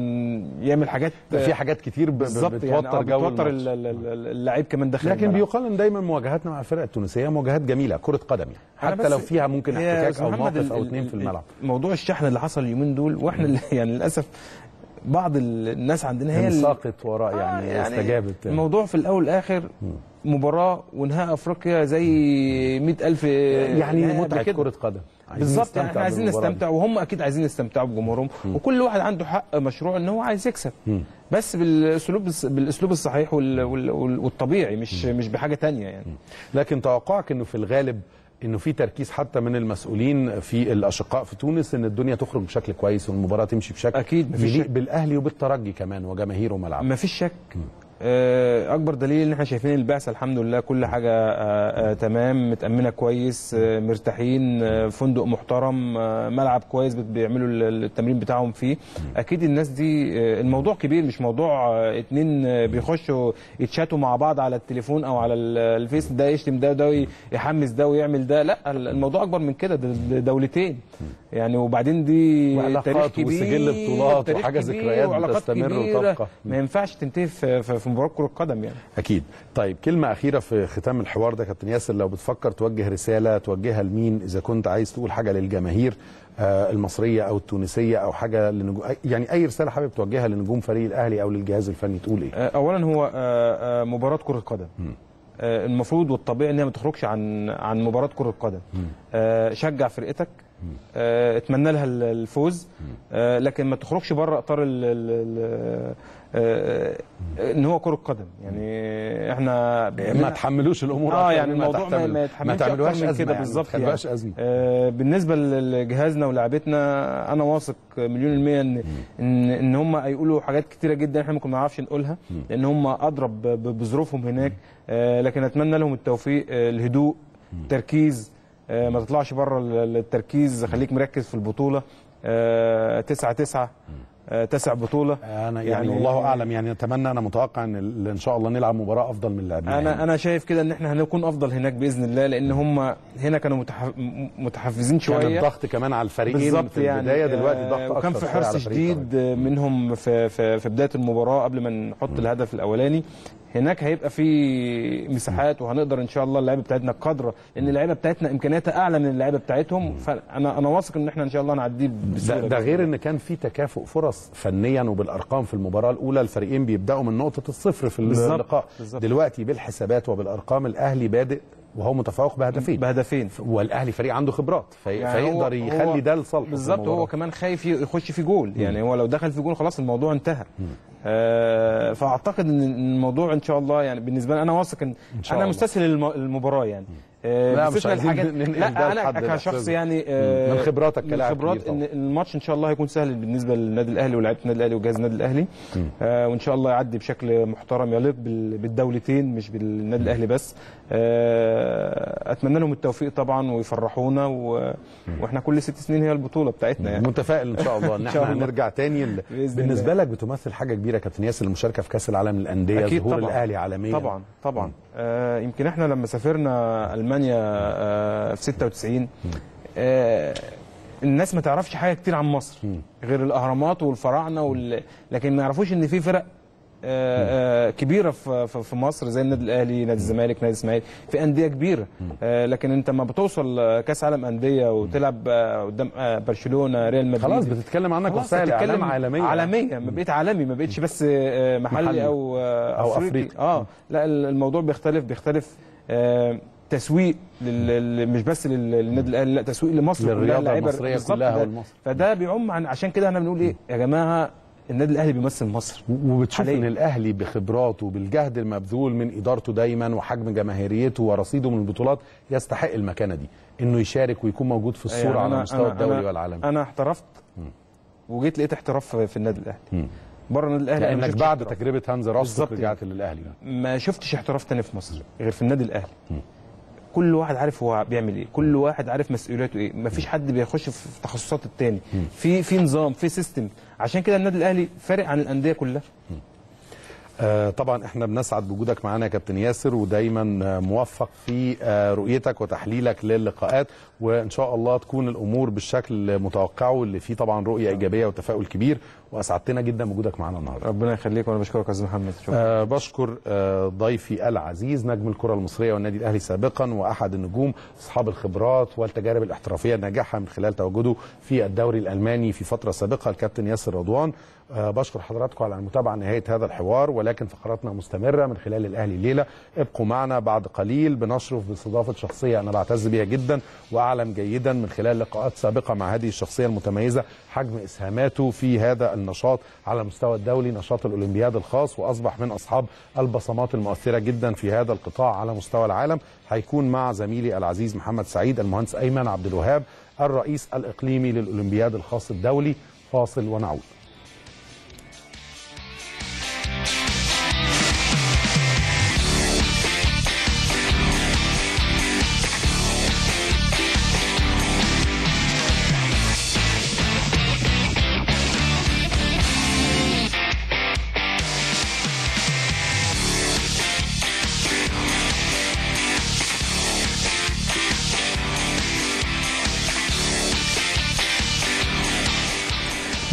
Speaker 3: يعمل حاجات
Speaker 1: يعني. في حاجات كتير
Speaker 3: بالظبط
Speaker 1: بتوتر
Speaker 3: يعني آه،
Speaker 1: جو
Speaker 3: بتوتر
Speaker 1: الماتش.
Speaker 3: ال- ال- ال- اللعيب كمان داخل
Speaker 1: لكن. بيقال ان دايما مواجهاتنا مع الفرق التونسية مواجهات جميلة. كرة قدم يعني. حتى لو فيها ممكن احتكاك
Speaker 3: أو
Speaker 1: موقف
Speaker 3: أو
Speaker 1: اتنين في
Speaker 3: ال-
Speaker 1: الملعب.
Speaker 3: موضوع الشحن اللي حصل اليومين دول وإحنا يعني للأسف بعض الناس عندنا هي اللي-
Speaker 1: انساقت وراء يعني,
Speaker 3: آه،
Speaker 1: استجابت
Speaker 3: الموضوع في الأول والآخر مباراة وانهاء أفريقيا زي مئة ألف
Speaker 1: يعني
Speaker 3: نهائي قبل
Speaker 1: متعه. كرة قدم.
Speaker 3: بالظبط
Speaker 1: نستمتع
Speaker 3: إحنا عايزين. نستمتع وهم أكيد عايزين يستمتعوا بجمهورهم. وكل واحد عنده حق مشروع إن هو عايز يكسب. بس بالأسلوب بالأسلوب الصحيح وال- وال- وال- والطبيعي مش مش بحاجة تانية يعني.
Speaker 1: لكن توقعك إنه في الغالب إنه في تركيز حتى من المسؤولين في الأشقاء في تونس إن الدنيا تخرج بشكل كويس والمباراة تمشي بشكل
Speaker 3: أكيد، مفيش
Speaker 1: يليق. بالأهلي وبالترجي كمان وجماهيره وملعبه
Speaker 3: ما فيش شك أكبر دليل إن إحنا شايفين البعثه الحمد لله كل حاجة آه، آه، تمام متأمنة كويس آه، مرتاحين آه، فندق محترم آه، ملعب كويس بيعملوا ال- التمرين بتاعهم فيه. أكيد الناس دي آه، الموضوع كبير مش موضوع آه، اتنين آه، بيخشوا يتشاتوا مع بعض على التليفون أو على ال- الفيس ده يشتم ده وده يحمس ده ويعمل ده لا الموضوع أكبر من كده ده ده دولتين. يعني وبعدين دي تاريخ كبير
Speaker 1: وسجل بطولات
Speaker 3: كبير
Speaker 1: ذكريات بتستمر وتبقى.
Speaker 3: ما ينفعش تنتهي في في, مباراة كرة قدم يعني.
Speaker 1: أكيد. طيب كلمة أخيرة في ختام الحوار ده كابتن ياسر لو بتفكر توجه رسالة توجهها لمين؟ إذا كنت عايز تقول حاجة للجماهير آه، المصرية أو التونسية أو حاجة لنجوم يعني أي رسالة حابب توجهها لنجوم فريق الأهلي أو للجهاز الفني تقول إيه؟
Speaker 3: آه، اولا هو آه، مباراة كرة قدم. المفروض والطبيعي إن هي ما تخرجش عن عن مباراة كرة قدم. شجع فرقتك. اتمنى لها ال- الفوز. لكن ما تخرجش بره إطار إن هو كرة قدم. يعني إحنا
Speaker 1: ما تحملوش
Speaker 3: الأمور
Speaker 1: آه
Speaker 3: يعني الموضوع ما. ما
Speaker 1: ما
Speaker 3: يتحملش
Speaker 1: تعملوهاش
Speaker 3: أكتر من
Speaker 1: أزمة
Speaker 3: كده
Speaker 1: يعني
Speaker 3: بالظبط
Speaker 1: ما تخلوهاش أزمة.
Speaker 3: آه بالنسبة لجهازنا ولاعبتنا أنا واثق مليون المية ان ان, إن هم هيقولوا حاجات كتيرة جدا إحنا ممكن ما نعرفش نقولها لأن هم أضرب بظروفهم هناك. آه لكن أتمنى لهم التوفيق آه الهدوء التركيز آه ما تطلعش بره ال- التركيز. خليك مركز في البطولة. آه تسعة تسعة. آه تسع بطولة.
Speaker 1: أنا يعني, يعني والله أعلم. يعني أتمنى أنا متوقع إن إن شاء الله نلعب مباراة أفضل من اللي قبلها
Speaker 3: أنا أنا شايف كده إن إحنا هنكون أفضل هناك بإذن الله لأن هم هنا كانوا متحف... متحفزين
Speaker 1: كان
Speaker 3: شوية.
Speaker 1: الضغط كمان على الفريقين
Speaker 3: بالظبط
Speaker 1: في البداية
Speaker 3: يعني
Speaker 1: دلوقتي
Speaker 3: آه،
Speaker 1: ضغط
Speaker 3: وكان في حرص شديد آه، منهم في في في بداية المباراة قبل ما نحط الهدف الأولاني. هناك هيبقى في مساحات وهنقدر إن شاء الله اللعيبة بتاعتنا قادرة لأن اللعيبة بتاعتنا إمكانياتها أعلى من اللعيبة بتاعتهم. فانا أنا واثق إن إحنا إن شاء الله نعديه
Speaker 1: ده,
Speaker 3: بسهولة
Speaker 1: ده غير إن كان في تكافؤ فرص فنيا وبالأرقام في المباراة الأولى الفريقين بيبدأوا من نقطة الصفر في اللقاء.
Speaker 3: بالظبط.
Speaker 1: دلوقتي بالحسابات وبالأرقام الأهلي بادئ وهو متفوق بهدفين.
Speaker 3: بهدفين.
Speaker 1: والأهلي فريق عنده خبرات في
Speaker 3: يعني
Speaker 1: فيقدر
Speaker 3: هو-
Speaker 1: يخلي ده لصالحه
Speaker 3: بالظبط. هو كمان خايف يخش في جول. يعني هو لو دخل في جول خلاص الموضوع انتهى. آه فأعتقد إن الموضوع إن شاء الله يعني بالنسبة لي أنا واثق إن
Speaker 1: شاء أنا.
Speaker 3: مستسهل الم- المباراة يعني. آه
Speaker 1: لا، مش عايزين
Speaker 3: الحاجات لا أنا كشخص. يعني آه
Speaker 1: من خبراتك
Speaker 3: من
Speaker 1: كلاعب
Speaker 3: خبرات
Speaker 1: كبير إن.
Speaker 3: الماتش إن شاء الله هيكون سهل بالنسبة للنادي الأهلي ولاعيبه النادي الأهلي وجهاز النادي الأهلي آه وإن شاء الله يعدي بشكل محترم يليق بال- بالدولتين مش بالنادي الأهلي بس آه أتمنى لهم التوفيق طبعا ويفرحونا و... وإحنا كل ست سنين هي البطولة بتاعتنا يعني
Speaker 1: متفائل إن شاء الله
Speaker 3: إن إحنا.
Speaker 1: هنرجع تاني ل-
Speaker 3: بإذن بالنسبة.
Speaker 1: لك بتمثل حاجة كبيرة كابتن ياسر المشاركة في كأس العالم
Speaker 3: للأندية
Speaker 1: ظهور. الأهلي عالميا
Speaker 3: طبعا طبعا آه يمكن إحنا لما سافرنا ألمانيا آه في 96 آه الناس ما تعرفش حاجة كتير عن مصر غير الأهرامات والفراعنة وال... لكن ما يعرفوش إن في فرق كبيرة في في- في مصر زي النادي الأهلي نادي الزمالك نادي الاسماعيلي في أندية كبيرة. آه، لكن أنت لما بتوصل آه، كأس عالم أندية وتلعب آه، قدام آه، برشلونة ريال مدريد.
Speaker 1: خلاص بتتكلم عنك وسائل إعلام
Speaker 3: هتتكلم
Speaker 1: عالمية.
Speaker 3: عالمية. ما بقيت عالمي ما بقتش بس آه، محلي,
Speaker 1: محلي.
Speaker 3: أو آه،
Speaker 1: أو أفريقي.
Speaker 3: آه لا ال- الموضوع بيختلف بيختلف آه، تسويق مش بس لل- للنادي الأهلي لا تسويق لمصر كلها
Speaker 1: المصرية
Speaker 3: بالظبط
Speaker 1: كلها. والمصر.
Speaker 3: فده بيعم عن عشان كده إحنا بنقول إيه؟ يا جماعة النادي الأهلي بيمثل مصر.
Speaker 1: وبتشوف. إن الأهلي بخبراته بالجهد المبذول من إدارته دايما وحجم جماهيريته ورصيده من البطولات يستحق المكانة دي. إنه يشارك ويكون موجود في الصورة
Speaker 3: يعني
Speaker 1: على المستوى
Speaker 3: أنا-
Speaker 1: الدولي
Speaker 3: أنا-
Speaker 1: والعالمي
Speaker 3: أنا احترفت وجيت لقيت احتراف في النادي الأهلي. بره النادي
Speaker 1: الأهلي
Speaker 3: لأنك
Speaker 1: بعد
Speaker 3: احتراف.
Speaker 1: تجربة هانز راسك رجعت للأهلي.
Speaker 3: ما شفتش احتراف تاني في مصر غير في النادي الأهلي. كل واحد عارف هو بيعمل إيه. كل واحد عارف مسؤولياته إيه. ما فيش حد بيخش في في تخصصات التاني. في في نظام في سيستم عشان كده النادي الأهلي فارق عن الأندية كلها.
Speaker 1: آه، طبعا إحنا بنسعد بوجودك معانا يا كابتن ياسر ودايما موفق في آه، رؤيتك وتحليلك للقاءات. وإن شاء الله تكون الأمور بالشكل المتوقعه اللي فيه طبعا رؤية إيجابية وتفاؤل كبير. وأسعدتنا جدا بوجودك معانا النهارده.
Speaker 3: ربنا يخليك وأنا بشكرك يا أستاذ محمد. شكرا.
Speaker 1: أه بشكر أه ضيفي العزيز نجم الكرة المصرية والنادي الأهلي سابقا وأحد النجوم أصحاب الخبرات والتجارب الاحترافية الناجحة من خلال تواجده في الدوري الألماني في فترة سابقة الكابتن ياسر رضوان. أه بشكر حضراتكم على المتابعة نهاية هذا الحوار ولكن فقراتنا مستمرة من خلال الأهلي الليلة ابقوا معنا بعد قليل بنشرف باستضافة شخصية أنا بعتز بها جدا وأعلم جيدا من خلال لقاءات سابقة مع هذه الشخصية المتميزة حجم إسهاماته في هذا النشاط على المستوى الدولي نشاط الأولمبياد الخاص وأصبح من أصحاب البصمات المؤثرة جدا في هذا القطاع على مستوى العالم. هيكون مع زميلي العزيز محمد سعيد المهندس أيمن عبد الوهاب الرئيس الإقليمي للأولمبياد الخاص الدولي فاصل ونعود.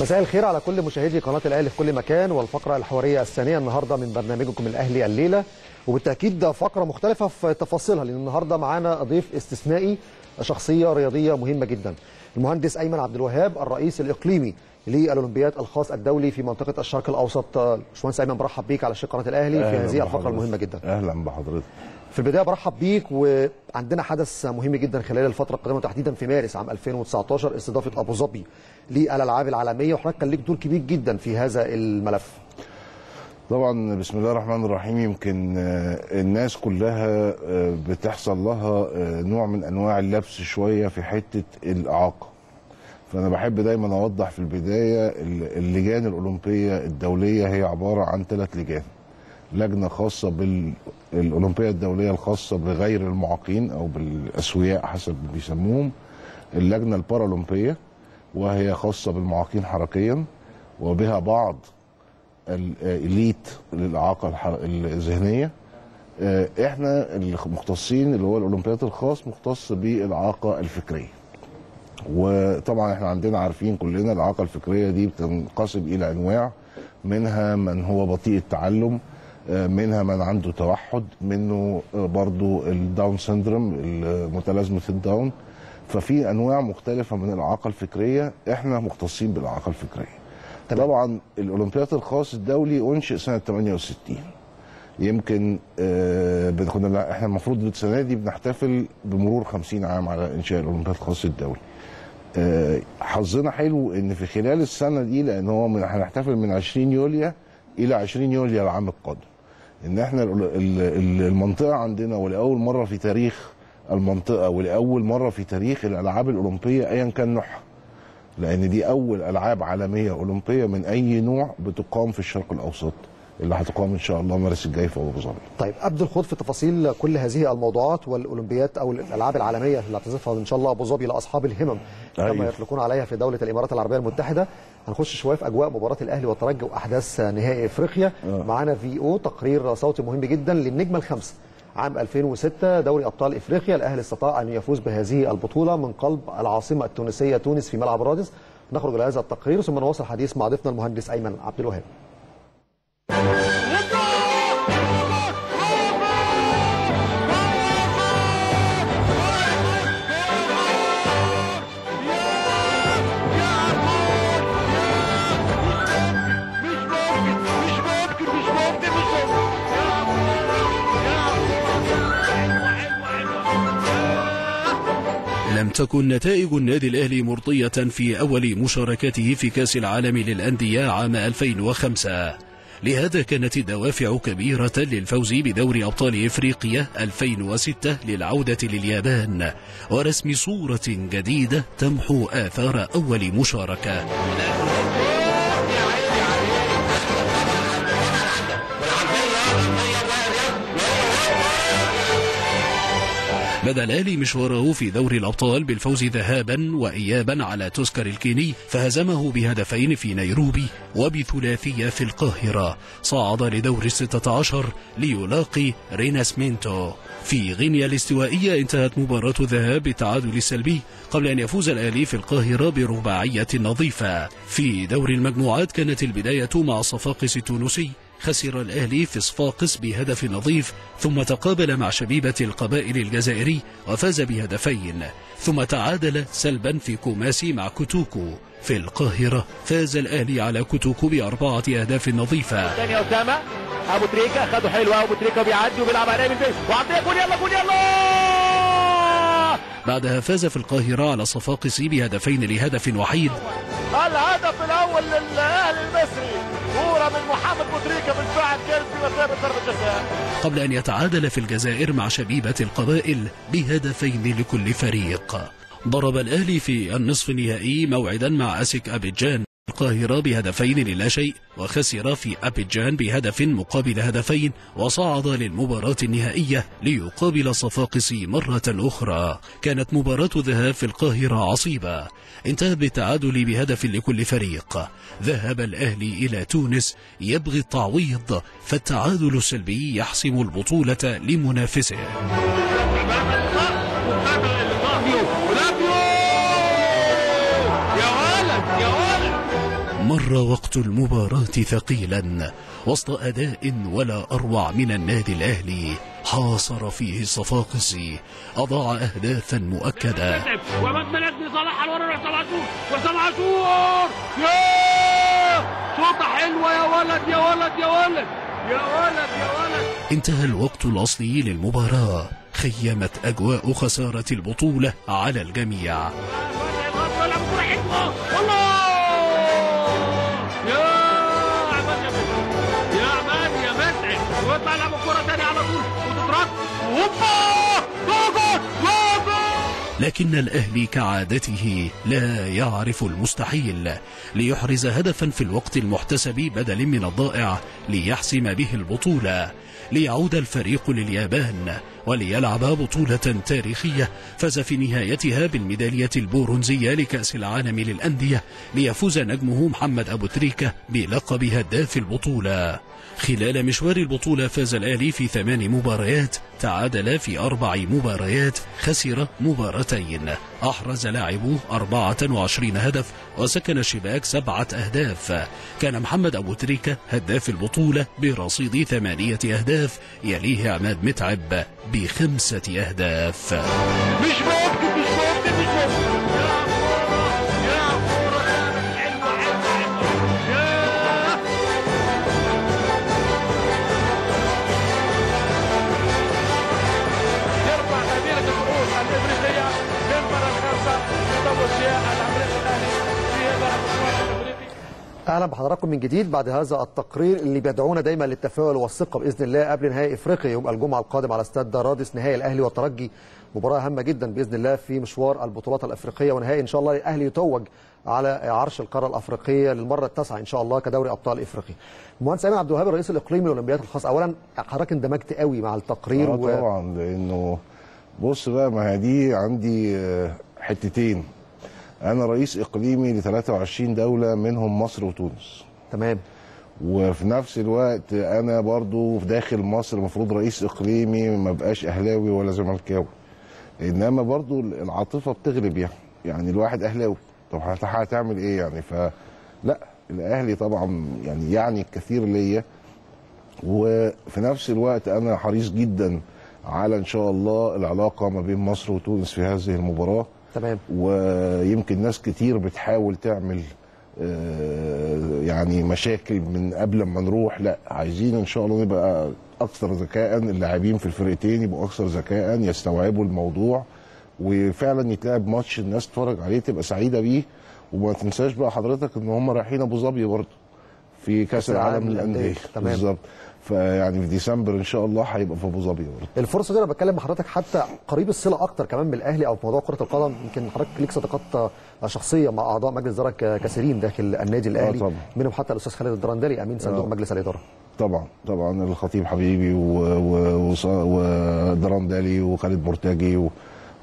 Speaker 2: مساء الخير على كل مشاهدي قناة الأهلي في كل مكان والفقرة الحوارية الثانية النهارده من برنامجكم الأهلي الليلة. وبالتأكيد ده فقرة مختلفة في تفاصيلها لأن النهارده معانا ضيف استثنائي شخصية رياضية مهمة جدا المهندس أيمن عبد الوهاب الرئيس الإقليمي للأولمبياد الخاص الدولي في منطقة الشرق الأوسط. باشمهندس أيمن برحب بيك على شاشه قناة الأهلي في
Speaker 6: أهلاً
Speaker 2: هذه الفقرة
Speaker 6: بحضرتك.
Speaker 2: المهمة جدا.
Speaker 6: أهلا بحضرتك.
Speaker 2: في البداية برحب بيك وعندنا حدث مهم جدا خلال الفترة القادمة وتحديدا في مارس عام 2019 استضافة أبو ظبي. للألعاب العالمية وحضرتك كان ليك دور كبير جدا في هذا الملف.
Speaker 6: طبعا بسم الله الرحمن الرحيم. يمكن آه، الناس كلها آه، بتحصل لها آه، نوع من أنواع اللبس شوية في حتة الإعاقة. فأنا بحب دايما أوضح في البداية ال- اللجان الأولمبية الدولية هي عبارة عن ثلاث لجان. لجنة خاصة بالاولمبيه الدولية الخاصة بغير المعاقين أو بالأسوياء حسب ما بيسموهم. اللجنة البارالمبية وهي خاصة بالمعاقين حركيا وبها بعض ال elite للإعاقة الحر- الذهنية. آه، إحنا المختصين اللي هو الأولمبياد الخاص مختص بالإعاقة الفكرية. وطبعا إحنا عندنا عارفين كلنا الإعاقة الفكرية دي بتنقسم إلى أنواع منها من هو بطيء التعلم آه، منها من عنده توحد منه آه، برضو ال Down syndrome متلازمه الداون. ففي أنواع مختلفة من الاعاقه الفكرية إحنا مختصين بالاعاقه الفكرية. طبعا الأولمبياد الخاص الدولي أنشئ سنة 68 يمكن آه، كنا إحنا المفروض السنة دي بنحتفل بمرور 50 عام على إنشاء الأولمبياد الخاص الدولي. آه، حظنا حلو إن في خلال السنة دي لأن هو من هنحتفل من 20 يوليو إلى 20 يوليو العام القادم. إن إحنا ال- ال- ال- المنطقة عندنا ولأول مرة في تاريخ المنطقة ولأول مرة في تاريخ الألعاب الأولمبية ايا كان نوعها. لأن دي أول ألعاب عالمية أولمبية من أي نوع بتقام في الشرق الأوسط اللي هتقام إن شاء الله مارس الجاي في أبو ظبي.
Speaker 2: طيب قبل الخوض في تفاصيل كل هذه الموضوعات والأولمبيات أو الألعاب العالمية اللي هتضيفها إن شاء الله أبو ظبي لأصحاب الهمم كما
Speaker 6: أيوة.
Speaker 2: يطلقون عليها في دولة الإمارات العربية المتحدة هنخش شوية في أجواء مباراة الأهلي والترجي وأحداث نهائي إفريقيا. معانا في أو تقرير صوتي مهم جدا للنجمة الخمسه عام 2006 دوري أبطال إفريقيا الأهلي استطاع أن يفوز بهذه البطولة من قلب العاصمة التونسية تونس في ملعب رادس. نخرج إلى هذا التقرير ثم نواصل الحديث مع ضيفنا المهندس أيمن عبد الوهاب.
Speaker 4: تكن نتائج النادي الأهلي مرضية في أول مشاركته في كأس العالم للأندية عام 2005 لهذا كانت الدوافع كبيرة للفوز بدوري أبطال إفريقيا 2006 للعودة لليابان ورسم صورة جديدة تمحو آثار أول مشاركة. بدأ الأهلي مشواره في دوري الأبطال بالفوز ذهابا وإيابا على توسكر الكيني فهزمه بهدفين في نيروبي وبثلاثية في القاهرة. صعد لدور الستة عشر ليلاقي ريناسمينتو في غينيا الاستوائية انتهت مباراة الذهاب بالتعادل السلبي قبل أن يفوز الأهلي في القاهرة برباعية نظيفة. في دور المجموعات كانت البداية مع صفاقس التونسي خسر الأهلي في صفاقس بهدف نظيف ثم تقابل مع شبيبة القبائل الجزائري وفاز بهدفين ثم تعادل سلبا في كوماسي مع كوتوكو. في القاهرة فاز الأهلي على كوتوكو بأربعة أهداف نظيفة.
Speaker 7: تاني أسامة أبو تريكة خده حلو قوي أبو تريكة بيعدي وبيلعب على البيت وعطية جول يلا جول يلا!
Speaker 4: بعدها فاز في القاهرة على صفاقس بهدفين لهدف وحيد.
Speaker 7: الهدف الأول للأهلي المصري. كوره من محمد بوتريكا بالفعل كان في مثابه ضربة جزاء.
Speaker 4: قبل أن يتعادل في الجزائر مع شبيبة القبائل بهدفين لكل فريق. ضرب الأهلي في النصف النهائي موعدا مع أسك أبيجان. القاهرة بهدفين للا شيء وخسر في أبيجان بهدف مقابل هدفين وصعد للمباراة النهائية ليقابل صفاقس مرة أخرى. كانت مباراة الذهاب في القاهرة عصيبة. انتهت بالتعادل بهدف لكل فريق. ذهب الأهلي إلى تونس يبغي التعويض فالتعادل السلبي يحسم البطولة لمنافسه. مر وقت المباراة ثقيلا وسط أداء ولا أروع من النادي الأهلي حاصر فيه الصفاقسي أضاع أهدافا مؤكدة.
Speaker 7: ومد نجم صلاح على ورا حسام عاشور وحسام عاشور يا ولد يا ولد يا ولد! يا ولد يا ولد!
Speaker 4: انتهى الوقت الأصلي للمباراة خيمت أجواء خسارة البطولة على الجميع.
Speaker 7: يلعب
Speaker 4: لكن الأهلي كعادته لا يعرف المستحيل ليحرز هدفا في الوقت المحتسب بدل من الضائع ليحسم به البطولة ليعود الفريق لليابان وليلعب بطولة تاريخية فاز في نهايتها بالميدالية البورونزية لكأس العالم للأندية ليفوز نجمه محمد أبو تريكة بلقب هداف البطولة. خلال مشوار البطولة فاز الأهلي في ثمان مباريات تعادل في أربع مباريات خسر مباراتين أحرز لاعبوه 24 هدف وسكن الشباك سبعة أهداف. كان محمد أبو تريكة هداف البطولة برصيد ثمانية أهداف يليه عماد متعب بخمسة أهداف.
Speaker 7: مش ممكن مش ممكن مش ممكن
Speaker 2: أهلا بحضراتكم من جديد بعد هذا التقرير اللي بيدعونا دايما للتفاؤل والثقة بإذن الله قبل نهائي إفريقيا يوم الجمعة القادم على استاد رادس نهائي الأهلي والترجي. مباراة هامة جدا بإذن الله في مشوار البطولات الأفريقية ونهائي إن شاء الله الأهلي يتوج على عرش القارة الأفريقية للمرة التاسعة إن شاء الله كدوري أبطال إفريقيا. المهندس ايمن عبد الوهاب الرئيس الإقليمي للأولمبياد الخاص. اولا حضرتك اندمجت قوي مع التقرير
Speaker 6: آه طبعا لأنه بص بقى ما هي دي عندي آه، حتتين. أنا رئيس إقليمي ل 23 دولة منهم مصر وتونس.
Speaker 2: تمام.
Speaker 6: وفي نفس الوقت أنا برضو في داخل مصر المفروض رئيس إقليمي ما بقاش أهلاوي ولا زملكاوي. إنما برضو العاطفة بتغلب يعني يعني الواحد أهلاوي. طب هت- هتعمل إيه يعني؟ فلا الأهلي طبعا يعني يعني الكثير ليا. وفي نفس الوقت أنا حريص جدا على إن شاء الله العلاقة ما بين مصر وتونس في هذه المباراة.
Speaker 2: تمام.
Speaker 6: ويمكن ناس كتير بتحاول تعمل آه، يعني مشاكل من قبل ما نروح. لا عايزين إن شاء الله نبقى أكثر ذكاء اللاعبين في الفرقتين يبقوا أكثر ذكاء يستوعبوا الموضوع. وفعلا يتلعب ماتش الناس تتفرج عليه تبقى سعيدة بيه. وما تنساش بقى حضرتك إن هم رايحين أبو ظبي برضه في كأس العالم
Speaker 2: للأندية.
Speaker 6: بالظبط. فيعني في ديسمبر إن شاء الله هيبقى في أبو ظبي برضه.
Speaker 2: الفرصة دي أنا بتكلم مع حضرتك حتى قريب الصلة أكتر كمان من الأهلي أو في موضوع كرة القدم. يمكن حضرتك ليك صداقات شخصية مع أعضاء مجلس إدارة كثيرين داخل النادي الأهلي.
Speaker 6: طبعا.
Speaker 2: منهم حتى الأستاذ خالد الدرندلي أمين صندوق
Speaker 6: آه.
Speaker 2: مجلس الإدارة.
Speaker 6: طبعا طبعا. الخطيب حبيبي و- و- ودرندلي وخالد مرتجي و-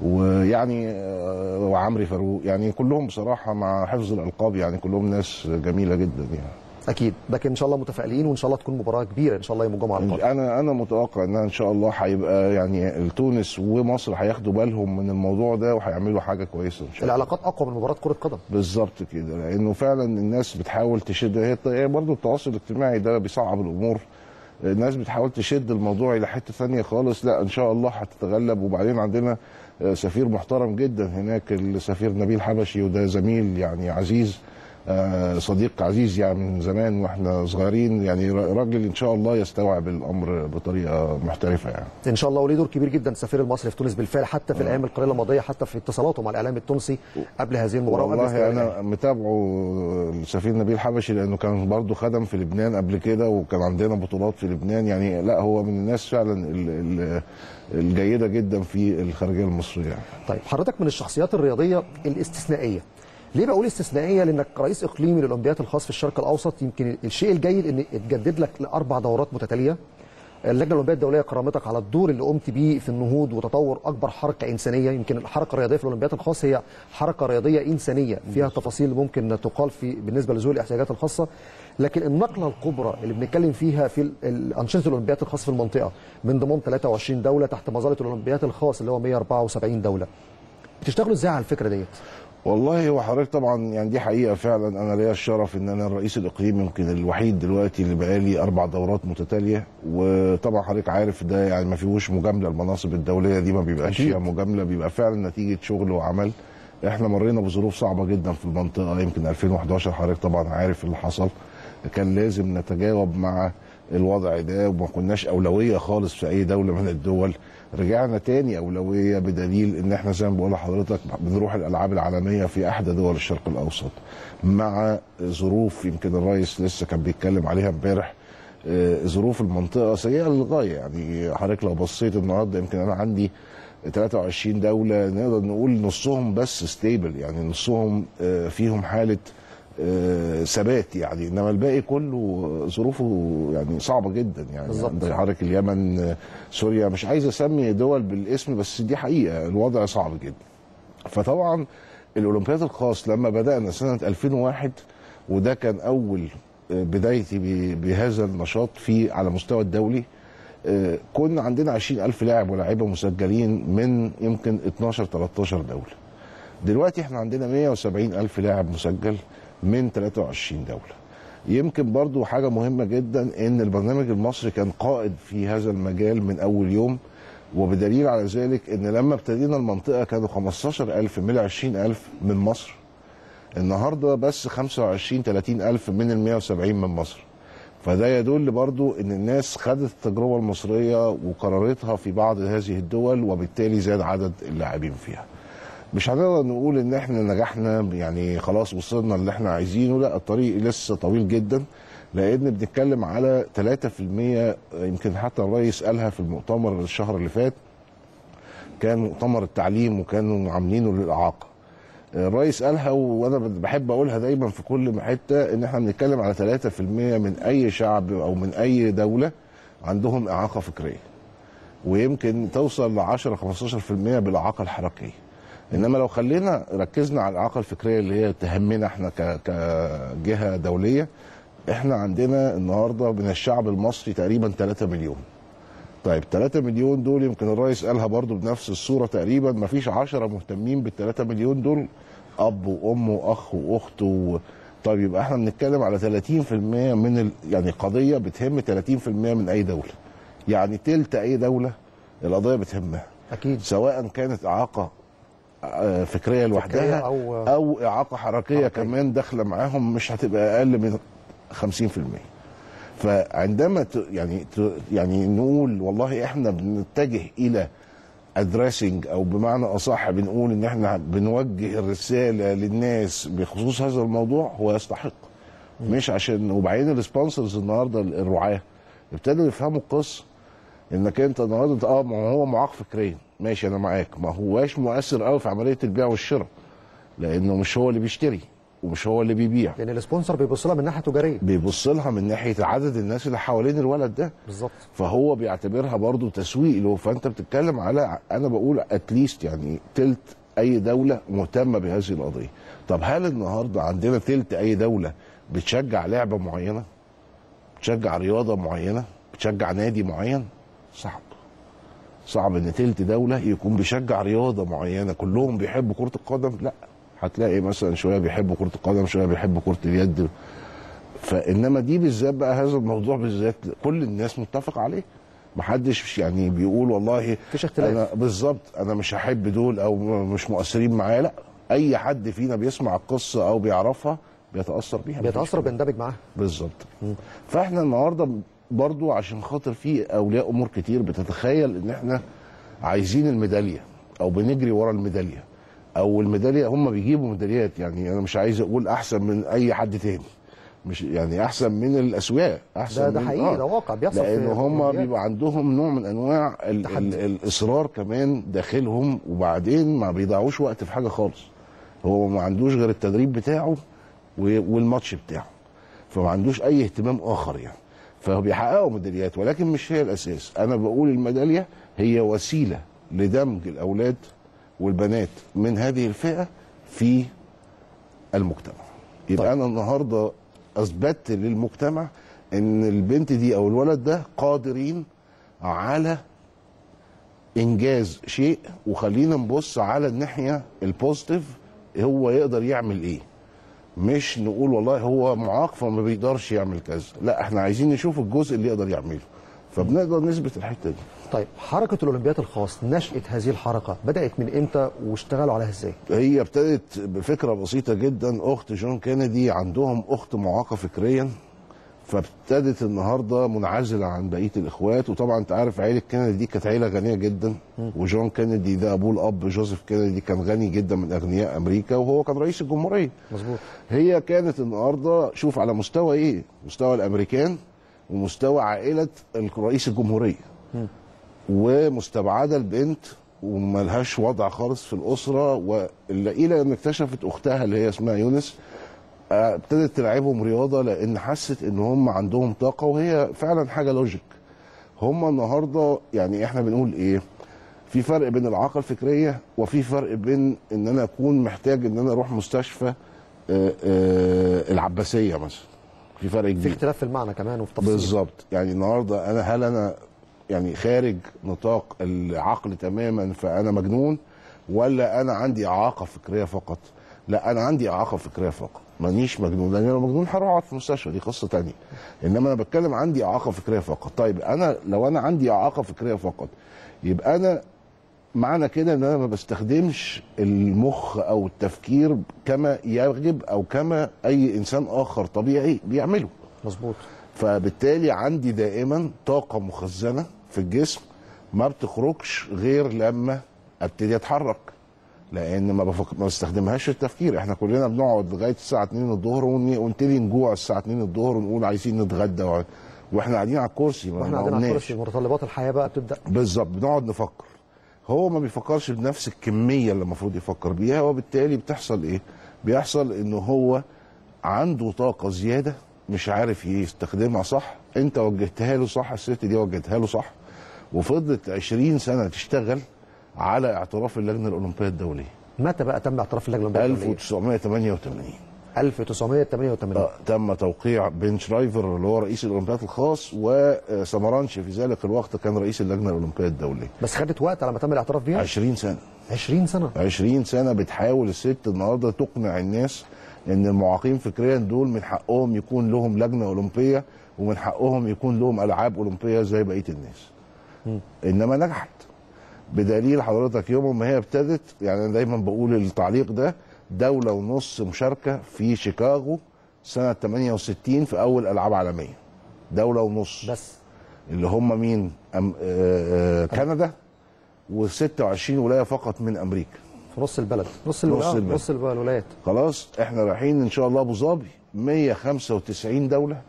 Speaker 6: ويعني آه، وعمري فاروق. يعني كلهم بصراحة مع حفظ الألقاب يعني كلهم ناس جميلة جدا يعني.
Speaker 2: أكيد. لكن إن شاء الله متفائلين وإن شاء الله تكون مباراة كبيرة إن شاء الله يوم الجمعه القادم
Speaker 6: أنا أنا متوقع انها إن شاء الله هيبقى يعني تونس ومصر هياخدوا بالهم من الموضوع ده وهيعملوا حاجة كويسة إن شاء الله.
Speaker 2: العلاقات أقوى من مباراة كرة قدم.
Speaker 6: بالظبط كده. لأنه فعلا الناس بتحاول تشد. هي برضه التواصل الاجتماعي ده بيصعب الأمور. الناس بتحاول تشد الموضوع إلى حتة ثانية خالص. لا إن شاء الله هتتغلب. وبعدين عندنا آه، سفير محترم جدا هناك السفير نبيل حبشي وده زميل يعني عزيز. صديق عزيز يعني من زمان وإحنا صغيرين. يعني راجل إن شاء الله يستوعب الأمر بطريقة محترفة يعني.
Speaker 2: إن شاء الله وليه دور كبير جدا السفير المصري في تونس بالفعل حتى في الأيام القليلة الماضية حتى في اتصالاته مع الإعلام التونسي قبل هذه المباراة
Speaker 6: والله أنا متابعه السفير نبيل حبشي لأنه كان برضه خدم في لبنان قبل كده وكان عندنا بطولات في لبنان. يعني لا هو من الناس فعلا ال- ال- الجيدة جدا في الخارجية المصرية. يعني.
Speaker 2: طيب حضرتك من الشخصيات الرياضية الاستثنائية ليه بقول استثنائية؟ لأنك رئيس إقليمي للاولمبياد الخاص في الشرق الأوسط يمكن الشيء الجيد إن اتجدد لك لأربع دورات متتالية. اللجنة الأولمبية الدولية كرمتك على الدور اللي قمت بيه في النهوض وتطور أكبر حركة إنسانية. يمكن الحركة الرياضية في الاولمبياد الخاص هي حركة رياضية إنسانية فيها تفاصيل ممكن تقال في بالنسبة لذوي الاحتياجات الخاصة. لكن النقلة الكبرى اللي بنتكلم فيها في ال- الانشطه الاولمبياد الخاصه في المنطقة من ضمن 23 دولة تحت مظلة الاولمبياد الخاص اللي هو 174 دولة. بتشتغلوا إزاي على الفكرة ديت؟
Speaker 6: والله هو حضرتك طبعا يعني دي حقيقة فعلا. أنا ليا الشرف إن أنا الرئيس الإقليمي يمكن الوحيد دلوقتي اللي بقالي أربع دورات متتالية. وطبعا حضرتك عارف ده يعني ما فيهوش مجاملة. المناصب الدولية دي ما بيبقاش. فيها مجاملة. بيبقى فعلا نتيجة شغل وعمل. إحنا مرينا بظروف صعبة جدا في المنطقة. يمكن 2011 حضرتك طبعا عارف اللي حصل. كان لازم نتجاوب مع الوضع ده وما كناش أولوية خالص في أي دولة من الدول. رجعنا تاني اولويه بدليل إن إحنا زي ما بقول لحضرتك بنروح الألعاب العالمية في احدى دول الشرق الأوسط مع ظروف يمكن الرئيس لسه كان بيتكلم عليها امبارح آه، ظروف المنطقة سيئة للغاية. يعني حضرتك لو بصيت النهارده يمكن أنا عندي 23 دولة نقدر نقول نصهم بس ستيبل يعني نصهم آه، فيهم حالة ثبات يعني إنما الباقي كله ظروفه يعني صعبة جدا يعني.
Speaker 2: بالظبط.
Speaker 6: حضرتك اليمن آه، سوريا مش عايز أسمي دول بالاسم بس دي حقيقة الوضع صعب جدا. فطبعا الأولمبياد الخاص لما بدأنا سنة 2001 وده كان أول آه، بدايتي بهذا النشاط في على مستوى الدولي آه، كنا عندنا 20000 لاعب ولاعيبة مسجلين من يمكن 12 13 دولة. دلوقتي إحنا عندنا 170 ألف لاعب مسجل. من 23 دولة. يمكن برضو حاجة مهمة جدا إن البرنامج المصري كان قائد في هذا المجال من أول يوم وبدليل على ذلك إن لما ابتدينا المنطقة كانوا 15 ألف من 20 ألف من مصر. النهاردة بس 25 30 ألف من ال 170 من مصر. فده يدل برضو إن الناس خدت التجربة المصرية وقررتها في بعض هذه الدول وبالتالي زاد عدد اللاعبين فيها. مش هنقدر نقول إن إحنا نجحنا يعني خلاص وصلنا اللي إحنا عايزينه لأ الطريق لسه طويل جدا لأن بنتكلم على 3% يمكن حتى الرئيس قالها في المؤتمر الشهر اللي فات كان مؤتمر التعليم وكانوا عاملينه للإعاقة. الرئيس قالها وأنا بحب أقولها دايما في كل حتة إن إحنا بنتكلم على 3% من أي شعب أو من أي دولة عندهم إعاقة فكرية ويمكن توصل ل 10 15% بالإعاقة الحركية. إنما لو خلينا ركزنا على الاعاقه الفكرية اللي هي تهمنا إحنا كجهة دولية إحنا عندنا النهارده من الشعب المصري تقريبا 3 مليون. طيب 3 مليون دول يمكن الرئيس قالها برضو بنفس الصورة تقريبا ما فيش 10 مهتمين بال 3 مليون دول أب وأم وأخ وأخت و... طيب يبقى إحنا بنتكلم على 30% من ال... يعني قضية بتهم 30% من أي دولة. يعني تلت أي دولة القضية بتهمها.
Speaker 2: أكيد.
Speaker 6: سواء كانت إعاقة فكرية لوحدها
Speaker 2: أو-
Speaker 6: أو إعاقة حركية,
Speaker 2: حركية.
Speaker 6: كمان داخلة معاهم مش هتبقى أقل من 50% فعندما. يعني. يعني نقول والله إحنا بنتجه إلى addressing أو بمعنى أصح بنقول إن إحنا بنوجه الرسالة للناس بخصوص هذا الموضوع هو يستحق مش عشان وبعدين ال sponsors النهارده الرعاة ابتدوا يفهموا القصة إنك أنت النهارده آه ما هو معاق فكريا. ماشي أنا معاك. ما هواش مؤثر قوي في عملية البيع والشراء لأنه مش هو اللي بيشتري ومش هو اللي بيبيع.
Speaker 2: لأن ال sponsor بيبص لها من ناحية تجارية.
Speaker 6: بيبص لها من ناحية عدد الناس اللي حوالين الولد ده.
Speaker 2: بالظبط.
Speaker 6: فهو بيعتبرها برضو تسويق له. فأنت بتتكلم على أنا بقول at least يعني تلت أي دولة مهتمة بهذه القضية. طب هل النهارده عندنا تلت أي دولة بتشجع لعبة معينة؟ بتشجع رياضة معينة؟ بتشجع نادي معين؟ صعب صعب إن تلت دولة يكون بيشجع رياضة معينة. كلهم بيحبوا كرة القدم. لا. هتلاقي مثلا شوية بيحبوا كرة القدم شوية بيحبوا كرة اليد. فإنما دي بالذات بقى هذا الموضوع بالذات كل الناس متفق عليه. محدش يعني بيقول والله
Speaker 2: مفيش اختلاف.
Speaker 6: أنا بالظبط أنا مش هحب دول أو مش مؤثرين معايا. لا. أي حد فينا بيسمع القصة أو بيعرفها بيتأثر بيها. بيتأثر.
Speaker 2: بيندمج معاها.
Speaker 6: بالظبط. فإحنا النهارده برضو عشان خاطر في أولياء أمور كتير بتتخيل إن إحنا عايزين الميدالية أو بنجري ورا الميدالية أو الميدالية هم بيجيبوا ميداليات. يعني أنا مش عايز أقول أحسن من أي حد تاني. مش يعني أحسن من الاسواق أحسن
Speaker 2: ده- ده
Speaker 6: من
Speaker 2: حقيقي، ده واقع بيحصل
Speaker 6: لأن هم. بيبقى عندهم نوع من أنواع ال
Speaker 2: تحدي.
Speaker 6: ال الإصرار كمان داخلهم وبعدين ما بيضيعوش وقت في حاجة خالص. هو ما عندوش غير التدريب بتاعه والماتش بتاعه. فما عندوش أي اهتمام آخر يعني. فبيحققوا ميداليات ولكن مش هي الأساس. أنا بقول الميدالية هي وسيلة لدمج الأولاد والبنات من هذه الفئة في المجتمع. يبقى
Speaker 2: طيب.
Speaker 6: أنا النهارده أثبتت للمجتمع إن البنت دي أو الولد ده قادرين على إنجاز شيء وخلينا نبص على الناحية ال positive هو يقدر يعمل إيه. مش نقول والله هو معاق فما بيقدرش يعمل كذا. لا إحنا عايزين نشوف الجزء اللي يقدر يعمله. فبنقدر نثبت الحتة دي.
Speaker 2: طيب حركة الأولمبياد الخاص نشاه هذه الحركة بدأت من إمتى واشتغلوا عليها إزاي؟
Speaker 6: هي ابتدت بفكرة بسيطة جدا. أخت جون كينيدي عندهم أخت معاقة فكريا. فابتدت النهارده منعزلة عن بقية الإخوات. وطبعا أنت عارف عيلة كينيدي دي كانت عيلة غنية جدا. وجون كينيدي ده أبوه الأب جوزيف كينيدي كان غني جدا من أغنياء أمريكا وهو كان رئيس الجمهورية.
Speaker 2: مظبوط.
Speaker 6: هي كانت النهارده شوف على مستوى إيه؟ مستوى الأمريكان ومستوى عائلة رئيس الجمهورية. ومستبعدة البنت وملهاش وضع خالص في الأسرة. والا إلى ان اكتشفت أختها اللي هي اسمها يونيس ابتدت تلعبهم رياضة لأن حست إن هم عندهم طاقة وهي فعلا حاجة logic هم النهارده يعني إحنا بنقول إيه؟ في فرق بين الاعاقه الفكرية وفي فرق بين إن أنا أكون محتاج إن أنا أروح مستشفى آه، آه، العباسية مثلا. في فرق
Speaker 2: في
Speaker 6: كبير
Speaker 2: اختلاف في المعنى كمان وفي تفصيل.
Speaker 6: بالظبط. يعني النهارده أنا هل أنا يعني خارج نطاق العقل تماما فأنا مجنون ولا أنا عندي إعاقة فكرية فقط؟ لا أنا عندي إعاقة فكرية فقط. مانيش مجنون لأن لو مجنون هروح أقعد في مستشفى دي قصة تانية. إنما أنا بتكلم عندي إعاقة فكرية فقط. طيب أنا لو أنا عندي إعاقة فكرية فقط يبقى أنا معنى كده إن أنا ما بستخدمش المخ أو التفكير كما يجب أو كما أي إنسان آخر طبيعي بيعمله.
Speaker 2: مظبوط.
Speaker 6: فبالتالي عندي دائما طاقة مخزنة في الجسم ما بتخرجش غير لما أبتدي أتحرك. لأن ما, بفك... ما بستخدمهاش التفكير. إحنا كلنا بنقعد لغاية الساعة 2 الظهر ون... ونبتدي نجوع الساعة 2 الظهر ونقول عايزين نتغدى و... وإحنا قاعدين على الكرسي ما
Speaker 2: وإحنا قاعدين على. الكرسي متطلبات الحياة بقى بتبدأ.
Speaker 6: بالظبط بنقعد نفكر. هو ما بيفكرش بنفس الكمية اللي المفروض يفكر بيها وبالتالي بتحصل إيه؟ بيحصل إن هو عنده طاقة زيادة مش عارف يستخدمها صح. أنت وجهتها له صح الست دي وجهتها له صح وفضلت 20 سنة تشتغل على اعتراف اللجنة الأولمبية الدولية.
Speaker 2: متى بقى تم اعتراف اللجنة الأولمبية؟
Speaker 6: 1988
Speaker 2: 1988
Speaker 6: آه، تم توقيع بن شرايفر اللي هو رئيس الأولمبياد الخاص وسمرانش في ذلك الوقت كان رئيس اللجنة الاولمبيه الدولية.
Speaker 2: بس خدت وقت على ما تم الاعتراف بيها؟
Speaker 6: 20 سنة.
Speaker 2: 20 سنة.
Speaker 6: 20 سنة بتحاول الست النهارده تقنع الناس إن المعاقين فكريا دول من حقهم يكون لهم لجنة أولمبية ومن حقهم يكون لهم ألعاب أولمبية زي بقية الناس. إنما نجحت. بدليل حضرتك يوم ما هي ابتدت يعني أنا دايما بقول التعليق ده دولة ونص مشاركة في شيكاغو سنة 68 في أول ألعاب عالمية. دولة ونص.
Speaker 2: بس.
Speaker 6: اللي هم مين؟ أم آه آه كندا و26 ولاية فقط من أمريكا.
Speaker 2: في نص البلد. نص الولايات
Speaker 6: البلد.
Speaker 2: نص الولايات.
Speaker 6: خلاص إحنا رايحين إن شاء الله أبو ظبي. 195 دولة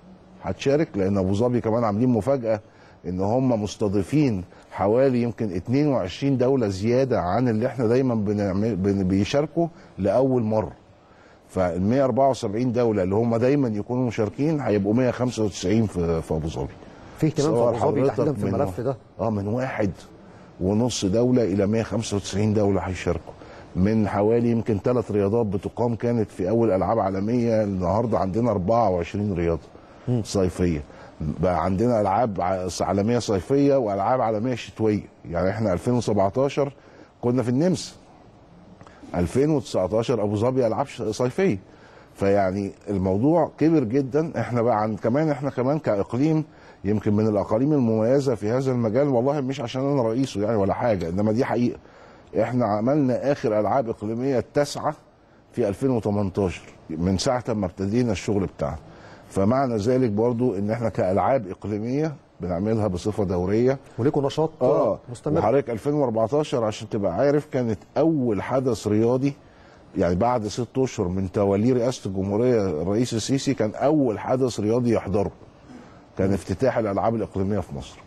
Speaker 6: هتشارك لأن أبو ظبي كمان عاملين مفاجأة إن هم مستضيفين حوالي يمكن 22 دولة زيادة عن اللي إحنا دايما بنعمل بن- بيشاركوا لأول مرة. فال 174 دولة اللي هم دايما يكونوا مشاركين هيبقوا 195 في في أبو ظبي.
Speaker 2: في اهتمام في أبو ظبي تحديدا في الملف ده؟
Speaker 6: آه من واحد ونص دولة إلى 195 دولة هيشاركوا. من حوالي يمكن ثلاث رياضات بتقام كانت في أول ألعاب عالمية النهاردة عندنا 24 رياضة صيفية. بقى عندنا ألعاب ع- عالمية صيفية وألعاب عالمية شتوية. يعني إحنا 2017 كنا في النمسا 2019 أبو ظبي ألعاب صيفية. فيعني الموضوع كبر جدا. إحنا بقى عن كمان إحنا كمان كإقليم يمكن من الأقاليم المميزة في هذا المجال. والله مش عشان أنا رئيسه يعني ولا حاجة إنما دي حقيقة. إحنا عملنا آخر ألعاب إقليمية التاسعة في 2018 من ساعة ما ابتدينا الشغل بتاعنا. فمعنى ذلك برضو إن إحنا كألعاب إقليمية بنعملها بصفة دورية.
Speaker 2: وليكوا نشاط
Speaker 6: آه
Speaker 2: مستمر.
Speaker 6: وحضرتك 2014 عشان تبقى عارف كانت أول حدث رياضي يعني بعد ست أشهر من توليه رئاسة الجمهورية الرئيس السيسي كان أول حدث رياضي يحضره. كان افتتاح الألعاب الإقليمية في مصر.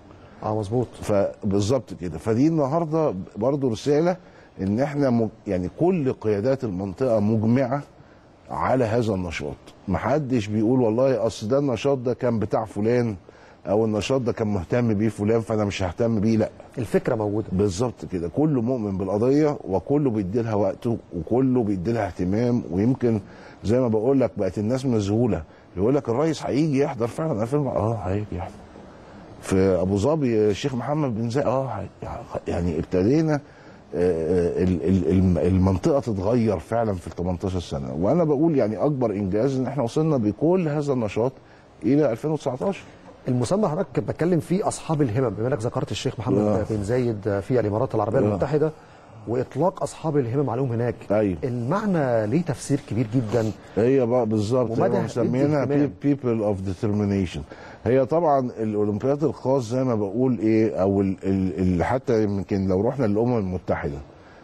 Speaker 2: آه مظبوط.
Speaker 6: فبالظبط كده. فدي النهارده برضو رسالة إن إحنا. يعني كل قيادات المنطقة مجمعة على هذا النشاط. محدش بيقول والله أصل ده النشاط ده كان بتاع فلان أو النشاط ده كان مهتم بيه فلان فأنا مش ههتم بيه لأ.
Speaker 2: الفكرة موجودة.
Speaker 6: بالظبط كده. كله مؤمن بالقضية وكله بيدي لها وقته وكله بيدي لها اهتمام ويمكن زي ما بقول لك بقت الناس مذهولة. يقول لك الرئيس هيجي يحضر فعلا 2000 آه هيجي يحضر. في أبو ظبي الشيخ محمد بن زايد. آه يعني ابتدينا ال- ال- الم- المنطقة تتغير فعلا في ال 18 سنة وأنا بقول يعني أكبر إنجاز إن إحنا وصلنا بكل هذا النشاط إلى 2019
Speaker 2: المسمى حضرتك بتكلم فيه أصحاب الهمم بما إنك ذكرت الشيخ محمد
Speaker 6: آه.
Speaker 2: بن زايد في الإمارات العربية
Speaker 6: آه.
Speaker 2: المتحدة وإطلاق أصحاب الهمم عليهم هناك
Speaker 6: أيوة.
Speaker 2: المعنى ليه تفسير كبير جدا
Speaker 6: هي بقى بالظبط مسمينها. people of determination هي طبعا الأولمبياد الخاص زي ما بقول إيه أو ال ال ال حتى يمكن لو رحنا للأمم المتحدة.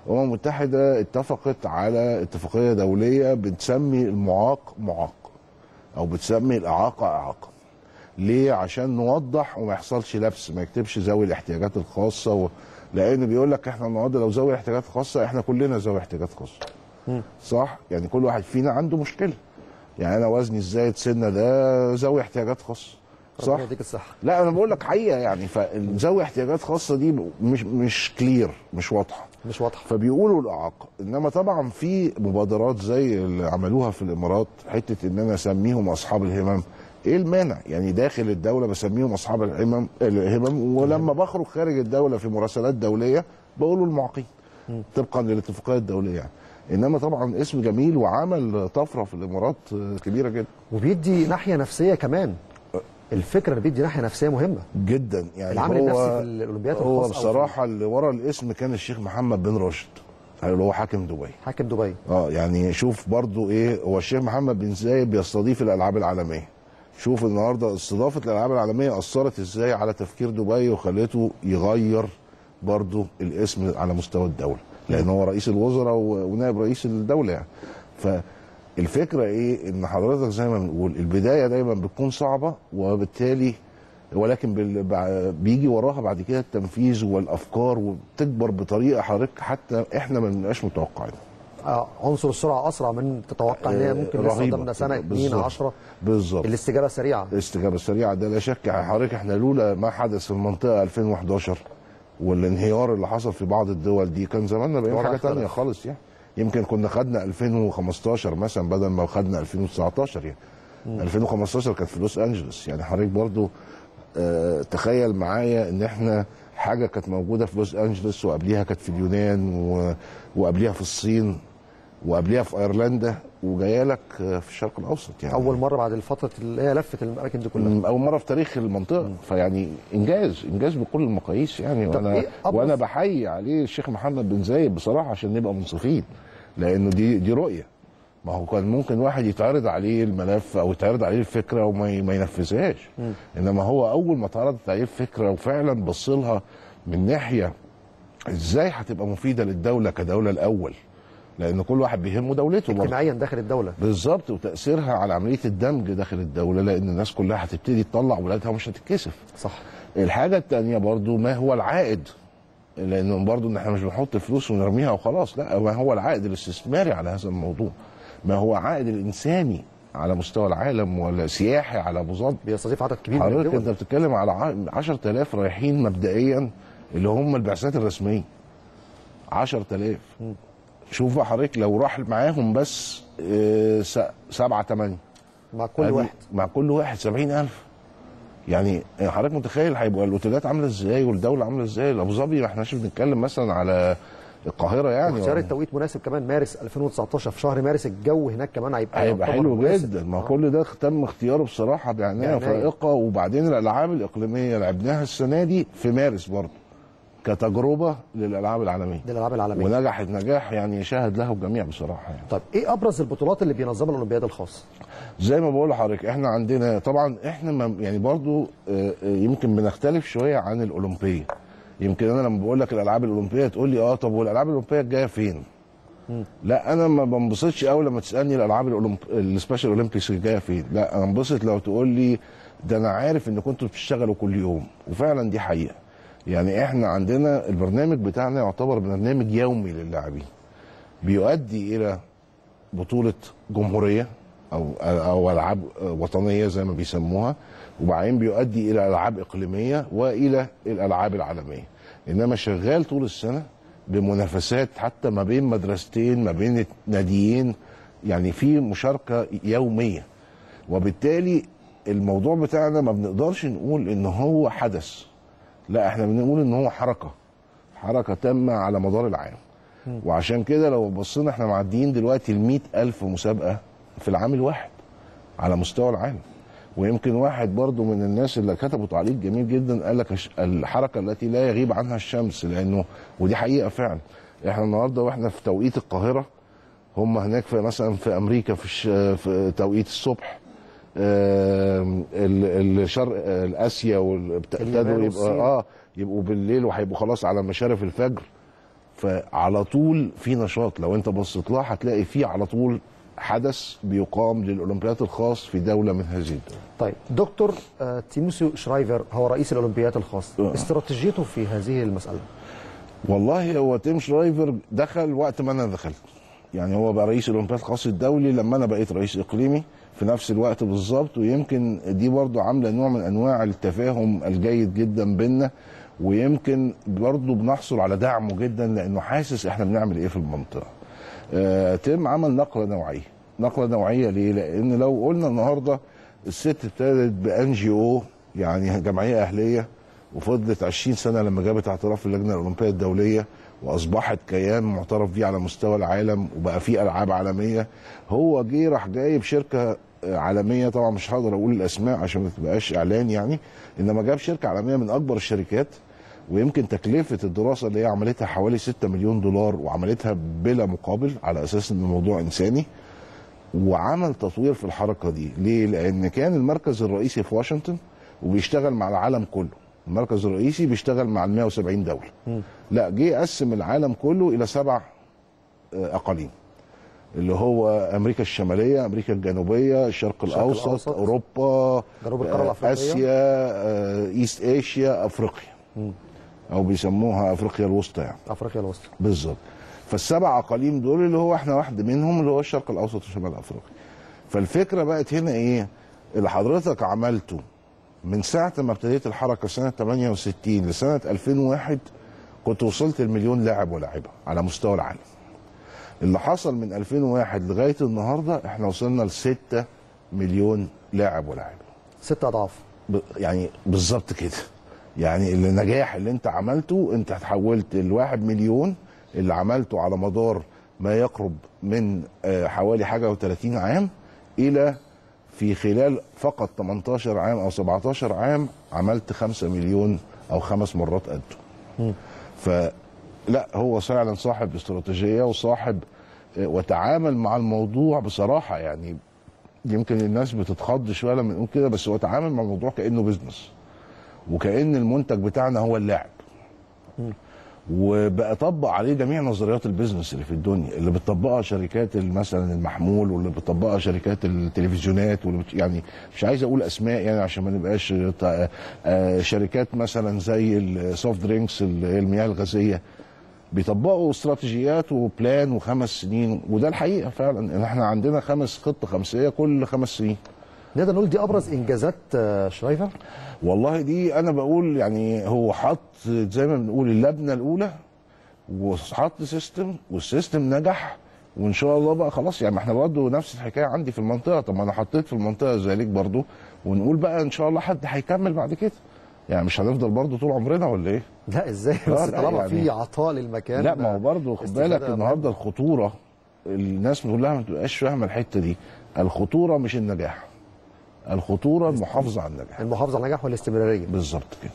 Speaker 6: الأمم المتحدة اتفقت على اتفاقية دولية بتسمي المعاق معاق أو بتسمي الإعاقة إعاقة. ليه؟ عشان نوضح وما يحصلش لبس ما يكتبش ذوي الاحتياجات الخاصة و... لأن بيقول لك إحنا النهارده لو ذوي احتياجات خاصة إحنا كلنا ذوي احتياجات خاصة. صح؟ يعني كل واحد فينا عنده مشكلة. يعني أنا وزني الزايد سنه ده ذوي احتياجات خاصة؟ صح؟
Speaker 2: يديك الصحة.
Speaker 6: لا أنا بقول لك حقيقة يعني فذوي احتياجات خاصة دي مش مش كلير مش واضحة.
Speaker 2: مش واضحة.
Speaker 6: فبيقولوا الإعاقة. إنما طبعا في مبادرات زي اللي عملوها في الإمارات حتة إن أنا أسميهم أصحاب الهمم. إيه المانع؟ يعني داخل الدولة بسميهم أصحاب الهمم الهمم. ولما بخرج خارج الدولة في مراسلات دولية بقولوا المعاقين. طبقا للاتفاقيه الدولية يعني. إنما طبعا اسم جميل وعمل طفرة في الإمارات كبيرة جدا.
Speaker 2: وبيدي ناحية نفسية كمان. الفكرة اللي بيدي ناحيه نفسية مهمة.
Speaker 6: جدا. يعني
Speaker 2: العامل
Speaker 6: هو
Speaker 2: النفسي في الأولمبياد
Speaker 6: هو بصراحة اللي ورا الاسم كان الشيخ محمد بن راشد. اللي هو حاكم دبي.
Speaker 2: حاكم دبي.
Speaker 6: آه يعني شوف برضو إيه هو الشيخ محمد بن زايد بيستضيف الألعاب العالمية. شوف النهارده استضافة الألعاب العالمية أثرت إزاي على تفكير دبي وخلته يغير برضو الاسم على مستوى الدولة. لأن هو رئيس الوزراء ونائب رئيس الدولة يعني. فالفكرة إيه؟ إن حضرتك زي ما بنقول البدايه دايما بتكون صعبة وبالتالي ولكن بيجي وراها بعد كده التنفيذ والأفكار وبتكبر بطريقة حضرتك حتى إحنا ما بنبقاش متوقعينها.
Speaker 2: آه عنصر السرعة أسرع من تتوقع إن هي ممكن لسه. قدامنا سنة اثنين
Speaker 6: بالظبط.
Speaker 2: 10
Speaker 6: بالظبط.
Speaker 2: الاستجابة سريعة.
Speaker 6: الاستجابة السريعه ده لا شك حضرتك إحنا لولا ما حدث في المنطقة 2011 والانهيار اللي حصل في بعض الدول دي كان زماننا بقينا
Speaker 2: حاجة.
Speaker 6: تانية خالص يعني. يمكن كنا خدنا 2015 مثلا بدل ما خدنا 2019 يعني. 2015 كانت في لوس أنجلوس. يعني حضرتك برضو آه تخيل معايا إن إحنا حاجة كانت موجودة في لوس أنجلوس وقبليها كانت في اليونان و... وقبليها في الصين وقبليها في أيرلندا وجاية لك آه، في الشرق الأوسط يعني.
Speaker 2: أول مرة بعد الفترة اللي هي لفت الأماكن دي كلها.
Speaker 6: أول مرة في تاريخ المنطقة. فيعني إنجاز إنجاز بكل المقاييس يعني. وأنا
Speaker 2: إيه
Speaker 6: وأنا بحيي عليه الشيخ محمد بن زايد بصراحة عشان نبقى منصفين. لأنه دي دي رؤية. ما هو كان ممكن واحد يتعرض عليه الملف أو يتعرض عليه الفكرة وما ما ينفذهاش. إنما هو أول ما اتعرضت عليه الفكرة وفعلا بص لها من ناحية إزاي هتبقى مفيدة للدولة كدولة الأول؟ لأن كل واحد بيهمه دولته.
Speaker 2: اجتماعيا داخل الدولة.
Speaker 6: بالظبط وتأثيرها على عملية الدمج داخل الدولة لأن الناس كلها هتبتدي تطلع ولادها ومش هتتكسف.
Speaker 2: صح.
Speaker 6: الحاجة الثانية برضو ما هو العائد. لأنه برضو إن إحنا مش بنحط فلوس ونرميها وخلاص لا ما هو العائد الاستثماري على هذا الموضوع. ما هو عائد الإنساني على مستوى العالم ولا سياحي على أبو ظبي.
Speaker 2: بيستضيف عدد كبير من
Speaker 6: حضرتك
Speaker 2: الدول.
Speaker 6: أنت بتتكلم على ع- 10000 رايحين مبدئيا اللي هم البعثات الرسمية. 10000 شوف بقى حضرتك لو راح معاهم بس آه، سبعة ثمانية
Speaker 2: مع كل واحد.
Speaker 6: مع كل واحد 70000 يعني حضرتك متخيل هيبقى الأوتيلات عاملة إزاي والدولة عاملة إزاي ابو ظبي ما إحناش بنتكلم مثلا على القاهرة يعني
Speaker 2: اختيار التوقيت مناسب كمان مارس 2019 في شهر مارس الجو هناك كمان هيبقى
Speaker 6: هيبقى حلو. جدا ما
Speaker 2: آه.
Speaker 6: كل ده تم اختياره بصراحة
Speaker 2: بعناية.
Speaker 6: فائقه وبعدين الألعاب الإقليمية لعبناها السنة دي في مارس برضه كتجربة للألعاب العالمية.
Speaker 2: دي الالعاب العالمية.
Speaker 6: ونجحت نجاح يعني يشهد له الجميع بصراحة يعني.
Speaker 2: طيب إيه أبرز البطولات اللي بينظمها الأولمبياد الخاص؟
Speaker 6: زي ما بقول لحضرتك إحنا عندنا طبعا إحنا يعني برضو آه، آه، يمكن بنختلف شوية عن الأولمبية. يمكن أنا لما بقول لك الألعاب الأولمبية تقول لي آه طب والألعاب الأولمبية الجايه فين؟ لا أنا ما بنبسطش قوي لما تسألني الألعاب الأولمب... السبيشال أولمبيكس الجايه فين. لا أنا انبسط لو تقول لي ده أنا عارف إن كنتوا بتشتغلوا كل يوم. وفعلا دي حقيقة. يعني إحنا عندنا البرنامج بتاعنا يعتبر برنامج يومي للاعبين. بيؤدي إلى بطولة جمهورية أو أو ألعاب وطنية زي ما بيسموها وبعدين بيؤدي إلى ألعاب إقليمية وإلى الألعاب العالمية. إنما شغال طول السنة بمنافسات حتى ما بين مدرستين ما بين ناديين يعني في مشاركة يومية. وبالتالي الموضوع بتاعنا ما بنقدرش نقول إن هو حدث. لا إحنا بنقول إن هو حركة حركة تامة على مدار العام. وعشان كده لو بصينا إحنا معديين دلوقتي ال ألف مسابقة في العام الواحد على مستوى العالم. ويمكن واحد برضو من الناس اللي كتبوا تعليق جميل جدا قال لك الحركة التي لا يغيب عنها الشمس لأنه ودي حقيقة فعلا. إحنا النهارده وإحنا في توقيت القاهرة هم هناك في مثلا في أمريكا في. في توقيت الصبح الشرق اسيا وال- ابتدوا
Speaker 2: اليابان
Speaker 6: يبقى. آه يبقوا بالليل وهيبقوا خلاص على مشارف الفجر. فعلى طول في نشاط. لو انت بصيت لها هتلاقي في على طول حدث بيقام للأولمبياد الخاص في دولة من هذه الدول.
Speaker 2: طيب دكتور آه، تيموسيو شرايفر هو رئيس الأولمبياد الخاص.
Speaker 6: آه.
Speaker 2: استراتيجيته في هذه المسألة؟
Speaker 6: والله هو تيم شرايفر دخل وقت ما أنا دخلت. يعني هو بقى رئيس الأولمبياد الخاص الدولي لما أنا بقيت رئيس إقليمي. في نفس الوقت بالظبط ويمكن دي برضو عاملة نوع من أنواع التفاهم الجيد جدا بينا ويمكن برضو بنحصل على دعمه جدا لأنه حاسس إحنا بنعمل إيه في المنطقة. آه تيم عمل نقلة نوعية. نقلة نوعية ليه؟ لأن لو قلنا النهارده الست ابتدت بـ NGO يعني جمعية أهلية وفضلت 20 سنة لما جابت اعتراف اللجنة الأولمبية الدولية وأصبحت كيان معترف بيه على مستوى العالم وبقى فيه ألعاب عالمية هو جه راح جايب شركة عالمية طبعا مش هقدر أقول الأسماء عشان ما تبقاش إعلان يعني إنما جاب شركة عالمية من أكبر الشركات ويمكن تكلفة الدراسة اللي هي عملتها حوالي 6 مليون دولار وعملتها بلا مقابل على أساس إن الموضوع إنساني وعمل تطوير في الحركة دي. ليه؟ لأن كان المركز الرئيسي في واشنطن وبيشتغل مع العالم كله. المركز الرئيسي بيشتغل مع ال 170 دولة. لا جه قسم العالم كله إلى سبع آه، أقاليم. اللي هو أمريكا الشمالية أمريكا الجنوبية الشرق الأوسط,
Speaker 2: الأوسط،
Speaker 6: أوروبا
Speaker 2: جنوب القارة
Speaker 6: آه،
Speaker 2: الأفريقية.
Speaker 6: آسيا آه، ايست اشيا أفريقيا. أو بيسموها أفريقيا الوسطى يعني.
Speaker 2: أفريقيا الوسطى.
Speaker 6: بالظبط. فالسبع أقاليم دول اللي هو إحنا واحد منهم اللي هو الشرق الأوسط وشمال أفريقيا. فالفكرة بقت هنا إيه؟ اللي حضرتك عملته من ساعة ما ابتديت الحركة سنة 68 لسنة 2001 كنت وصلت المليون لاعب ولاعبه على مستوى العالم. اللي حصل من 2001 لغاية النهارده إحنا وصلنا ل 6 مليون لاعب ولاعبه
Speaker 2: ست أضعاف.
Speaker 6: ب- يعني بالظبط كده. يعني النجاح اللي انت عملته انت تحولت الواحد مليون اللي عملته على مدار ما يقرب من آه، حوالي حاجة و30 عام إلى في خلال فقط 18 عام أو 17 عام عملت 5 مليون أو خمس مرات قده فلا هو فعلا صاحب استراتيجية وصاحب آه، وتعامل مع الموضوع بصراحة. يعني يمكن الناس بتتخض شوية لما نقول كده بس هو تعامل مع الموضوع كأنه بيزنس وكأن المنتج بتاعنا هو اللاعب وبقى طبق عليه جميع نظريات ال business اللي في الدنيا اللي بتطبقها شركات مثلا المحمول واللي بتطبقها شركات التلفزيونات واللي بت... يعني مش عايز أقول أسماء يعني عشان ما نبقاش آه، شركات مثلا زي ال soft drinks المياه الغازية. بيطبقوا استراتيجيات و plan وخمس سنين وده الحقيقة فعلا إن إحنا عندنا خمس خطه خمسية كل خمس سنين.
Speaker 2: نقدر نقول دي أبرز إنجازات آه، شرايفر
Speaker 6: والله دي أنا بقول يعني هو حط زي ما بنقول اللبنة الأولى وحط system وال system نجح وإن شاء الله بقى خلاص. يعني ما إحنا برضه نفس الحكاية عندي في المنطقة. طب ما أنا حطيت في المنطقة ذلك برضه ونقول بقى إن شاء الله حد هيكمل بعد كده. يعني مش هنفضل برضه طول عمرنا ولا إيه؟
Speaker 2: لا
Speaker 6: إزاي؟
Speaker 2: بس طالما
Speaker 6: يعني-
Speaker 2: في عطاء للمكان
Speaker 6: لا ما هو برضه خد بالك النهارده الخطورة الناس كلها ما بتبقاش فاهمة الحتة دي. الخطورة مش النجاح. الخطورة المحافظة على النجاح.
Speaker 2: المحافظة على النجاح والاستمرارية.
Speaker 6: بالظبط كده.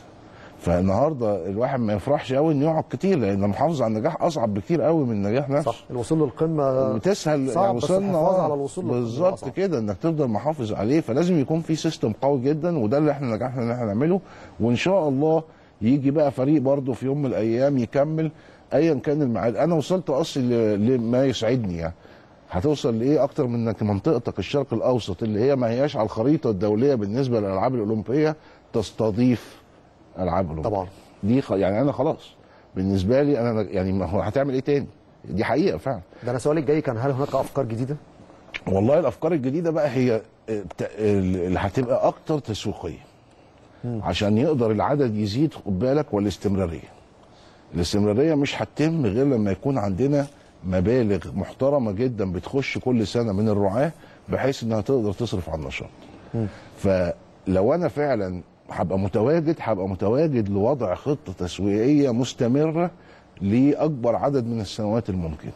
Speaker 6: فالنهارده الواحد ما يفرحش قوي إنه يقعد كتير لأن المحافظه على النجاح أصعب بكتير قوي من النجاح نفسه.
Speaker 2: صح الوصول للقمه
Speaker 6: بتسهل
Speaker 2: صعب
Speaker 6: يعني
Speaker 2: بس
Speaker 6: وصلنا آه،
Speaker 2: على الوصول
Speaker 6: بالظبط. كده إنك تفضل محافظ عليه فلازم يكون في سيستم قوي جدا وده اللي إحنا نجحنا إن إحنا نعمله. وإن شاء الله يجي بقى فريق برضه في يوم من الأيام يكمل ايا كان الميعاد. أنا وصلت اصلي لما يسعدني يعني. هتوصل لإيه؟ أكتر من إنك منطقتك الشرق الأوسط اللي هي ما هياش على الخريطة الدولية بالنسبة للألعاب الأولمبية تستضيف ألعاب اولمبيه
Speaker 2: طبعا.
Speaker 6: دي خ... يعني أنا خلاص. بالنسبة لي أنا يعني ما هو هتعمل إيه تاني؟ دي حقيقة فعلا.
Speaker 2: ده أنا سؤالي الجاي كان هل هناك أفكار جديدة؟
Speaker 6: والله الأفكار الجديدة بقى هي اللي هتبقى أكتر تسويقية. عشان يقدر العدد يزيد خد بالك والاستمرارية. الاستمرارية مش هتتم غير لما يكون عندنا مبالغ محترمة جدا بتخش كل سنة من الرعاة بحيث إنها تقدر تصرف على النشاط. فلو أنا فعلا هبقى متواجد هبقى متواجد لوضع خطة تسويقية مستمرة لأكبر عدد من السنوات الممكن.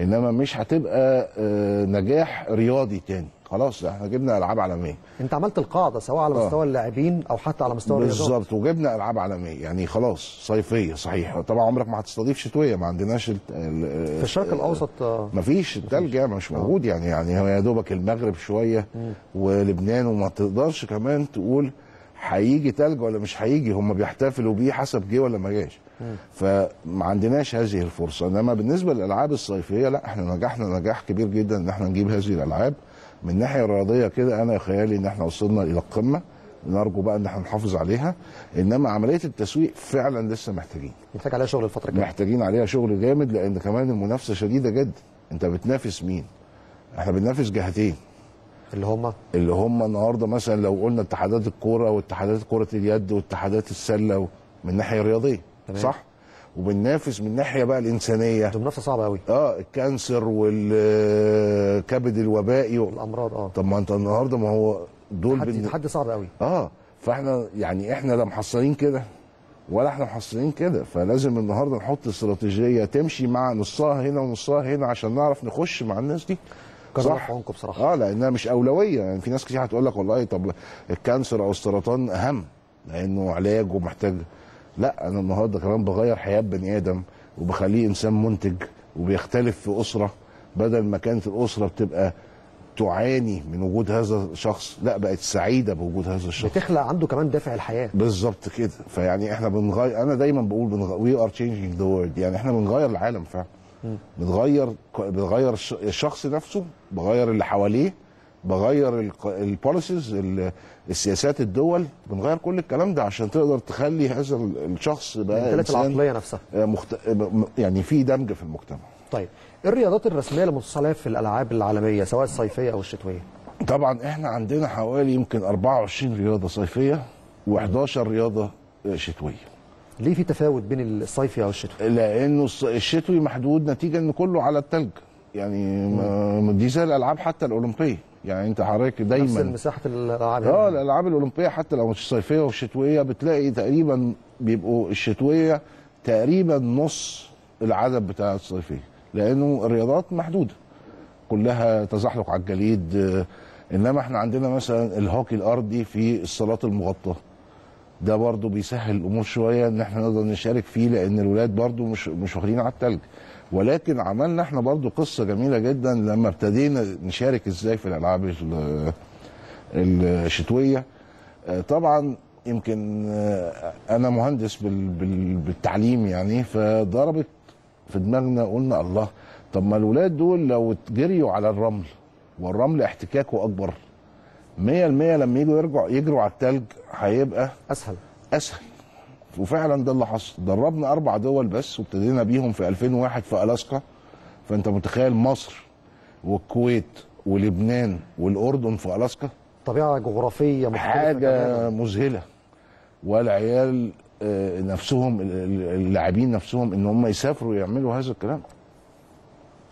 Speaker 6: إنما مش هتبقى آه، نجاح رياضي تاني. خلاص إحنا جبنا ألعاب عالمية.
Speaker 2: أنت عملت القاعدة سواء على
Speaker 6: آه.
Speaker 2: مستوى اللاعبين أو حتى على مستوى الرياضات
Speaker 6: بالظبط وجبنا ألعاب عالمية. يعني خلاص صيفية صحيح طبعا عمرك ما هتستضيف شتوية ما عندناش ال- ال-
Speaker 2: في الشرق الأوسط آه،
Speaker 6: مفيش التلج يعني مش موجود يعني يعني يا دوبك المغرب شوية ولبنان وما تقدرش كمان تقول هيجي تلج ولا مش هيجي؟ هم بيحتفلوا بيه حسب جه ولا ما جاش. فما عندناش هذه الفرصة. إنما بالنسبة للألعاب الصيفية لا إحنا نجحنا نجاح كبير جدا إن إحنا نجيب هذه الألعاب. من الناحيه الرياضيه كده أنا خيالي إن إحنا وصلنا إلى القمة. نرجو بقى إن إحنا نحافظ عليها. إنما عملية التسويق فعلا لسه محتاجين.
Speaker 2: محتاج عليها شغل الفترة الجاية.
Speaker 6: محتاجين عليها شغل جامد لأن كمان المنافسة شديدة جدا. أنت بتنافس مين؟ إحنا بننافس جهتين.
Speaker 2: اللي هم
Speaker 6: اللي هم النهارده مثلا لو قلنا اتحادات الكورة واتحادات كرة اليد واتحادات السلة من الناحيه الرياضيه
Speaker 2: تمام.
Speaker 6: صح؟ وبننافس من الناحيه بقى الإنسانية.
Speaker 2: دي منافسة صعبة قوي
Speaker 6: آه الكانسر والكبد الوبائي و...
Speaker 2: الأمراض آه.
Speaker 6: طب ما أنت النهارده ما هو دول
Speaker 2: تحدي
Speaker 6: بالن-
Speaker 2: تحدي صعب قوي
Speaker 6: آه فإحنا يعني إحنا لا محصلين كده ولا إحنا محصلين كده. فلازم النهارده نحط استراتيجية تمشي مع نصها هنا ونصها هنا عشان نعرف نخش مع الناس دي.
Speaker 2: كان عنكم بصراحة.
Speaker 6: آه لأنها مش أولوية. يعني في ناس كتير هتقول لك والله طب الكانسر أو السرطان أهم لأنه علاج ومحتاج. لا أنا النهارده كمان بغير حياة بني آدم وبخليه إنسان منتج وبيختلف في أسرة. بدل ما كانت الأسرة بتبقى تعاني من وجود هذا الشخص لا بقت سعيدة بوجود هذا الشخص.
Speaker 2: بتخلق عنده كمان دافع الحياة.
Speaker 6: بالظبط كده. فيعني إحنا بنغير أنا دايما بقول we are changing the world يعني إحنا بنغير العالم فعلا. بنغير الش- الشخص نفسه بغير اللي حواليه بغير ال policies السياسات الدول بنغير كل الكلام ده عشان تقدر تخلي هذا ال- الشخص بقى
Speaker 2: العقلية نفسها.
Speaker 6: آه، مخت... يعني في دمج في المجتمع.
Speaker 2: طيب إيه الرياضات الرسمية اللي عليها في الألعاب العالمية سواء الصيفية أو الشتوية؟
Speaker 6: طبعا إحنا عندنا حوالي يمكن 24 رياضة صيفية و11 رياضة آه، شتوية.
Speaker 2: ليه في تفاوت بين الصيفي أو الشتوي
Speaker 6: لأنه الشتوي محدود نتيجة إن كله على التلج. يعني دي زي الألعاب حتى الأولمبية. يعني أنت حضرتك
Speaker 2: نفس
Speaker 6: دايما
Speaker 2: مساحه الألعاب
Speaker 6: آه
Speaker 2: هنا.
Speaker 6: الألعاب الأولمبية حتى لو مش صيفية والشتويه بتلاقي تقريبا بيبقوا الشتوية تقريبا نص العدد بتاع الصيفية. لأنه الرياضات محدودة. كلها تزحلق على الجليد. إنما إحنا عندنا مثلا الهوكي الأرضي في الصالات المغطاة. ده برضو بيسهل الأمور شوية إن إحنا نقدر نشارك فيه لأن الولاد برضو مش مش واخدين على التلج. ولكن عملنا إحنا برضو قصة جميلة جدا لما ابتدينا نشارك إزاي في الألعاب ال- الشتوية. آه، طبعا يمكن آه، أنا مهندس بال- بال- بالتعليم يعني فضربت في دماغنا قلنا الله طب ما الولاد دول لو جريوا على الرمل والرمل احتكاكه أكبر. 100% لما يجوا يرجعوا يجروا على التلج هيبقى
Speaker 2: أسهل.
Speaker 6: أسهل. وفعلا ده اللي حصل. دربنا أربع دول بس وابتدينا بيهم في 2001 في ألاسكا. فأنت متخيل مصر والكويت ولبنان والأردن في
Speaker 2: ألاسكا؟ طبيعة جغرافية
Speaker 6: مختلفة
Speaker 2: حاجة.
Speaker 6: مذهلة. والعيال آه، نفسهم ال- ال- اللاعبين نفسهم إن هم يسافروا يعملوا هذا الكلام.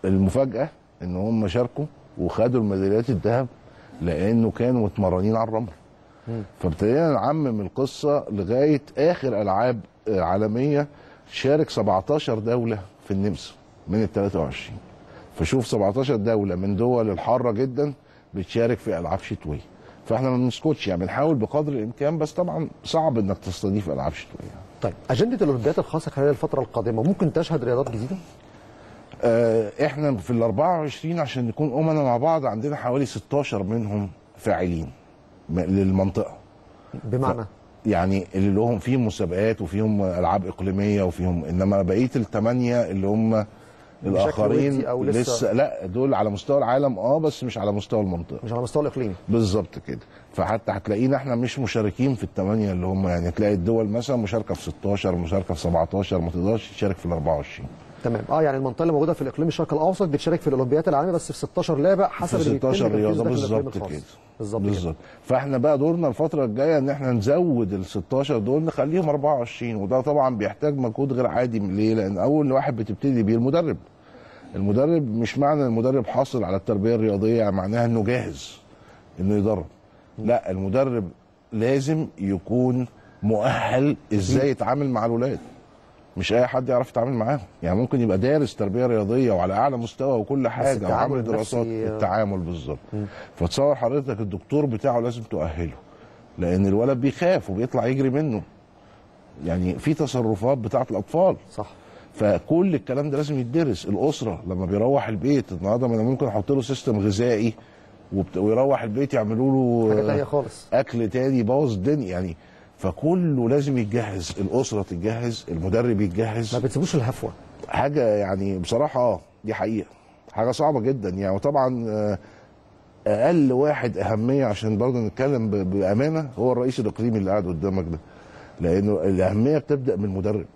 Speaker 6: المفاجأة إن هم شاركوا وخدوا الميداليات الذهب لأنه كانوا متمرنين على الرمل. فابتدينا نعمم القصة لغاية آخر ألعاب آه، عالمية شارك 17 دولة في النمسا من ال 23 فشوف 17 دولة من دول الحارة جدا بتشارك في ألعاب شتويه فإحنا ما بنسكتش يعني بنحاول بقدر الإمكان بس طبعا صعب إنك تستضيف ألعاب شتوية.
Speaker 2: طيب أجندة الأولمبياد الخاصة خلال الفترة القادمة ممكن تشهد رياضات جديدة؟
Speaker 6: آه، إحنا في ال 24 عشان نكون أمنا مع بعض عندنا حوالي 16 منهم فاعلين للمنطقة.
Speaker 2: بمعنى؟
Speaker 6: يعني اللي لهم فيهم مسابقات وفيهم ألعاب إقليمية وفيهم إنما بقية الثمانيه اللي هم
Speaker 2: الآخرين أو لسه-
Speaker 6: لسه لا دول على مستوى العالم آه بس مش على مستوى المنطقة.
Speaker 2: مش على المستوى الاقليمي
Speaker 6: بالظبط كده. فحتى هتلاقينا إحنا مش مشاركين في الثمانيه اللي هم يعني تلاقي الدول مثلا مشاركة في 16 مشاركة في 17 ما تقدرش تشارك في ال 24
Speaker 2: تمام آه يعني المنطقة اللي موجودة في الإقليم الشرق الأوسط بتشارك في الاولمبياد العالمية بس في 16 لعبة حسب
Speaker 6: في
Speaker 2: اللي بيتم
Speaker 6: 16
Speaker 2: تنفيذه
Speaker 6: رياضه بالظبط. كده
Speaker 2: بالظبط.
Speaker 6: بالظبط فإحنا بقى دورنا الفترة الجاية إن إحنا نزود ال 16 دول نخليهم 24 وده طبعا بيحتاج مجهود غير عادي ليه؟ لأن أول واحد بتبتدي بيه المدرب المدرب مش معنى المدرب حاصل على التربية الرياضية يعني معناها إنه جاهز إنه يدرب لا المدرب لازم يكون مؤهل إزاي يتعامل مع الولاد مش اي حد يعرف يتعامل معاهم. يعني ممكن يبقى دارس تربية رياضية وعلى أعلى مستوى وكل
Speaker 2: حاجة
Speaker 6: وعامل دراسات
Speaker 2: النفسي-
Speaker 6: التعامل بالظبط. فتصور حضرتك الدكتور بتاعه لازم تؤهله لأن الولد بيخاف وبيطلع يجري منه. يعني في تصرفات بتاعة الأطفال.
Speaker 2: صح.
Speaker 6: فكل الكلام ده لازم يدرس الأسرة لما بيروح البيت النهارده أنا ممكن أحط له سيستم غذائي وبت... ويروح البيت يعملوا
Speaker 2: حاجة
Speaker 6: له
Speaker 2: خالص.
Speaker 6: أكل تاني يبوظ الدنيا. يعني فكله لازم يتجهز الأسرة تتجهز المدرب
Speaker 2: ما
Speaker 6: يتجهز
Speaker 2: بتسيبوش الهفوة.
Speaker 6: حاجة يعني بصراحة آه دي حقيقة. حاجة صعبة جدا يعني. وطبعا آه، أقل واحد أهمية عشان برضه نتكلم بأمانة هو الرئيس الإقليمي اللي قاعد قدامك ده. لأنه الأهمية بتبدأ من المدرب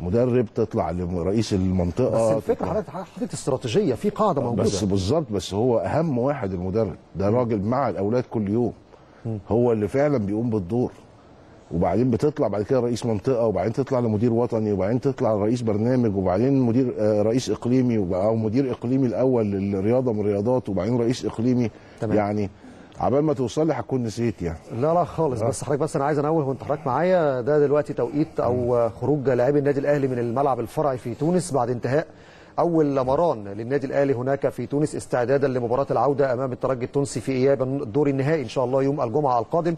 Speaker 6: مدرب تطلع لرئيس المنطقة.
Speaker 2: بس
Speaker 6: الفكرة
Speaker 2: حضرتك حضرتك استراتيجية في قاعدة موجودة.
Speaker 6: بس بالظبط بس هو أهم واحد المدرب. ده راجل مع الأولاد كل يوم. هو اللي فعلا بيقوم بالدور. وبعدين بتطلع بعد كده رئيس منطقة وبعدين تطلع لمدير وطني وبعدين تطلع رئيس برنامج وبعدين مدير آه، رئيس إقليمي أو مدير إقليمي الأول للرياضة من الرياضات وبعدين رئيس إقليمي.
Speaker 2: تمام.
Speaker 6: يعني عبال ما توصل لي هتكون نسيت يعني.
Speaker 2: لا لا خالص. بس حضرتك بس أنا عايز أنوه وأنت حضرتك معايا ده دلوقتي توقيت أو خروج لاعبي النادي الأهلي من الملعب الفرعي في تونس بعد انتهاء أول مران للنادي الأهلي هناك في تونس استعدادا لمباراة العودة أمام الترجي التونسي في إياب الدور النهائي إن شاء الله يوم الجمعة القادم.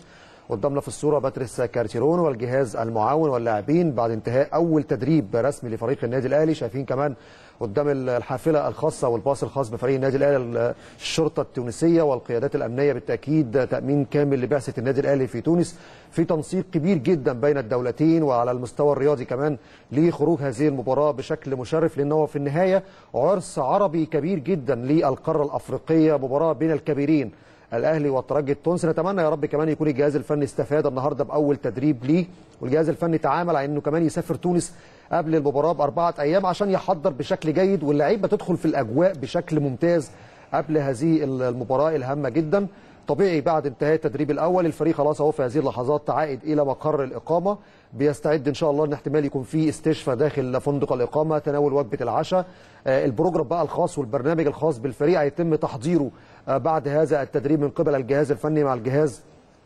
Speaker 2: قدامنا في الصورة باتريس كارتيرون والجهاز المعاون واللاعبين بعد انتهاء أول تدريب رسمي لفريق النادي الأهلي. شايفين كمان قدام الحافلة الخاصة والباص الخاص بفريق النادي الأهلي الشرطة التونسية والقيادات الأمنية. بالتأكيد تأمين كامل لبعثة النادي الأهلي في تونس في تنسيق كبير جدا بين الدولتين وعلى المستوى الرياضي كمان لخروج هذه المباراة بشكل مشرف لأنه في النهاية عرس عربي كبير جدا للقارة الأفريقية. مباراة بين الكبيرين الأهلي والترجي التونسي نتمنى يا رب كمان يكون الجهاز الفني استفاد النهارده بأول تدريب ليه. والجهاز الفني تعامل على إنه كمان يسافر تونس قبل المباراة بأربعة أيام عشان يحضر بشكل جيد واللعيبة تدخل في الأجواء بشكل ممتاز قبل هذه المباراة الهامة جدا. طبيعي بعد انتهاء التدريب الأول الفريق خلاص أهو في هذه اللحظات عائد إلى مقر الإقامة. بيستعد إن شاء الله إن احتمال يكون في استشفاء داخل فندق الإقامة تناول وجبة العشاء. آه، البروجرام بقى الخاص والبرنامج الخاص بالفريق هيتم تحضيره بعد هذا التدريب من قبل الجهاز الفني مع الجهاز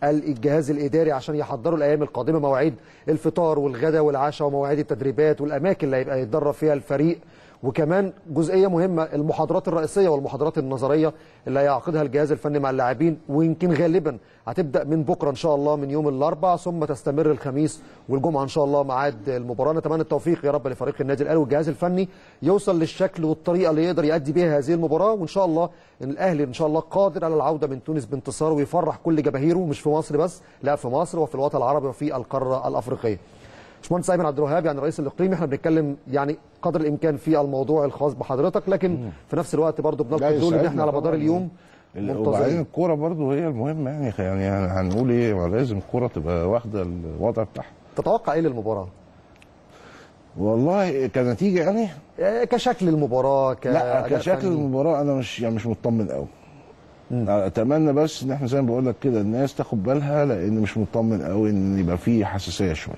Speaker 2: الجهاز الإداري عشان يحضروا الأيام القادمة مواعيد الفطار والغداء والعشاء ومواعيد التدريبات والأماكن اللي هيبقى يتدرب فيها الفريق. وكمان جزئية مهمة المحاضرات الرئيسية والمحاضرات النظرية اللي هيعقدها الجهاز الفني مع اللاعبين ويمكن غالبا هتبدأ من بكرة إن شاء الله من يوم الأربعاء ثم تستمر الخميس والجمعة إن شاء الله ميعاد المباراة. نتمنى التوفيق يا رب لفريق النادي الأهلي والجهاز الفني يوصل للشكل والطريقة اللي يقدر يؤدي بيها هذه المباراة وإن شاء الله إن الأهلي إن شاء الله قادر على العودة من تونس بانتصار ويفرح كل جماهيره مش في مصر بس لا في مصر وفي الوطن العربي وفي القارة الأفريقية. باشمهندس ايمن عبد الوهاب يعني رئيس الإقليم إحنا بنتكلم يعني قدر الإمكان في الموضوع الخاص بحضرتك لكن في نفس الوقت برضه بنلقي دول
Speaker 6: إن
Speaker 2: إحنا على مدار. اليوم
Speaker 6: ال- وبعدين الكورة برضو هي المهمه يعني يعني هنقول إيه لازم الكورة تبقى واخدة الوضع بتاعها.
Speaker 2: تتوقع إيه للمباراة؟
Speaker 6: والله كنتيجة يعني؟
Speaker 2: آه، كشكل المباراة ك
Speaker 6: لا كشكل
Speaker 2: فني.
Speaker 6: المباراة أنا مش يعني مش مطمن قوي أتمنى بس إن إحنا زي ما بقول لك كده الناس تاخد بالها لأن مش مطمن قوي إن يبقى في حساسية شوية.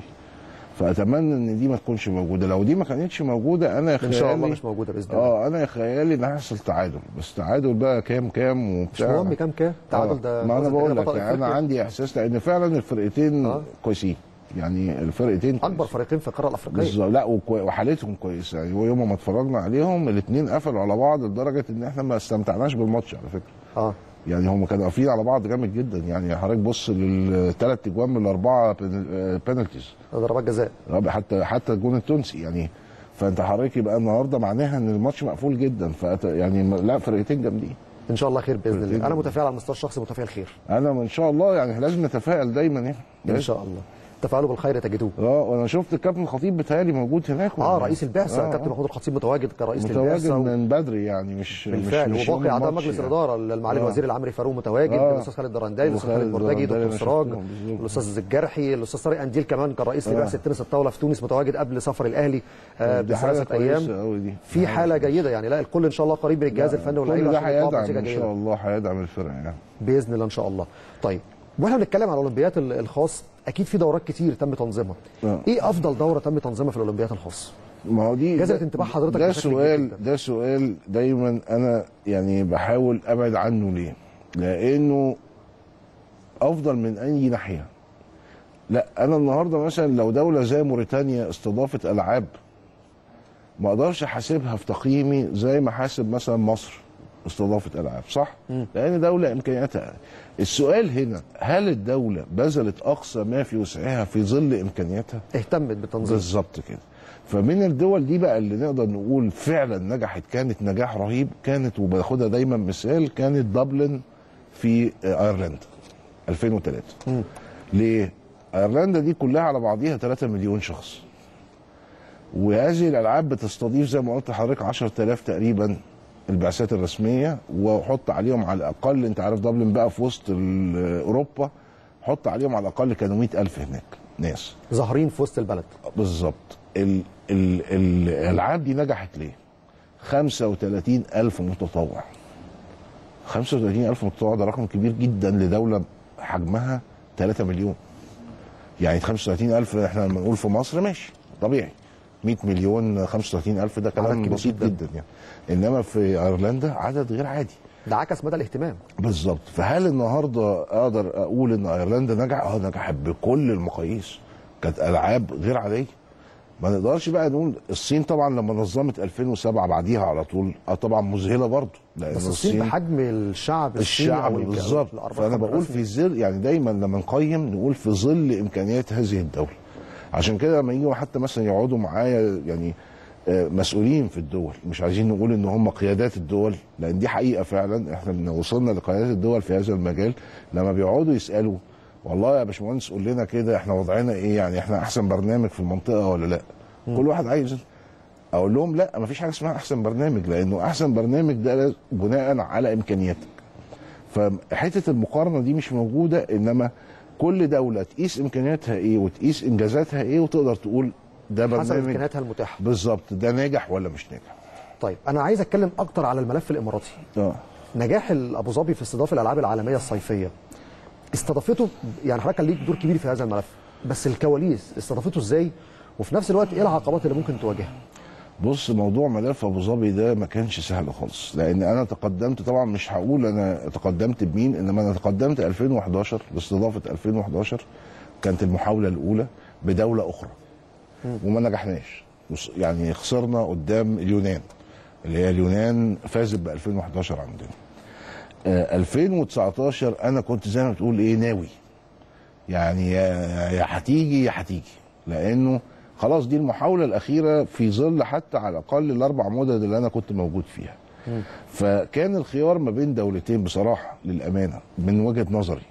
Speaker 6: فأتمنى إن دي ما تكونش موجودة. لو دي ما كانتش موجودة أنا
Speaker 2: إن شاء الله
Speaker 6: خيالي-
Speaker 2: مش موجودة بإذن الله.
Speaker 6: آه أنا خيالي إن هيحصل تعادل. بس تعادل بقى كام كام
Speaker 2: مش
Speaker 6: وبتاع.
Speaker 2: مهم كام كام؟ تعادل ده
Speaker 6: ما
Speaker 2: أنا
Speaker 6: بقول لك يعني
Speaker 2: أنا.
Speaker 6: عندي إحساس لأن فعلا الفرقتين
Speaker 2: آه.
Speaker 6: كويسين. يعني الفرقتين أكبر.
Speaker 2: فريقين في القارة الأفريقية.
Speaker 6: بالظبط. لا وحالتهم كويسة. يعني ويوم ما اتفرجنا عليهم الاثنين قفلوا على بعض لدرجة إن إحنا ما استمتعناش بالماتش على فكرة.
Speaker 2: آه.
Speaker 6: يعني هم كانوا قافلين على بعض جامد جدا. يعني حضرتك بص للثلاث اجوان من الأربعة penalties
Speaker 2: ضربات جزاء.
Speaker 6: حتى حتى الجون التونسي. يعني فأنت حضرتك يبقى النهارده معناها إن الماتش مقفول جدا. فأت... يعني لا فرقتين جامدين.
Speaker 2: إن شاء الله خير
Speaker 6: بإذن الله. أنا.
Speaker 2: متفائل على المستوى الشخصي متفائل خير.
Speaker 6: أنا إن شاء الله يعني لازم نتفائل دايما يعني.
Speaker 2: إن شاء الله. تفاءلوا بالخير تجدوه
Speaker 6: آه وأنا شفت الكابتن الخطيب بتهيألي موجود هناك
Speaker 2: آه
Speaker 6: ولا-
Speaker 2: رئيس البعثة
Speaker 6: آه،
Speaker 2: كابتن
Speaker 6: آه.
Speaker 2: محمود الخطيب متواجد كرئيس
Speaker 6: متواجد
Speaker 2: للبعثه و...
Speaker 6: من بدري يعني مش
Speaker 2: بالفعل
Speaker 6: مش
Speaker 2: وباقي
Speaker 6: أعضاء
Speaker 2: مجلس
Speaker 6: يعني.
Speaker 2: الإدارة المعالي
Speaker 6: آه.
Speaker 2: الوزير العمري فاروق متواجد
Speaker 6: آه.
Speaker 2: الأستاذ خالد درندلي
Speaker 6: الأستاذ
Speaker 2: خالد
Speaker 6: درندلي
Speaker 2: دكتور سراج. الأستاذ الجرحي الأستاذ طارق انديل كمان كان رئيس لبعثة تنس الطاولة في تونس متواجد قبل سفر الأهلي آه
Speaker 6: حاجة
Speaker 2: بثلاثه
Speaker 6: أيام.
Speaker 2: في حالة جيدة يعني لا الكل إن شاء الله قريب من الجهاز الفني واللعيبه
Speaker 6: كل ده هيدعم
Speaker 2: إن
Speaker 6: شاء الله هيدعم الفرقة يعني
Speaker 2: بإذن الله إن شاء الله طيب وإحنا بنتكلم على الأولمبيات ال- الخاص أكيد في دورات كتير تم تنظيمها
Speaker 6: آه.
Speaker 2: إيه أفضل دورة تم تنظيمها في الأولمبيات الخاص
Speaker 6: ما هو دي
Speaker 2: جذبت انتباه حضرتك
Speaker 6: ده سؤال
Speaker 2: جداً.
Speaker 6: ده سؤال دايما أنا يعني بحاول أبعد عنه ليه؟ لأنه أفضل من أي ناحية لا أنا النهارده مثلا لو دولة زي موريتانيا استضافت ألعاب ما أقدرش أحاسبها في تقييمي زي ما حاسب مثلا مصر استضافت ألعاب صح؟ لأن دولة إمكانياتها السؤال هنا هل الدولة بذلت أقصى ما في وسعها في ظل إمكانياتها؟
Speaker 2: اهتمت بالتنظيم.
Speaker 6: بالظبط كده. فمن الدول دي بقى اللي نقدر نقول فعلا نجحت كانت نجاح رهيب كانت وباخدها دايما مثال كانت دبلن في أيرلندا 2003 ليه؟ أيرلندا دي كلها على بعضيها 3 مليون شخص. وهذه الألعاب بتستضيف زي ما قلت لحضرتك 10000 تقريبا البعثات الرسمية وحط عليهم على الأقل أنت عارف دبلن بقى في وسط أوروبا حط عليهم على الأقل كانوا 100000 هناك ناس.
Speaker 2: ظاهرين في وسط البلد.
Speaker 6: بالظبط. ال ال ال الألعاب دي نجحت ليه؟ 35 ألف متطوع. 35 ألف متطوع ده رقم كبير جدا لدولة حجمها 3 مليون. يعني 35 ألف إحنا لما نقول في مصر ماشي طبيعي. 100 مليون 35 ألف ده
Speaker 2: عدد
Speaker 6: كلام بسيط
Speaker 2: جداً.
Speaker 6: جدا يعني. إنما في ايرلندا عدد غير عادي.
Speaker 2: ده عكس مدى الاهتمام.
Speaker 6: بالظبط. فهل النهارده أقدر أقول إن ايرلندا نجح؟ آه نجحت بكل المقاييس. كانت ألعاب غير عادية. ما نقدرش بقى نقول الصين طبعا لما نظمت 2007 بعديها على طول آه طبعا مذهلة برضه. لأن
Speaker 2: بس الصين بحجم الشعب
Speaker 6: الشعب بالظبط.
Speaker 2: فأنا
Speaker 6: بقول. في ظل يعني دايما لما نقيم نقول في ظل إمكانيات هذه الدولة. عشان كده لما يجوا حتى مثلا يقعدوا معايا يعني مسؤولين في الدول. مش عايزين نقول إن هم قيادات الدول لأن دي حقيقة فعلا. إحنا وصلنا لقيادات الدول في هذا المجال. لما بيقعدوا يسألوا والله يا باشمهندس قول لنا كده إحنا وضعنا إيه؟ يعني إحنا أحسن برنامج في المنطقة ولا لأ؟ كل واحد عايز أقول لهم لأ مفيش حاجة اسمها أحسن برنامج لأنه أحسن برنامج ده بناء على إمكانياتك. فحتة المقارنة دي مش موجودة إنما كل دولة تقيس إمكانياتها إيه وتقيس إنجازاتها إيه وتقدر تقول ده
Speaker 2: حسب
Speaker 6: برنامج
Speaker 2: إمكانياتها المتاحة.
Speaker 6: بالظبط ده ناجح ولا مش ناجح؟
Speaker 2: طيب أنا عايز أتكلم أكتر على الملف الإماراتي.
Speaker 6: آه.
Speaker 2: نجاح أبو ظبي في استضافة الألعاب العالمية الصيفية استضافته يعني حضرتك كان ليك دور كبير في هذا الملف بس الكواليس استضافته إزاي؟ وفي نفس الوقت إيه العقبات اللي ممكن تواجهها؟
Speaker 6: بص موضوع ملف أبو ظبي ده ما كانش سهل خالص لأن أنا تقدمت طبعا مش هقول أنا تقدمت بمين إنما أنا تقدمت 2011 باستضافة 2011 كانت المحاولة الأولى بدولة أخرى. وما نجحناش. يعني خسرنا قدام اليونان اللي هي اليونان فازت ب 2011 عندنا. آه 2019 أنا كنت زي ما بتقول إيه ناوي. يعني يا يا هتيجي يا هتيجي. لأنه خلاص دي المحاولة الأخيرة في ظل حتى على الأقل الأربع مدد اللي أنا كنت موجود فيها. فكان الخيار ما بين دولتين بصراحة للأمانة من وجهة نظري.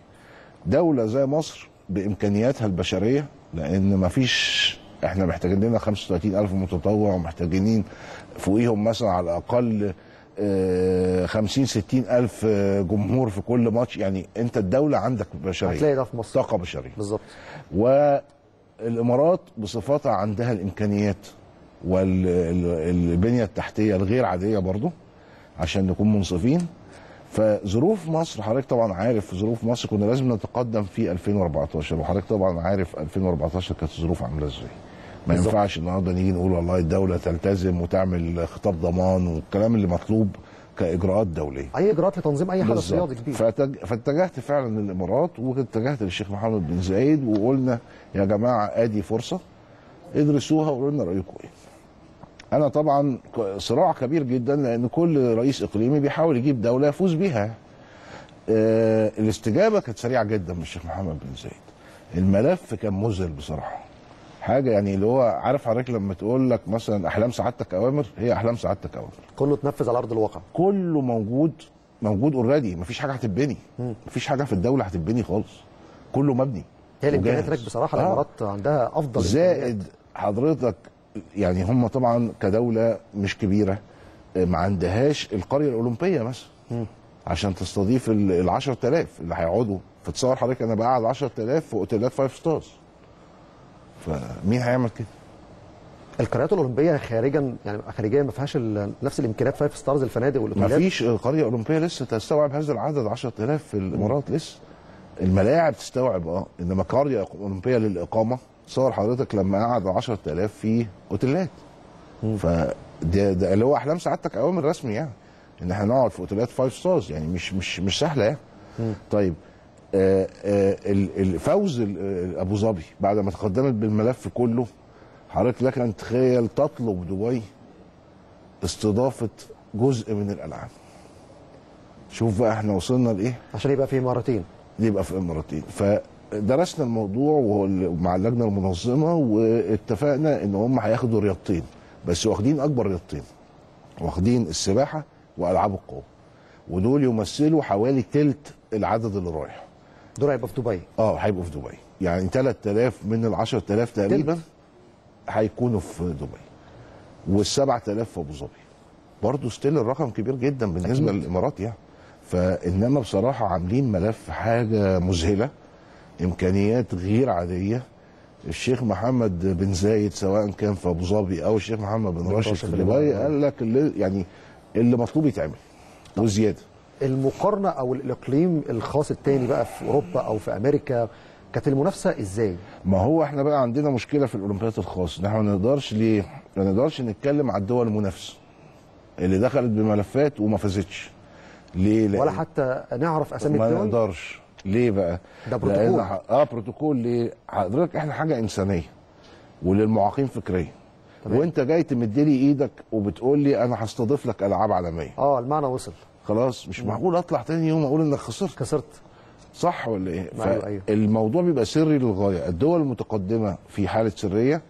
Speaker 6: دولة زي مصر بإمكانياتها البشرية لأن ما فيش إحنا محتاجين لنا 35 ألف متطوع ومحتاجين فوقيهم مثلا على الأقل آه، 50 60 ألف آه، جمهور في كل ماتش. يعني أنت الدولة عندك بشرية.
Speaker 2: هتلاقي ده في مصر.
Speaker 6: طاقة بشرية.
Speaker 2: بالظبط.
Speaker 6: والإمارات بصفتها عندها الإمكانيات والبنية التحتية الغير عادية برضو عشان نكون منصفين. فظروف مصر حضرتك طبعا عارف ظروف مصر كنا لازم نتقدم في 2014 وحضرتك طبعا عارف 2014 كانت الظروف عاملة إزاي. ما. ينفعش النهارده نيجي نقول والله الدولة تلتزم وتعمل خطاب ضمان والكلام اللي مطلوب كإجراءات دولية
Speaker 2: أي إجراءات لتنظيم أي حدث. رياضي كبير
Speaker 6: فاتج... فاتجهت فعلا للإمارات واتجهت للشيخ محمد بن زايد وقلنا يا جماعة آدي فرصة ادرسوها وقولوا لنا رأيكم إيه. أنا طبعا صراع كبير جدا لأن كل رئيس إقليمي بيحاول يجيب دولة يفوز بيها. آه الاستجابة كانت سريعة جدا من الشيخ محمد بن زايد. الملف كان مذهل بصراحة. حاجة يعني اللي هو عارف حضرتك لما تقول لك مثلا أحلام سعادتك اوامر هي أحلام سعادتك اوامر.
Speaker 2: كله اتنفذ على أرض الواقع.
Speaker 6: كله موجود موجود اوريدي مفيش حاجة هتتبني. مفيش حاجة في الدولة هتتبني خالص. كله مبني.
Speaker 2: هي الامكانيات. هناك بصراحة
Speaker 6: آه.
Speaker 2: الإمارات عندها أفضل
Speaker 6: زائد حضرتك يعني هم طبعا كدولة مش كبيرة آه، ما عندهاش القرية الأولمبية مثلا. عشان تستضيف ال 10000 اللي هيقعدوا. فتصور حضرتك أنا بقعد 10000 في أوتيلات five stars فمين هيعمل كده؟
Speaker 2: القريات الأولمبية خارجا يعني خارجيا ما فيهاش نفس الإمكانيات فايف ستارز الفنادق
Speaker 6: ما
Speaker 2: والاوتيلات
Speaker 6: فيش قرية أولمبية لسه تستوعب هذا العدد 10000 في الإمارات لسه. الملاعب تستوعب آه إنما قرية أولمبية للإقامة تصور حضرتك لما قعد 10000 في أوتيلات. فده ده اللي هو أحلام سعادتك أوامر رسمي يعني إن إحنا نقعد في أوتيلات five stars يعني مش مش مش سهلة يعني. طيب آه آه ال- ال- أبو ظبي بعد ما تقدمت بالملف كله. حضرتك لك ان تتخيل تطلب دبي استضافة جزء من الألعاب. شوف بقى إحنا وصلنا لإيه؟
Speaker 2: عشان يبقى في مرتين
Speaker 6: يبقى في إماراتين. فدرسنا الموضوع مع اللجنة المنظمة واتفقنا إن هم هياخدوا رياضتين. بس واخدين أكبر رياضتين. واخدين السباحة وألعاب القوة. ودول يمثلوا حوالي تلت العدد اللي رايح.
Speaker 2: دول هيبقى في دبي.
Speaker 6: آه هيبقوا في دبي. يعني 3000 من ال 10000 تقريبا هيكونوا في دبي. وال 7000 في أبو ظبي. برضه ستيل الرقم كبير جدا بالنسبة
Speaker 2: أكيد.
Speaker 6: للإمارات يعني. فإنما بصراحة عاملين ملف حاجة مذهلة. إمكانيات غير عادية. الشيخ محمد بن زايد سواء كان في أبو ظبي أو الشيخ محمد بن راشد في دبي قال لك اللي يعني اللي مطلوب يتعمل. وزيادة.
Speaker 2: المقارنة أو الإقليم الخاص التاني بقى في أوروبا أو في أمريكا كانت المنافسة إزاي؟
Speaker 6: ما هو إحنا بقى عندنا مشكلة في الأولمبياد الخاص ان إحنا ما نقدرش ليه؟ ما نقدرش نتكلم على الدول المنافسة اللي دخلت بملفات وما فازتش ليه؟ لأن
Speaker 2: ولا حتى نعرف أسامي
Speaker 6: ما
Speaker 2: الدول
Speaker 6: نقدرش ليه بقى؟
Speaker 2: ده بروتوكول.
Speaker 6: آه بروتوكول ليه؟ حضرتك إحنا حاجة إنسانية وللمعاقين فكريا
Speaker 2: تمام.
Speaker 6: وأنت جاي تمدلي إيدك وبتقول لي أنا هستضيف لك ألعاب عالمية
Speaker 2: آه المعنى وصل
Speaker 6: خلاص مش معقول أطلع تاني يوم أقول إنك خسرت.
Speaker 2: كسرت.
Speaker 6: صح ولا إيه؟
Speaker 2: أيوة،.
Speaker 6: فالموضوع بيبقى سري للغاية، الدول المتقدمة في حالة سرية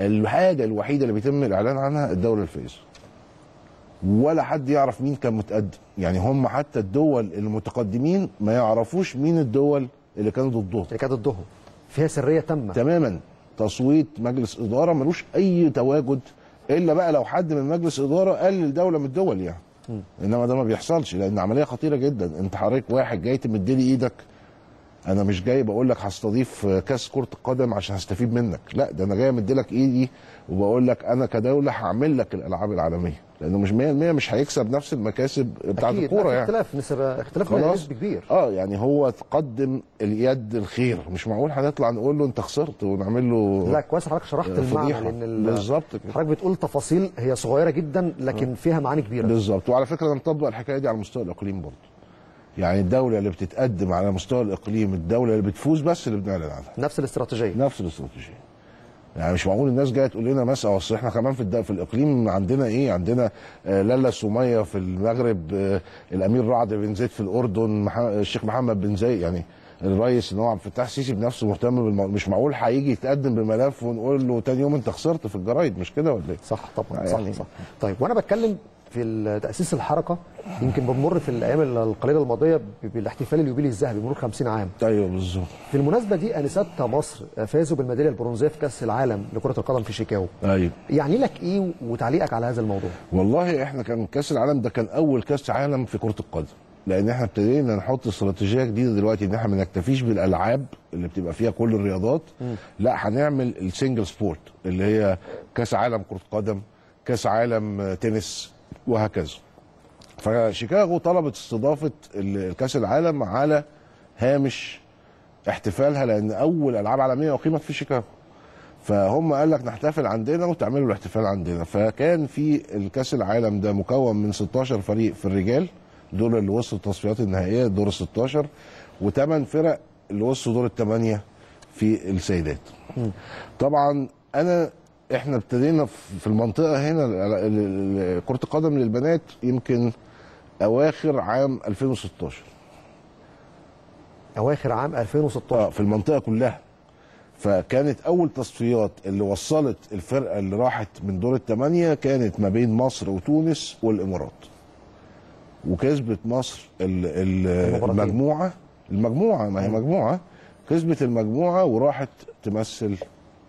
Speaker 6: الحاجة الوحيدة اللي بيتم الإعلان عنها الدولة الفائزه. ولا حد يعرف مين كان متقدم، يعني هم حتى الدول المتقدمين ما يعرفوش مين الدول اللي كانوا ضدهم.
Speaker 2: اللي كانت ضدهم. فيها سرية تامة.
Speaker 6: تماما. تصويت مجلس إدارة ملوش أي تواجد إلا بقى لو حد من مجلس إدارة قال لدوله من الدول يعني. إنما ده ما بيحصلش لأن عملية خطيرة جدا. أنت حضرتك واحد جاي تمدلي إيدك أنا مش جاي بقول لك هستضيف كأس كرة القدم عشان هستفيد منك. لا ده أنا جاي أمدلك إيدي وبقول لك أنا كدولة هعمل لك الألعاب العالمية. لأنه مش 100% مش هيكسب نفس المكاسب بتاعت
Speaker 2: الكورة
Speaker 6: يعني.
Speaker 2: اختلاف نسب اختلاف نسبي كبير.
Speaker 6: آه يعني هو تقدم اليد الخير. مش معقول هنطلع نقول له أنت خسرت ونعمل له
Speaker 2: لا كويس حضرتك شرحت المعنى. لأن ال-
Speaker 6: بالظبط.
Speaker 2: حضرتك بتقول تفاصيل هي صغيرة جدا لكن فيها معاني كبيرة.
Speaker 6: بالظبط. وعلى فكرة نطبق الحكاية دي على مستوى الإقليم برضه. يعني الدولة اللي بتتقدم على مستوى الإقليم الدولة اللي بتفوز بس اللي بنعلن عنها.
Speaker 2: نفس الاستراتيجية.
Speaker 6: نفس الاستراتيجية. يعني مش معقول الناس جاية تقول لنا مثلا أصل إحنا كمان في في الإقليم عندنا إيه؟ عندنا آه، لالا سمية في المغرب آه، الأمير رعد بن زيد في الأردن الشيخ محمد بن زايد يعني الرئيس إن هو عبد الفتاح السيسي بنفسه مهتم بالموضوع مش معقول هيجي يتقدم بملف ونقول له تاني يوم أنت خسرت في الجرايد مش كده ولا إيه؟
Speaker 2: صح طبعا
Speaker 6: يعني-
Speaker 2: صح صح. طيب وأنا بتكلم في تأسيس الحركة يمكن بنمر في الأيام القليلة الماضية بالاحتفال اليوبيلي الذهبي مرور 50 عام.
Speaker 6: أيوه بالظبط.
Speaker 2: في المناسبة دي انسات مصر فازوا بالميدالية البرونزية في كأس العالم لكرة القدم في شيكاغو
Speaker 6: أيوه.
Speaker 2: يعني لك إيه وتعليقك على هذا الموضوع؟
Speaker 6: والله إحنا كان كأس العالم ده كان أول كأس عالم في كرة القدم. لأن إحنا ابتدينا نحط استراتيجية جديدة دلوقتي إن إحنا ما نكتفيش بالألعاب اللي بتبقى فيها كل الرياضات. لا هنعمل ال single sport اللي هي كأس عالم كرة قدم كأس عالم تنس وهكذا. فشيكاغو طلبت استضافة كاس العالم على هامش احتفالها لأن أول ألعاب عالمية أقيمت في شيكاغو. فهم قال لك نحتفل عندنا وتعملوا الاحتفال عندنا. فكان في الكأس العالم ده مكون من 16 فريق في الرجال دول اللي وصلوا التصفيات النهائية دور ال 16 وثمان فرق اللي وصلوا دور الثمانيه في السيدات. طبعا أنا إحنا ابتدينا في المنطقة هنا كرة القدم للبنات يمكن أواخر عام 2016
Speaker 2: أواخر عام 2016
Speaker 6: آه في المنطقة كلها. فكانت أول تصفيات اللي وصلت الفرقة اللي راحت من دور الثمانيه كانت ما بين مصر وتونس والإمارات. وكسبت مصر ال- ال-
Speaker 2: المباراتين.
Speaker 6: المجموعة. المجموعة ما هي مجموعة. كسبت المجموعة وراحت تمثل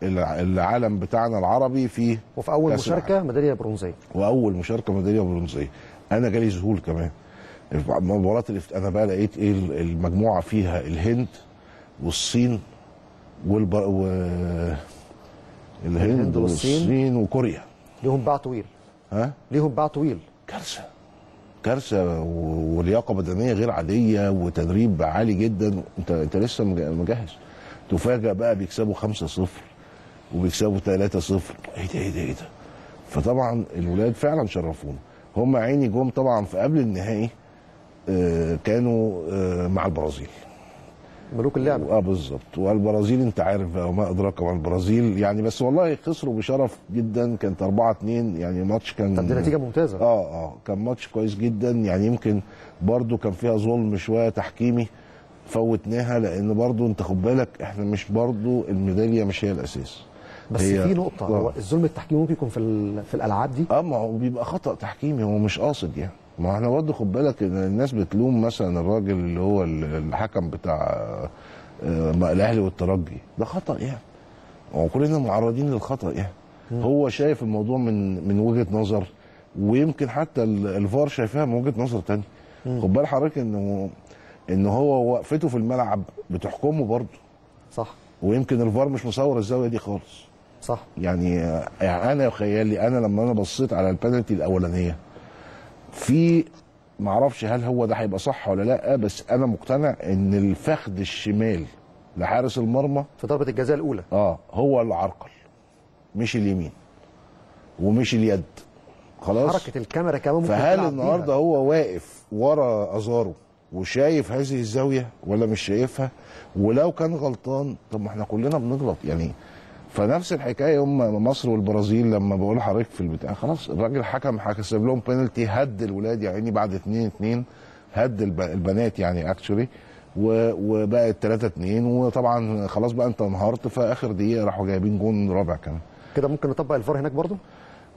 Speaker 6: الع- العالم بتاعنا العربي في
Speaker 2: وفي
Speaker 6: أول.
Speaker 2: مشاركة ميدالية برونزية.
Speaker 6: وأول مشاركة ميدالية برونزية. أنا جالي ذهول كمان. مباراة الافت... أنا بقى لقيت إيه المجموعة فيها الهند والصين والب... و... الهند
Speaker 2: الهند والصين.
Speaker 6: والصين وكوريا.
Speaker 2: ليهم باع طويل.
Speaker 6: ها؟
Speaker 2: ليهم باع طويل.
Speaker 6: كارثة. كارثة ولياقة بدنية غير عادية وتدريب عالي جدا. أنت أنت لسه مج- مجهز. تفاجئ بقى بيكسبوا 5-0 وبيكسبوا 3-0 إيه ده إيه ده إيه ده. فطبعا الولاد فعلا شرفونا. هم عيني جم طبعا في قبل النهائي آه، كانوا آه، مع البرازيل.
Speaker 2: ملوك اللعبة.
Speaker 6: آه بالظبط. والبرازيل أنت عارف بقى وما أدراك ما البرازيل. يعني بس والله خسروا بشرف جدا. كانت 4 2 يعني ماتش كان
Speaker 2: طب دي نتيجة ممتازة.
Speaker 6: آه آه. كان ماتش كويس جدا. يعني يمكن برضو كان فيها ظلم شوية تحكيمي فوتناها لأن برضو أنت خد بالك إحنا مش برضو الميدالية مش هي الأساس.
Speaker 2: بس في نقطة
Speaker 6: آه.
Speaker 2: هو الظلم التحكيمي ممكن يكون في ال- في الألعاب دي؟
Speaker 6: آه ما هو بيبقى خطأ تحكيمي هو مش قاصد يعني. ما إحنا برضه خد بالك إن الناس بتلوم مثلا الراجل اللي هو ال- الحكم بتاع آه، الأهلي والترجي. ده خطأ يعني. هو كلنا معرضين للخطأ يعني. هو شايف الموضوع من من وجهة نظر ويمكن حتى ال- الفار شايفاها من وجهة نظر تانية. خد بال حضرتك انه إن هو وقفته في الملعب بتحكمه برضه.
Speaker 2: صح.
Speaker 6: ويمكن الفار مش مصور الزاوية دي خالص.
Speaker 2: صح.
Speaker 6: يعني يعني أنا خيالي أنا لما أنا بصيت على البنالتي الأولانية في معرفش هل هو ده هيبقى صح ولا لأ بس أنا مقتنع إن الفخذ الشمال لحارس المرمى
Speaker 2: في ضربة الجزاء الأولى.
Speaker 6: آه هو اللي عرقل مش اليمين ومش اليد. خلاص؟
Speaker 2: حركة الكاميرا كمان ممكن
Speaker 6: فهل النهارده. هو واقف ورا أزارو وشايف هذه الزاوية ولا مش شايفها؟ ولو كان غلطان طب ما إحنا كلنا بنغلط يعني فنفس الحكاية هم مصر والبرازيل لما بقول لحضرتك في البتاع خلاص الراجل حكم حسب لهم بينالتي هد الولاد يا عيني بعد 2 2 هد الب- البنات يعني اكشولي وبقت 3 2 وطبعا خلاص بقى انت انهارت في اخر دقيقة راحوا جايبين جون رابع كمان.
Speaker 2: كده ممكن نطبق الفار هناك برضو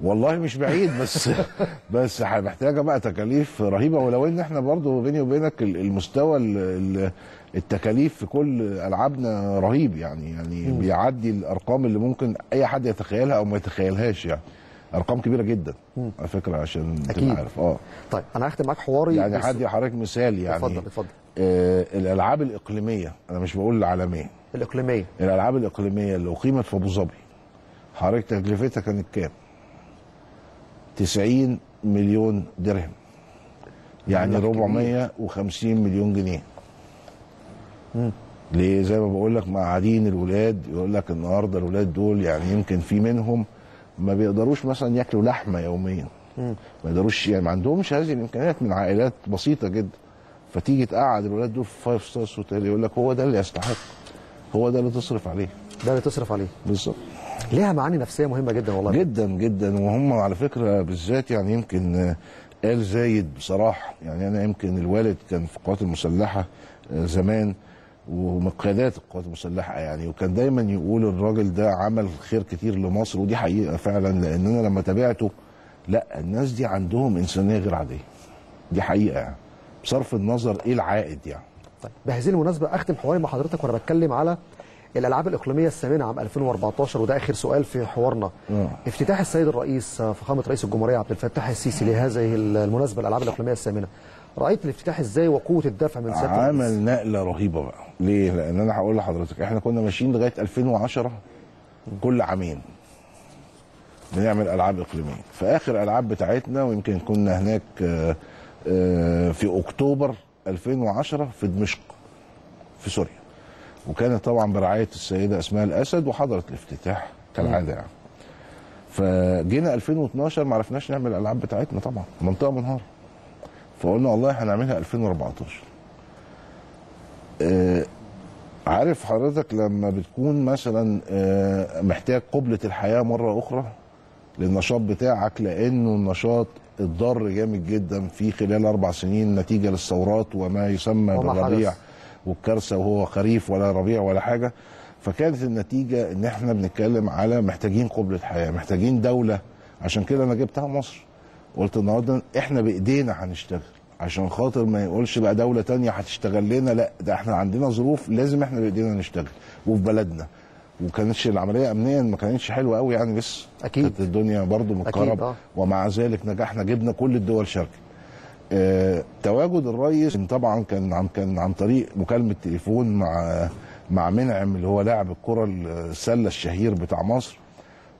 Speaker 6: والله مش بعيد بس بس محتاجة بقى تكاليف رهيبة ولو ان إحنا برضو بيني وبينك ال- المستوى ال- ال- التكاليف في كل ألعابنا رهيب يعني يعني بيعدي الأرقام اللي ممكن أي حد يتخيلها أو ما يتخيلهاش يعني. أرقام كبيرة جدا على فكرة عشان
Speaker 2: أكيد.
Speaker 6: تبقى عارف. آه.
Speaker 2: طيب أنا هختم معاك حواري
Speaker 6: يعني هدي حضرتك مثال يعني.
Speaker 2: اتفضل اتفضل.
Speaker 6: آه الألعاب الإقليمية أنا مش بقول العالمية.
Speaker 2: الإقليمية.
Speaker 6: الألعاب الإقليمية اللي أقيمت في أبو ظبي حضرتك تكلفتها كانت كام؟ 90 مليون درهم. يعني
Speaker 2: مبلغ كبير.
Speaker 6: 450 مليون جنيه. ليه؟ زي ما بقول لك مقعدين الولاد يقول لك النهارده الولاد دول يعني يمكن في منهم ما بيقدروش مثلا ياكلوا لحمة يوميا. ما يقدروش يعني ما عندهمش هذه الإمكانيات من عائلات بسيطة جدا. فتيجي تقعد الولاد دول في five stars hotel يقول لك هو ده اللي يستحق. هو ده اللي تصرف عليه.
Speaker 2: ده اللي تصرف عليه.
Speaker 6: بالظبط.
Speaker 2: ليها معاني نفسية مهمة جدا والله.
Speaker 6: جدا جدا. وهم على فكرة بالذات يعني يمكن قال زايد بصراحة يعني أنا يمكن الوالد كان في القوات المسلحة آه، زمان. ومن قيادات القوات المسلحة يعني. وكان دايما يقول الراجل ده عمل خير كتير لمصر ودي حقيقة فعلا لأن أنا لما تابعته لا الناس دي عندهم إنسانية غير عادية. دي حقيقة يعني بصرف النظر إيه العائد يعني.
Speaker 2: طيب بهذه المناسبة أختم حواري مع حضرتك وأنا بتكلم على الألعاب الإقليمية الثامنة عام 2014 وده آخر سؤال في حوارنا.
Speaker 6: آه.
Speaker 2: افتتاح السيد الرئيس فخامة رئيس الجمهورية عبد الفتاح السيسي لهذه المناسبة الألعاب الإقليمية الثامنة. رأيت الافتتاح إزاي وقوة الدفع من سياده
Speaker 6: عمل نقلة رهيبة بقى. ليه؟ لأن أنا هقول لحضرتك إحنا كنا ماشيين لغاية 2010 كل عامين. بنعمل ألعاب إقليمية. في آخر ألعاب بتاعتنا ويمكن كنا هناك آه، آه، في أكتوبر 2010 في دمشق في سوريا. وكانت طبعا برعاية السيدة أسماء الأسد وحضرت الافتتاح كالعادة يعني. فجينا 2012 ما عرفناش نعمل الألعاب بتاعتنا طبعا. منطقة منهارة. فقلنا والله هنعملها 2014 آه، عارف حضرتك لما بتكون مثلا آه، محتاج قبلة الحياة مرة أخرى؟ للنشاط بتاعك لأنه النشاط اتضر جامد جدا في خلال أربع سنين نتيجة للثورات وما يسمى بالربيع. والكارثة وهو خريف ولا ربيع ولا حاجة. فكانت النتيجة إن إحنا بنتكلم على محتاجين قبلة حياة محتاجين دولة. عشان كده أنا جبتها مصر. قلت النهارده إحنا بإيدينا هنشتغل. عشان خاطر ما يقولش بقى دولة تانية هتشتغل لنا لا ده إحنا عندنا ظروف لازم إحنا بإيدينا نشتغل. وفي بلدنا. وكانتش العملية امنيا ما كانتش حلوة قوي يعني لسه
Speaker 2: أكيد.
Speaker 6: كانت الدنيا برضو
Speaker 2: أكيد،
Speaker 6: متكهرب
Speaker 2: آه.
Speaker 6: ومع ذلك نجحنا جبنا كل الدول شاركت آه، تواجد الرئيس طبعا كان عن كان عن طريق مكالمة تليفون مع مع منعم اللي هو لاعب الكرة السلة الشهير بتاع مصر.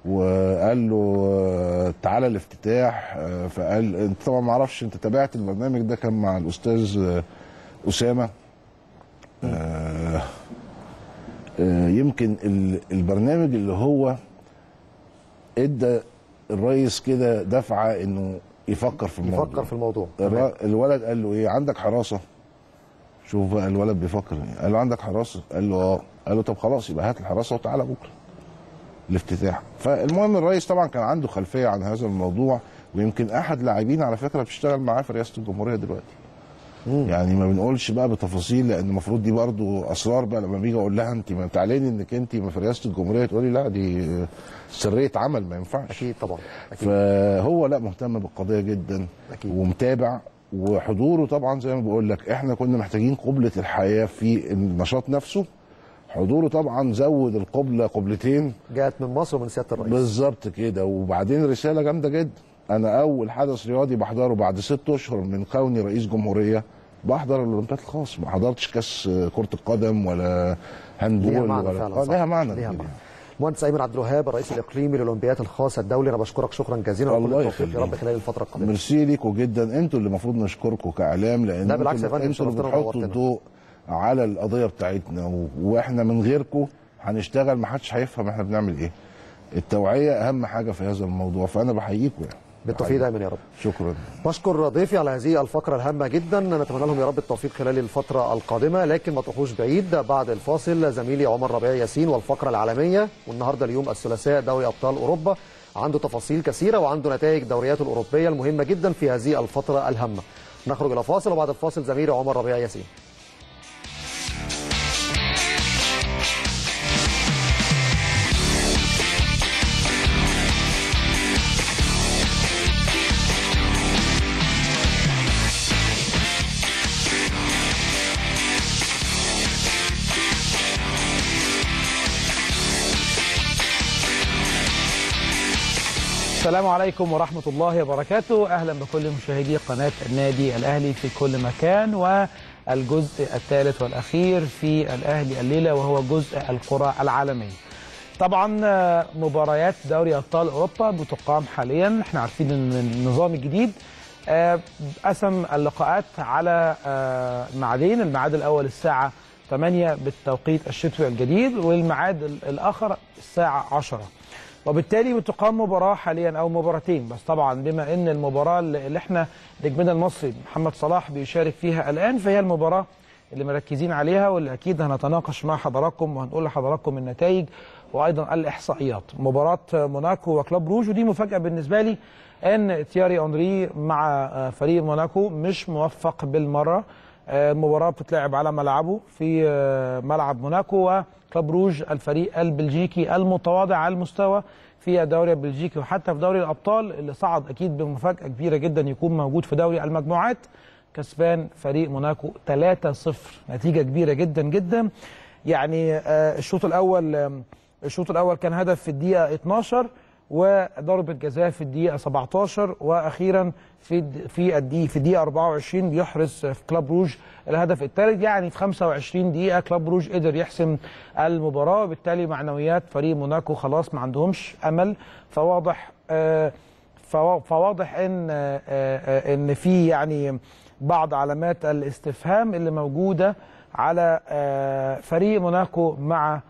Speaker 6: وقال له آه، تعالى الافتتاح. آه، فقال انت طبعا ما أعرفش انت تابعت البرنامج ده كان مع الأستاذ آه، أسامة. يمكن ال- البرنامج اللي هو ادى الرئيس كده دفعة إنه يفكر في الموضوع.
Speaker 2: يفكر في الموضوع.
Speaker 6: الولد قال له إيه؟ عندك حراسة. شوف بقى الولد بيفكر إيه. قال له عندك حراسة. قال له آه. قال له طب خلاص يبقى هات الحراسة وتعالى بكرة. الافتتاح. فالمهم الرئيس طبعا كان عنده خلفية عن هذا الموضوع ويمكن أحد لاعبين على فكرة بتشتغل معاه في رئاسة الجمهورية دلوقتي. يعني ما بنقولش بقى بتفاصيل لأن المفروض دي برضو أسرار بقى لما بيجي أقول لها أنت ما تعلني إنك أنت في رئاسة الجمهورية تقولي لا دي سرية عمل ما ينفعش.
Speaker 2: أكيد طبعا أكيد.
Speaker 6: فهو لا مهتم بالقضية جدا
Speaker 2: أكيد.
Speaker 6: ومتابع وحضوره طبعا زي ما بقول لك إحنا كنا محتاجين قبلة الحياة في النشاط نفسه حضوره طبعا زود القبلة قبلتين.
Speaker 2: جاءت من مصر ومن سيادة الرئيس.
Speaker 6: بالظبط كده. وبعدين رسالة جامدة جدا. أنا أول حدث رياضي بحضره بعد ست أشهر من كوني رئيس جمهورية بحضر الأولمبياد الخاص. ما حضرتش كأس كرة القدم ولا هاندبول
Speaker 2: ليها معنى
Speaker 6: ولا
Speaker 2: فعلا
Speaker 6: آه،. ليها معنى
Speaker 2: ليها. معنى. المهندس أيمن عبد الوهاب الرئيس الاقليمي للأولمبياد الخاص الدولي أنا بشكرك شكرا جزيلا
Speaker 6: الله يخليك.
Speaker 2: التوفيق يا رب خلال الفترة القادمة.
Speaker 6: ميرسي ليكوا جدا. أنتوا اللي المفروض نشكركم كإعلام لأن
Speaker 2: لا بالعكس يا فندم،
Speaker 6: أنتوا اللي بتحطوا. الضوء. على القضية بتاعتنا. وإحنا من غيركم هنشتغل ما حدش هيفهم إحنا بنعمل إيه. التوعية أهم حاجة في هذا الموضوع فأنا بحييكم يعني.
Speaker 2: بالتوفيق دايما يا رب.
Speaker 6: شكرا.
Speaker 2: بشكر ضيفي على هذه الفقرة الهامة جدا. نتمنى لهم يا رب التوفيق خلال الفترة القادمة. لكن ما تروحوش بعيد بعد الفاصل زميلي عمر ربيع ياسين والفقرة العالمية. والنهاردة اليوم الثلاثاء دوري أبطال أوروبا. عنده تفاصيل كثيرة وعنده نتائج دورياته الأوروبية المهمة جدا في هذه الفترة الهامة. نخرج إلى فاصل وبعد الفاصل زميلي عمر ربيع ياسين.
Speaker 8: السلام عليكم ورحمة الله وبركاته. أهلا بكل مشاهدي قناة النادي الأهلي في كل مكان والجزء الثالث والأخير في الأهلي الليلة وهو جزء القرى العالمية. طبعا آه، مباريات دوري أبطال أوروبا بتقام حاليا. إحنا عارفين إن النظام الجديد آه، قسم اللقاءات على آه، ميعادين. الميعاد الأول الساعة 8 بالتوقيت الشتوي الجديد والميعاد ال- الآخر الساعة 10 وبالتالي بتقام مباراة حاليا أو مباراتين. بس طبعا بما أن المباراة اللي إحنا نجمنا المصري محمد صلاح بيشارك فيها الآن فهي المباراة اللي مركزين عليها واللي أكيد هنتناقش مع حضراتكم وهنقول لحضراتكم النتائج وأيضا الإحصائيات. مباراة موناكو وكلوب روج ودي مفاجأة بالنسبة لي إن تياري أونري مع فريق موناكو مش موفق بالمرة. المباراه بتتلعب على ملعبه في ملعب موناكو وكلوب روج الفريق البلجيكي المتواضع على المستوى في الدوري البلجيكي وحتى في دوري الأبطال اللي صعد أكيد بمفاجأة كبيرة جدا يكون موجود في دوري المجموعات. كسبان فريق موناكو 3-0 نتيجة كبيرة جدا جدا. يعني الشوط الأول الشوط الأول كان هدف في الدقيقة 12 وضربه جزاء في الدقيقة 17 وأخيرا في في الدقيقه في الدقيقة 24 بيحرز في كلاب روج الهدف الثالث يعني في 25 دقيقة كلوب بروج قدر يحسم المباراة وبالتالي معنويات فريق موناكو خلاص ما عندهمش أمل. فواضح آه فواضح إن آه إن في يعني بعض علامات الاستفهام اللي موجودة على آه فريق موناكو مع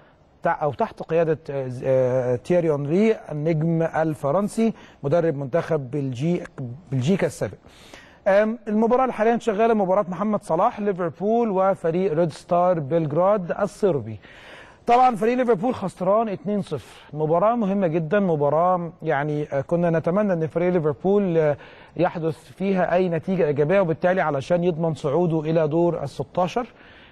Speaker 8: أو تحت قيادة تييري اونري النجم الفرنسي مدرب منتخب بلجي بلجيكا السابق. المباراة اللي حاليا شغاله مباراة محمد صلاح ليفربول وفريق ريد ستار بلجراد الصربي. طبعا فريق ليفربول خسران 2-0 مباراة مهمة جدا مباراة يعني كنا نتمنى إن فريق ليفربول يحدث فيها أي نتيجة إيجابية وبالتالي علشان يضمن صعوده إلى دور ال 16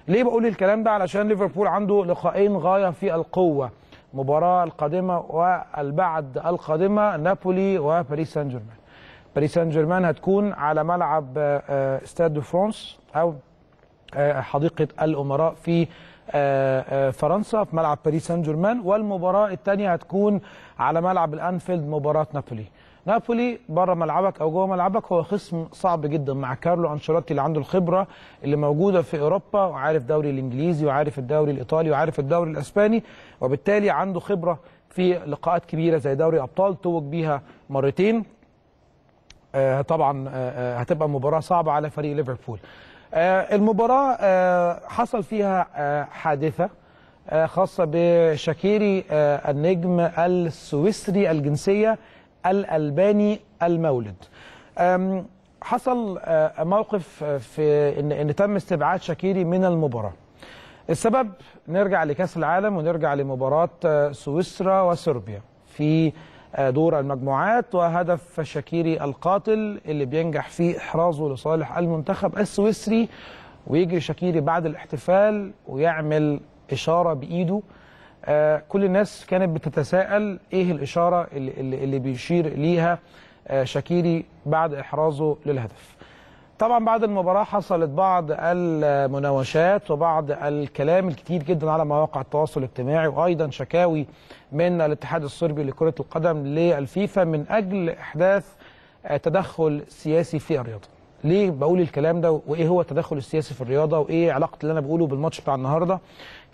Speaker 8: ليه بقول الكلام ده؟ علشان ليفربول عنده لقاءين غاية في القوة. مباراة القادمة والبعد القادمة نابولي وباريس سان جيرمان باريس سان جيرمان هتكون على ملعب استاد دو فرانس أو حديقة الأمراء في فرنسا في ملعب باريس سان جيرمان والمباراة الثانية هتكون على ملعب الأنفيلد مباراة نابولي. نابولي بره ملعبك أو جوه ملعبك هو خصم صعب جدا مع كارلو أنشيلوتي اللي عنده الخبرة اللي موجودة في أوروبا وعارف الدوري الإنجليزي وعارف الدوري الإيطالي وعارف الدوري الأسباني وبالتالي عنده خبرة في لقاءات كبيرة زي دوري أبطال توج بيها مرتين. آه طبعا آه هتبقى مباراة صعبة على فريق ليفربول. آه المباراة آه حصل فيها آه حادثة آه خاصة بشاكيري آه النجم السويسري الجنسية الألباني المولد. حصل موقف في إن, إن تم استبعاد شاكيري من المباراة. السبب نرجع لكأس العالم ونرجع لمباراة سويسرا وصربيا في دور المجموعات وهدف شاكيري القاتل اللي بينجح في إحرازه لصالح المنتخب السويسري ويجري شاكيري بعد الاحتفال ويعمل إشارة بإيده. آه كل الناس كانت بتتساءل إيه الإشارة اللي, اللي, بيشير ليها آه شاكيري بعد إحرازه للهدف. طبعا بعد المباراة حصلت بعض المناوشات وبعض الكلام الكتير جدا على مواقع التواصل الاجتماعي وأيضا شكاوي من الاتحاد الصربي لكرة القدم للفيفا من أجل إحداث آه تدخل سياسي في الرياضة. ليه بقول الكلام ده وإيه هو التدخل السياسي في الرياضة وإيه علاقة اللي أنا بقوله بالماتش بتاع النهارده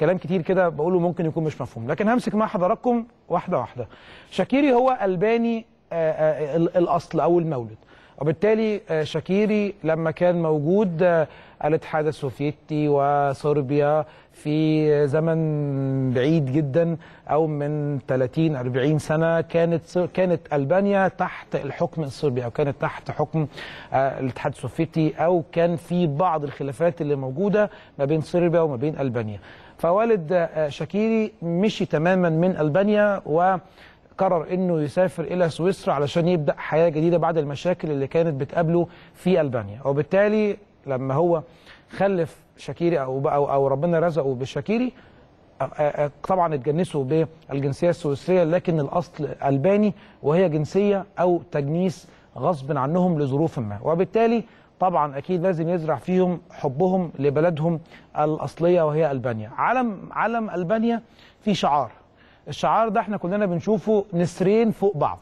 Speaker 8: كلام كتير كده بقوله ممكن يكون مش مفهوم. لكن همسك مع حضراتكم واحدة واحدة. شاكيري هو ألباني آآ آآ الأصل أو المولد. وبالتالي شاكيري لما كان موجود الاتحاد السوفيتي وصربيا في زمن بعيد جدا أو من 30 40 سنة كانت كانت ألبانيا تحت الحكم الصربي أو كانت تحت حكم الاتحاد السوفيتي أو كان في بعض الخلافات اللي موجودة ما بين صربيا وما بين ألبانيا. فوالد شاكيري مشي تماما من ألبانيا و قرر إنه يسافر إلى سويسرا علشان يبدأ حياة جديدة بعد المشاكل اللي كانت بتقابله في ألبانيا. وبالتالي لما هو خلف شاكيري أو أو, أو ربنا رزقه بشاكيري طبعا اتجنسوا بالجنسية السويسرية لكن الأصل ألباني وهي جنسية أو تجنيس غصب عنهم لظروف ما. وبالتالي طبعا أكيد لازم يزرع فيهم حبهم لبلدهم الأصلية وهي ألبانيا. علم علم ألبانيا في شعار. الشعار ده إحنا كلنا بنشوفه نسرين فوق بعض.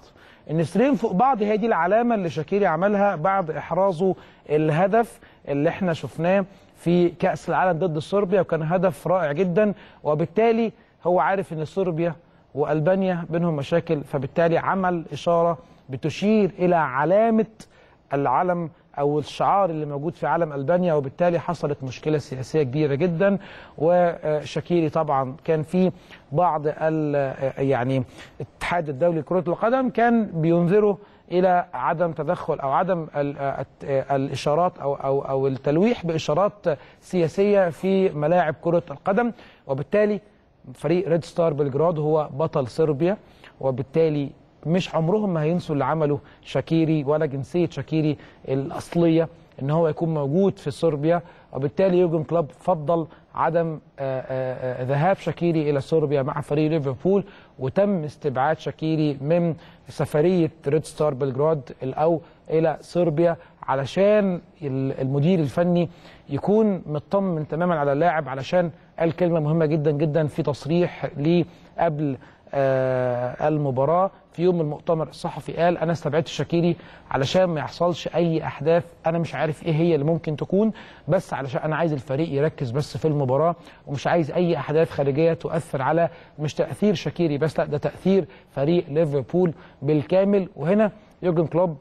Speaker 8: النسرين فوق بعض هي دي العلامة اللي شاكيري عملها بعد إحرازه الهدف اللي إحنا شفناه في كأس العالم ضد صربيا وكان هدف رائع جدا. وبالتالي هو عارف إن صربيا وألبانيا بينهم مشاكل فبالتالي عمل إشارة بتشير إلى علامة العلم أو الشعار اللي موجود في علم ألبانيا وبالتالي حصلت مشكلة سياسية كبيرة جدا. وشاكيري طبعا كان في بعض يعني الاتحاد الدولي لكرة القدم كان بينذره إلى عدم تدخل أو عدم الإشارات أو أو أو التلويح بإشارات سياسية في ملاعب كرة القدم. وبالتالي فريق ريد ستار بلجراد هو بطل صربيا. وبالتالي مش عمرهم ما هينسوا اللي عمله شاكيري ولا جنسية شاكيري الأصلية إن هو يكون موجود في صربيا. وبالتالي يورجن كلوب فضل عدم آه، آه، آه، ذهاب شاكيري إلى صربيا مع فريق ليفربول. وتم استبعاد شاكيري من سفرية ريد ستار بلجراد أو إلى صربيا علشان ال- المدير الفني يكون مطمن تماما على اللاعب علشان قال كلمة مهمة جدا جدا في تصريح ليه قبل المباراة في يوم المؤتمر الصحفي قال أنا استبعدت شاكيري علشان ما يحصلش أي أحداث أنا مش عارف إيه هي اللي ممكن تكون بس علشان أنا عايز الفريق يركز بس في المباراة ومش عايز أي أحداث خارجية تؤثر على مش تأثير شاكيري بس لأ ده تأثير فريق ليفربول بالكامل. وهنا يورجن كلوب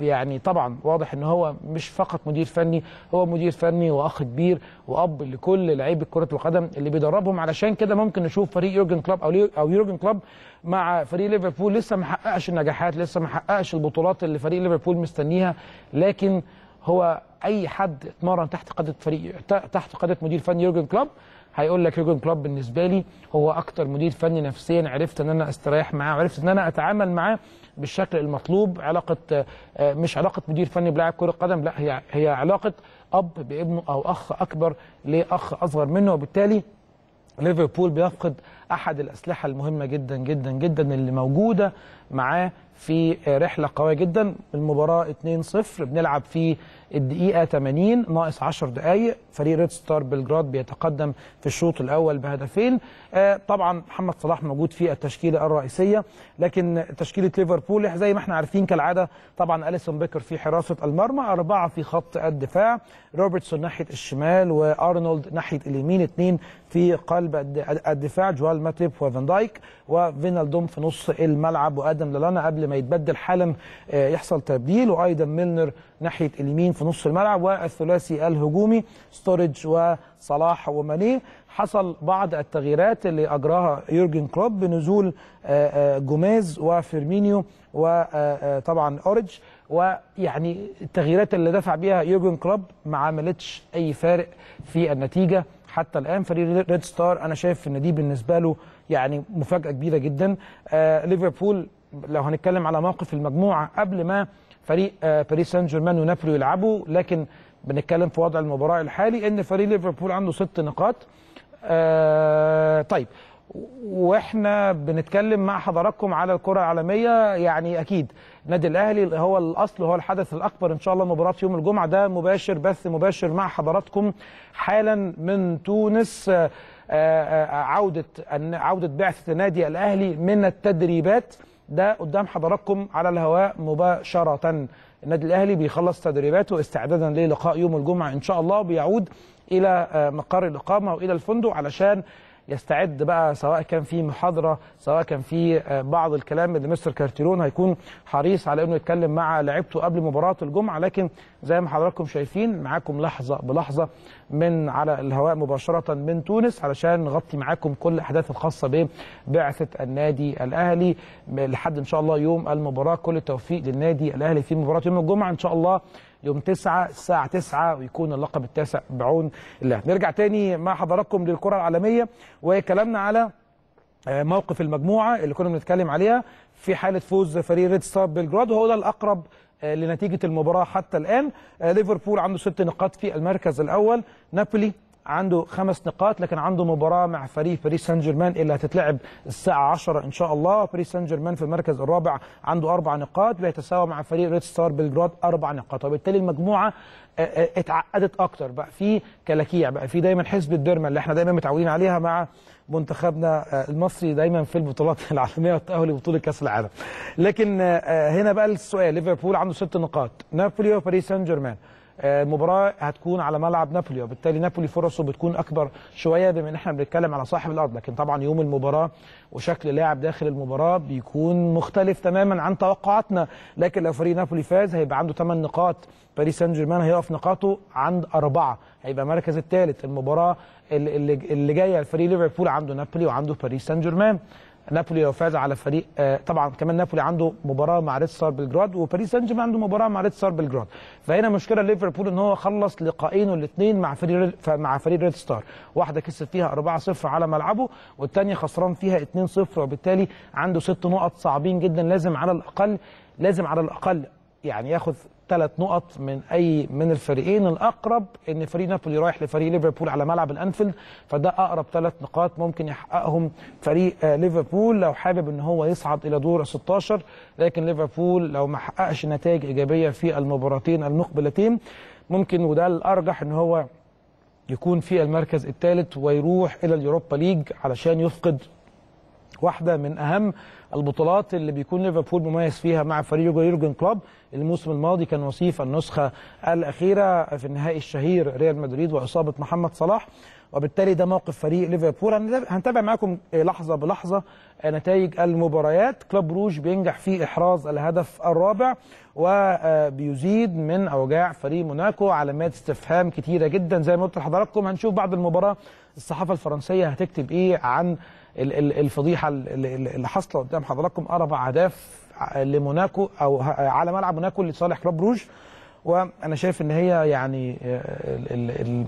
Speaker 8: يعني طبعا واضح إن هو مش فقط مدير فني هو مدير فني وأخ كبير وأب لكل لعيبة كرة القدم اللي بيدربهم. علشان كده ممكن نشوف فريق يورجن كلوب أو أو يورجن كلوب مع فريق ليفربول. لسه ما حققش النجاحات لسه ما حققش البطولات اللي فريق ليفربول مستنيها. لكن هو أي حد اتمرن تحت قيادة فريق تحت قيادة مدير فني يورجن كلوب هيقول لك يورجن كلوب بالنسبة لي هو أكتر مدير فني نفسيا عرفت إن أنا أستريح معاه وعرفت إن أنا أتعامل معاه بالشكل المطلوب. علاقة آه، مش علاقة مدير فني بلاعب كرة قدم لا هي هي علاقة أب بابنه أو أخ أكبر لأخ أصغر منه. وبالتالي ليفربول بيفقد أحد الأسلحة المهمة جدا جدا جدا اللي موجودة معاه في رحلة قوية جدا. المباراة 2-0 بنلعب في الدقيقة 80 ناقص 10 دقائق فريق ريد ستار بلجراد بيتقدم في الشوط الأول بهدفين. آه، طبعا محمد صلاح موجود في التشكيلة الرئيسية لكن تشكيلة ليفربول زي ما إحنا عارفين كالعادة طبعا أليسون بيكر في حراسة المرمى أربعة في خط الدفاع روبرتسون ناحية الشمال وأرنولد ناحية اليمين اثنين في قلب الد- الدفاع جويل ماتيب وفان دايك وفينالدوم في نص الملعب. وآدم لالانا قبل ما يتبدل حالا آه، يحصل تبديل وأيضا ميلنر ناحية اليمين في نص الملعب والثلاثي الهجومي ستوريدج وصلاح وماني. حصل بعض التغييرات اللي أجراها يورجن كلوب بنزول آه، آه، جوميز وفيرمينيو وطبعا أوريجي ويعني التغييرات اللي دفع بيها يورجن كلوب ما عملتش أي فارق في النتيجة حتى الآن. فريق ريد ستار أنا شايف إن دي بالنسبة له يعني مفاجأة كبيرة جدا. آه ليفربول لو هنتكلم على موقف المجموعة قبل ما فريق آه باريس سان جيرمان ونابولي يلعبوا لكن بنتكلم في وضع المباراة الحالي إن فريق ليفربول عنده ست نقاط. آه طيب وإحنا بنتكلم مع حضراتكم على الكرة العالمية يعني أكيد النادي الأهلي هو الأصل هو الحدث الأكبر إن شاء الله مباراة يوم الجمعة. ده مباشر بث مباشر مع حضراتكم حالا من تونس. آه، آه، عودة عودة بعثه النادي الأهلي من التدريبات. ده قدام حضراتكم على الهواء مباشرة. النادي الأهلي بيخلص تدريباته استعدادا للقاء يوم الجمعة إن شاء الله بيعود إلى آه، مقر الإقامة وإلى الفندق علشان يستعد بقى سواء كان في محاضرة سواء كان في آه، بعض الكلام اللي مستر كارتيرون هيكون حريص على إنه يتكلم مع لعيبته قبل مباراة الجمعة. لكن زي ما حضراتكم شايفين معاكم لحظة بلحظة من على الهواء مباشرة من تونس علشان نغطي معاكم كل الأحداث الخاصة ببعثه النادي الأهلي. لحد إن شاء الله يوم المباراة كل التوفيق للنادي الأهلي في مباراة يوم الجمعة. إن شاء الله يوم 9 الساعة 9 ويكون اللقب التاسع بعون الله. نرجع تاني مع حضراتكم للكرة العالمية وكلامنا على آه، موقف المجموعة اللي كنا بنتكلم عليها في حالة فوز فريق ريد ستار بلجراد وهو ده الأقرب آه، لنتيجة المباراة حتى الآن. آه، ليفربول عنده ست نقاط في المركز الأول. نابولي عنده خمس نقاط لكن عنده مباراة مع فريق باريس سان جيرمان اللي هتتلعب الساعة 10 إن شاء الله. باريس سان جيرمان في المركز الرابع عنده أربع نقاط بيتساوى مع فريق ريد ستار بلجراد أربع نقاط. وبالتالي المجموعة آه، آه، اتعقدت أكتر. بقى في كلاكيع بقى في دايما حزب الديرما اللي إحنا دايما متعودين عليها مع منتخبنا آه، المصري دايما في البطولات العالمية والتاهل لبطولة كأس العالم. لكن هنا بقى السؤال. ليفربول عنده ست نقاط، نابولي وباريس سان جيرمان. المباراة هتكون على ملعب نابولي وبالتالي نابولي فرصه بتكون أكبر شوية بما إن إحنا بنتكلم على صاحب الأرض. لكن طبعا يوم المباراة وشكل لاعب داخل المباراة بيكون مختلف تماما عن توقعاتنا. لكن لو فريق نابولي فاز هيبقى عنده 8 نقاط. باريس سان جيرمان هيقف نقاطه عند أربعة. هيبقى المركز الثالث. المباراة اللي, اللي جاية لفريق ليفربول عنده نابولي وعنده باريس سان جيرمان. نابولي لو فاز على فريق آه، طبعا كمان نابولي عنده مباراة مع ريد ستار بلجراد وباريس سان جيرمان عنده مباراة مع ريد ستار بلجراد فهنا مشكلة ليفربول إن هو خلص لقاءين الاثنين مع فريق مع فريق ريد ستار. واحدة كسب فيها 4-0 على ملعبه والثانيه خسران فيها 2-0 وبالتالي عنده ست نقط صعبين جدا لازم على الأقل لازم على الأقل يعني ياخذ ثلاث نقط من أي من الفريقين. الأقرب إن فريق نابولي رايح لفريق ليفربول على ملعب الأنفيلد فده أقرب ثلاث نقاط ممكن يحققهم فريق آه، ليفربول. لو حابب إن هو يصعد إلى دور 16 لكن ليفربول لو ما حققش نتائج إيجابية في المباراتين المقبلتين ممكن وده الأرجح إن هو يكون في المركز الثالث ويروح إلى اليوروبا ليج علشان يفقد واحدة من أهم البطولات اللي بيكون ليفربول مميز فيها مع فريق يورجن كلوب. الموسم الماضي كان وصيف النسخة الأخيرة في النهائي الشهير ريال مدريد واصابه محمد صلاح. وبالتالي ده موقف فريق ليفربول. هنتابع- معاكم لحظة بلحظة نتائج المباريات. كلوب بروج بينجح في إحراز الهدف الرابع وبيزيد من أوجاع فريق موناكو علامات استفهام كتيرة جدا. زي ما قلت لحضراتكم هنشوف بعد المباراة. الصحافة الفرنسية هتكتب إيه عن الفضيحة ال- ال- اللي حاصلة قدام حضراتكم أربع اهداف لموناكو أو على ملعب موناكو لصالح كلوب بروج. وأنا شايف إن هي يعني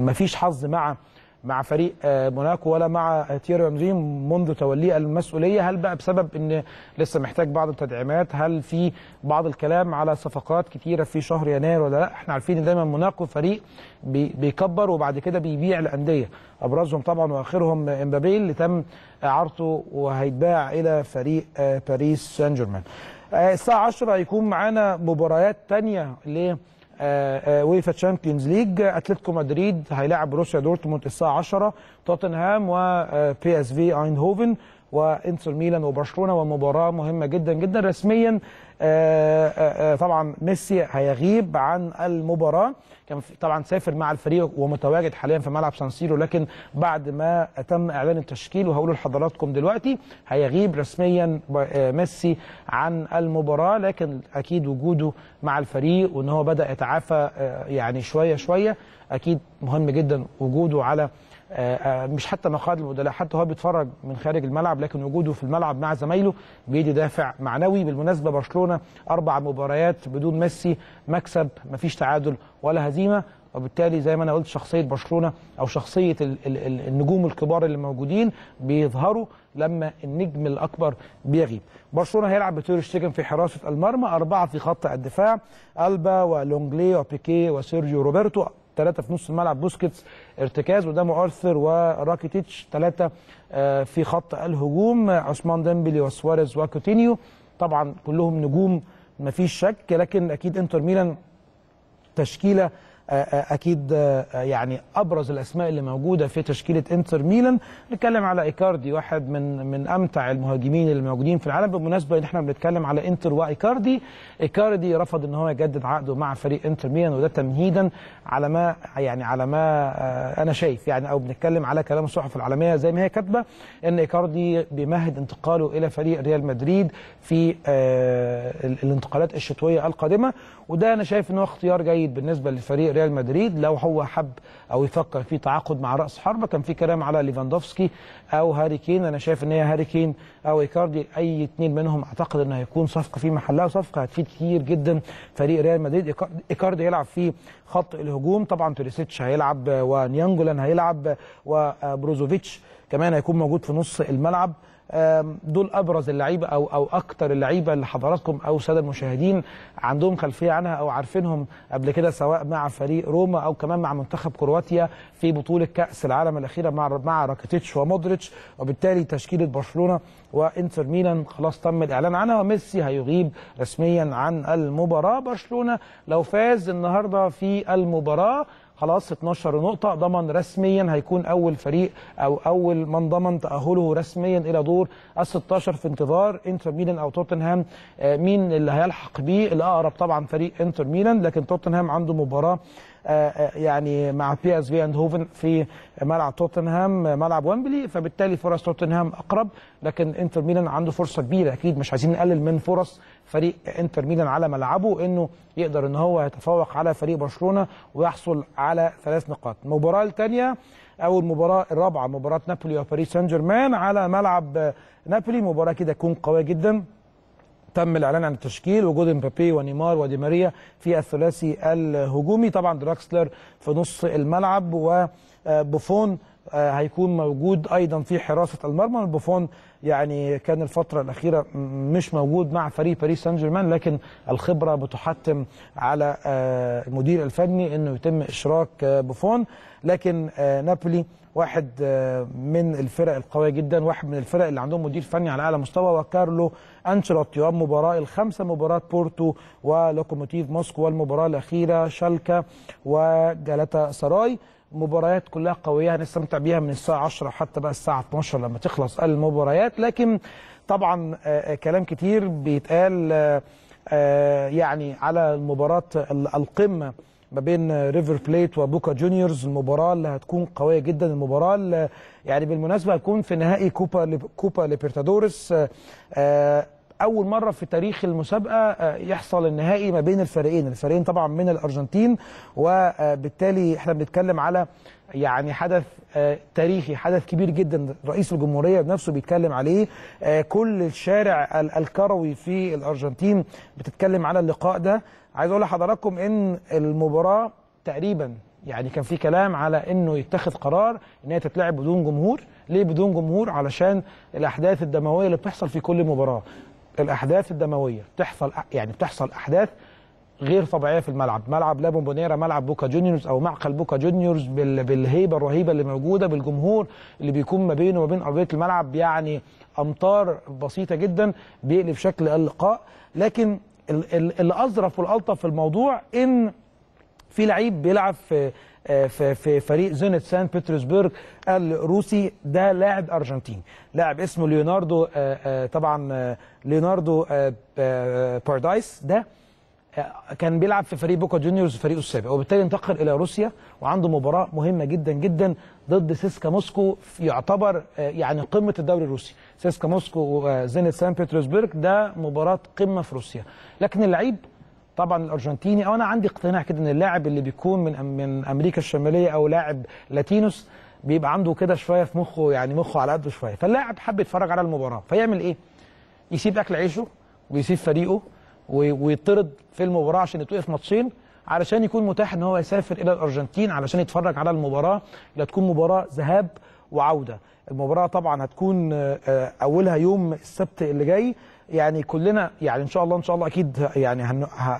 Speaker 8: ما فيش حظ مع مع فريق آه، موناكو ولا مع آه، تييري اونري منذ توليه المسؤولية؟ هل بقى بسبب إن لسه محتاج بعض التدعيمات؟ هل في بعض الكلام على صفقات كتيرة في شهر يناير ولا لأ؟ إحنا عارفين إن دايما موناكو فريق بي- بيكبر وبعد كده بيبيع الأندية. أبرزهم طبعا وآخرهم إمبابي اللي تم إعارته وهيتباع إلى فريق آه، باريس سان جيرمان. الساعة 10 هيكون معانا مباريات تانية ل آه، آه، UEFA Champions League أتلتيكو مدريد هيلاعب بروسيا دورتموند الساعة 10 توتنهام وبي اس في ايندهوفن وانتر ميلان وبرشلونه ومباراة مهمة جدا جدا. رسميا طبعا ميسي هيغيب عن المباراة. كان طبعا سافر مع الفريق ومتواجد حاليا في ملعب سان سيرو لكن بعد ما تم إعلان التشكيل وهقوله لحضراتكم دلوقتي هيغيب رسميا آه، ميسي عن المباراة لكن أكيد وجوده مع الفريق وإن هو بدأ يتعافى آه، يعني شوية شوية أكيد مهم جدا وجوده على آه، آه، مش حتى مقاعد البدلاء حتى هو بيتفرج من خارج الملعب لكن وجوده في الملعب مع زمايله بيدي دافع معنوي. بالمناسبة برشلونة أربع مباريات بدون ميسي مكسب مفيش تعادل ولا هزيمة. وبالتالي زي ما أنا قلت شخصية برشلونة أو شخصية ال- ال- ال- النجوم الكبار اللي موجودين بيظهروا لما النجم الأكبر بيغيب. برشلونة هيلعب بتير شتيجن في حراسة المرمى أربعة في خط الدفاع ألبا ولونجلي وبيكي وسيرجيو روبرتو. ثلاثة في نص الملعب. بوسكيتس إرتكاز قدامه أرثر وراكيتيتش ثلاثة آه، في خط الهجوم. عثمان ديمبلي وسواريز وكوتينيو. طبعا كلهم نجوم مفيش شك لكن أكيد إنتر ميلان تشكيلة أكيد يعني أبرز الأسماء اللي موجودة في تشكيلة إنتر ميلان. نتكلم على إيكاردي واحد من من أمتع المهاجمين اللي موجودين في العالم. بالمناسبه إن إحنا بنتكلم على إنتر وإيكاردي إيكاردي رفض إن هو يجدد عقده مع فريق إنتر ميلان وده تمهيدا على ما يعني على ما آه، أنا شايف يعني أو بنتكلم على كلام الصحف العالمية زي ما هي كاتبة إن إيكاردي بيمهد انتقاله إلى فريق ريال مدريد في آه، ال- الانتقالات الشتوية القادمة. وده أنا شايف إن هو اختيار جيد بالنسبة لفريق ريال مدريد. لو هو حب أو يفكر في تعاقد مع رأس حربة كان في كلام على ليفاندوفسكي أو هاري كين. أنا شايف إن هي هاري كين أو إيكاردي أي اثنين منهم أعتقد ان هيكون صفقة في محلها وصفقة هتفيد كتير جدا فريق ريال مدريد. إيكاردي هيلعب في خط الهجوم. طبعا بيريسيتش هيلعب وناينجولان هيلعب وبروزوفيتش كمان هيكون موجود في نص الملعب. دول أبرز اللعيبة أو أو أكتر اللعيبة اللي حضراتكم أو ساده المشاهدين عندهم خلفية عنها أو عارفينهم قبل كده سواء مع فريق روما أو كمان مع منتخب كرواتيا في بطولة كأس العالم الأخيرة مع مع راكيتيتش ومودريتش وبالتالي تشكيلة برشلونة وإنتر ميلان. خلاص تم الإعلان عنها وميسي هيغيب رسميا عن المباراة. برشلونة لو فاز النهارده في المباراة خلاص 12 نقطة. ضمن رسميا هيكون أول فريق أو أول من ضمن تأهله رسميا إلى دور ال 16 في انتظار إنتر ميلان أو توتنهام. آه، مين اللي هيلحق بيه؟ الأقرب طبعا فريق إنتر ميلان لكن توتنهام عنده مباراة يعني مع بي اس في اندهوفن في ملعب توتنهام آه، ملعب ويمبلي فبالتالي فرص توتنهام أقرب لكن انتر ميلان عنده فرصة كبيرة أكيد مش عايزين نقلل من فرص فريق انتر ميلان على ملعبه إنه يقدر إن هو يتفوق على فريق برشلونة ويحصل على ثلاث نقاط. المباراه الثانية أو المباراه الرابعة مباراة نابولي وباريس سان جيرمان على ملعب آه، نابولي مباراة كده تكون قوية جدا. تم الإعلان عن التشكيل وجود امبابي ونيمار ودي ماريا في الثلاثي الهجومي. طبعا دراكسلر في نص الملعب وبوفون آه، هيكون موجود أيضا في حراسة المرمى. بوفون يعني كان الفترة الأخيرة مش موجود مع فريق باريس سان جيرمان لكن الخبرة بتحتم على آه، المدير الفني إنه يتم إشراك آه، بوفون. لكن نابولي واحد من الفرق القوية جدا واحد من الفرق اللي عندهم مدير فني على أعلى مستوى وكارلو أنشيلوتي والمباراه الخامسه مباراة بورتو ولوكوموتيف موسكو والمباراة الأخيرة شالكا وجالاتا سراي مباريات كلها قوية هنستمتع بيها من الساعة 10 حتى بقى الساعة 12 لما تخلص المباريات. لكن طبعا آه، آه، كلام كتير بيتقال آه، يعني على المباراة ال- القمة ما بين ريفر بليت وبوكا جونيورز. المباراة اللي هتكون قوية جدا المباراة اللي يعني بالمناسبة هتكون في نهائي كوبا كوبا ليبرتادورس أول مرة في تاريخ المسابقة آه، يحصل النهائي ما بين الفريقين. الفريقين طبعا من الأرجنتين وبالتالي إحنا بنتكلم على يعني حدث آه، تاريخي حدث كبير جدا رئيس الجمهورية بنفسه بيتكلم عليه. آه، كل الشارع ال- الكروي في الأرجنتين بتتكلم على اللقاء ده. عايز أقول لحضراتكم إن المباراة تقريبا يعني كان في كلام على إنه يتخذ قرار إن هي تتلعب بدون جمهور. ليه بدون جمهور؟ علشان الأحداث الدموية اللي بتحصل في كل مباراة. الأحداث الدموية بتحصل يعني بتحصل أحداث غير طبيعية في الملعب. ملعب لا بومبونيرا ملعب بوكا جونيورز أو معقل بوكا جونيورز بال- بالهيبة الرهيبة اللي موجودة بالجمهور اللي بيكون ما بينه وما بين أرضية الملعب يعني أمتار بسيطة جدا بيقلب شكل اللقاء. لكن ال- ال- اللي أظرف والألطف في الموضوع إن في لعيب بيلعب في في في فريق زينت سان بطرسبرغ الروسي ده لاعب أرجنتيني. لاعب اسمه ليوناردو آه، آه، طبعا آه، ليوناردو آه، آه، باردايس ده آه، كان بيلعب في فريق بوكا جونيورز فريقه السابق. وبالتالي انتقل إلى روسيا وعنده مباراة مهمة جدا جدا ضد سيسكا موسكو يعتبر آه، يعني قمة الدوري الروسي. سيسكا موسكو وزينت سان بطرسبرغ ده مباراة قمة في روسيا. لكن اللعيب طبعا الأرجنتيني. أو أنا عندي اقتناع كده إن اللاعب اللي بيكون من من أمريكا الشمالية أو لاعب لاتينوس بيبقى عنده كده شوية في مخه يعني مخه على قده شوية. فاللاعب حب يتفرج على المباراة. فيعمل إيه؟ يسيب أكل عيشه ويسيب فريقه وي- ويطرد في المباراة عشان يتوقف ماتشين علشان يكون متاح إن هو يسافر إلى الأرجنتين علشان يتفرج على المباراة. اللي هتكون مباراة ذهاب وعودة. المباراة طبعا هتكون آه، أولها يوم السبت اللي جاي. يعني كلنا يعني إن شاء الله إن شاء الله أكيد يعني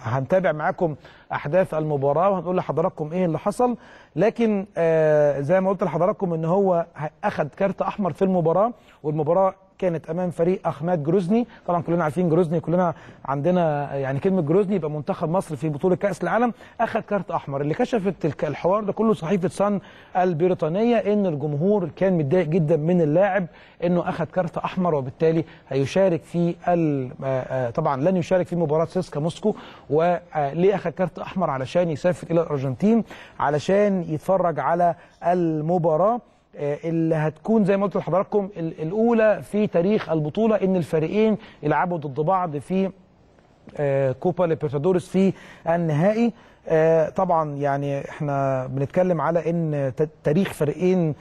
Speaker 8: هنتابع معاكم أحداث المباراة وهنقول لحضراتكم إيه اللي حصل. لكن آه زي ما قلت لحضراتكم إن هو اخذ كارت أحمر في المباراة والمباراة كانت أمام فريق اخماد جروزني. طبعا كلنا عارفين جروزني كلنا عندنا يعني كلمة جروزني يبقى منتخب مصر في بطولة كأس العالم اخذ كارت أحمر. اللي كشفت الحوار ده كله صحيفة سان البريطانية إن الجمهور كان متضايق جدا من اللاعب إنه اخذ كارت أحمر وبالتالي هيشارك في آه، آه، طبعا لن يشارك في مباراة سيسكا موسكو وليه اخذ كارت أحمر؟ علشان يسافر إلى الأرجنتين علشان يتفرج على المباراة. آه، اللي هتكون زي ما قلت لحضراتكم ال- الأولى في تاريخ البطولة إن الفريقين يلعبوا ضد بعض في آه، كوبا ليبرتادورس في النهائي. آه، طبعا يعني إحنا بنتكلم على إن تاريخ فريقين آه،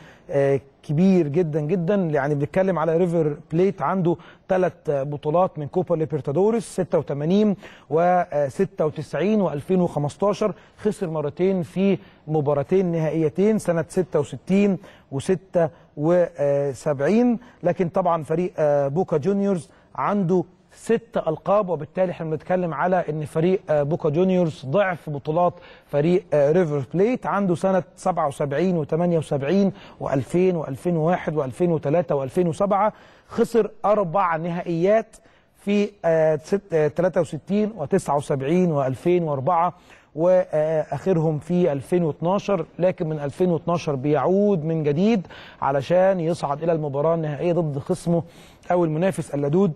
Speaker 8: كبير جدا جدا. يعني بنتكلم على ريفر بليت عنده ثلاث بطولات من كوبا ليبرتادورس 86 و96 و2015 خسر مرتين في مباراتين نهائيتين سنة 66 و76 لكن طبعا فريق آه، بوكا جونيورز عنده ست ألقاب وبالتالي إحنا بنتكلم على إن فريق آه، بوكا جونيورز ضعف بطولات فريق آه، ريفر بليت عنده سنة 77 و78 و2000 و2001 و2003 و2007 خسر أربع نهائيات في آه، ست- آه، 63 و79 و2004 وآخرهم في 2012 لكن من 2012 بيعود من جديد علشان يصعد إلى المباراة النهائية ضد خصمه أو المنافس اللدود.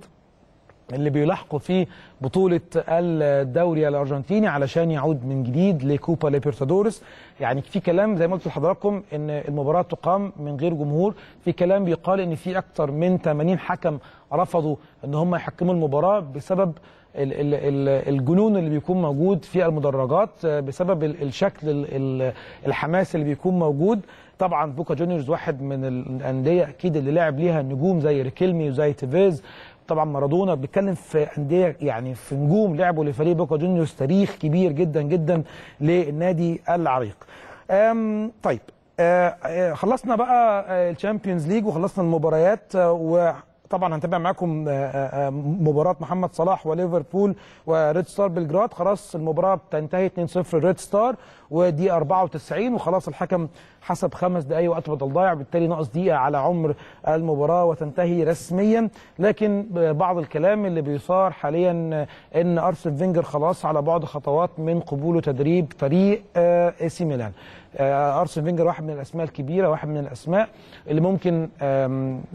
Speaker 8: اللي بيلاحقوا في بطولة الدوري الأرجنتيني علشان يعود من جديد لكوبا ليبرتادورس يعني في كلام زي ما قلت لحضراتكم إن المباراة تقام من غير جمهور. في كلام بيقال إن في أكتر من 80 حكم رفضوا إن هم يحكموا المباراة بسبب ال- ال- ال- الجنون اللي بيكون موجود في المدرجات بسبب ال- الشكل ال- ال- الحماس اللي بيكون موجود. طبعا بوكا جونيورز واحد من الأندية أكيد اللي لعب ليها نجوم زي ريكيلمي وزي تيفيز. طبعا مارادونا بيتكلم في أندية يعني في نجوم لعبوا لفريق بوكا جونيورز تاريخ كبير جدا جدا للنادي العريق. طيب آه، آه، خلصنا بقى ال Champions League وخلصنا المباريات آه، وطبعا هنتابع معاكم آه، آه، مباراة محمد صلاح وليفربول وريد ستار بلجراد خلاص المباراة بتنتهي 2-0 ريد ستار ودي 94 وخلاص الحكم حسب خمس دقائق وقت بدل ضايع بالتالي ناقص دقيقة على عمر المباراة وتنتهي رسميا. لكن بعض الكلام اللي بيثار حاليا إن أرسن فينجر خلاص على بعد خطوات من قبوله تدريب فريق آه، إي سي ميلان. آه، أرسن فينجر واحد من الأسماء الكبيرة واحد من الأسماء اللي ممكن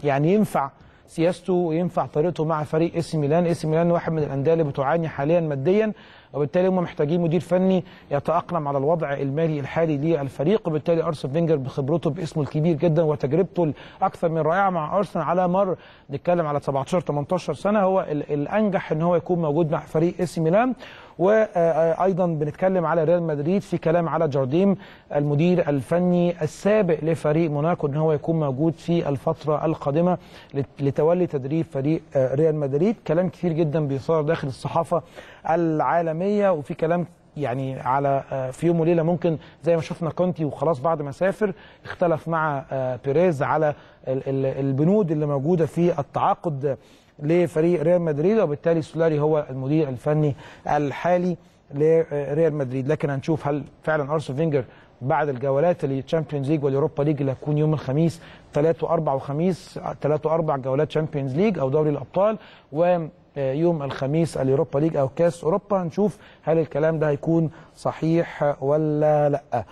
Speaker 8: يعني ينفع سياسته وينفع طريقته مع فريق إي سي ميلان. إي سي ميلان واحد من الأندية اللي بتعاني حاليا ماديا وبالتالي هم محتاجين مدير فني يتأقلم على الوضع المالي الحالي للفريق. وبالتالي أرسن فينجر بخبرته باسمه الكبير جدا وتجربته الأكثر من رائعة مع ارسنال على مر نتكلم على 17 18 سنة هو ال- الأنجح إن هو يكون موجود مع فريق إي سي ميلان. وأيضا بنتكلم على ريال مدريد في كلام على جارديم المدير الفني السابق لفريق موناكو إن هو يكون موجود في الفترة القادمة لت- لتولي تدريب فريق آه، ريال مدريد. كلام كثير جدا بيثار داخل الصحافة العالمية وفي كلام يعني على آه، في يوم وليلة ممكن زي ما شفنا كونتي وخلاص بعد ما سافر اختلف مع آه، بيريز على ال- ال- البنود اللي موجودة في التعاقد لفريق ريال مدريد وبالتالي سولاري هو المدير الفني الحالي لريال مدريد. لكن هنشوف هل فعلا أرسن فينجر بعد الجولات اللي Champions League وال Europa League اللي هتكون يوم الخميس ثلاث وأربع وخميس ثلاث وأربع جولات Champions League أو دوري الأبطال ويوم الخميس ال Europa League أو كأس أوروبا. هنشوف هل الكلام ده هيكون صحيح ولا لأ.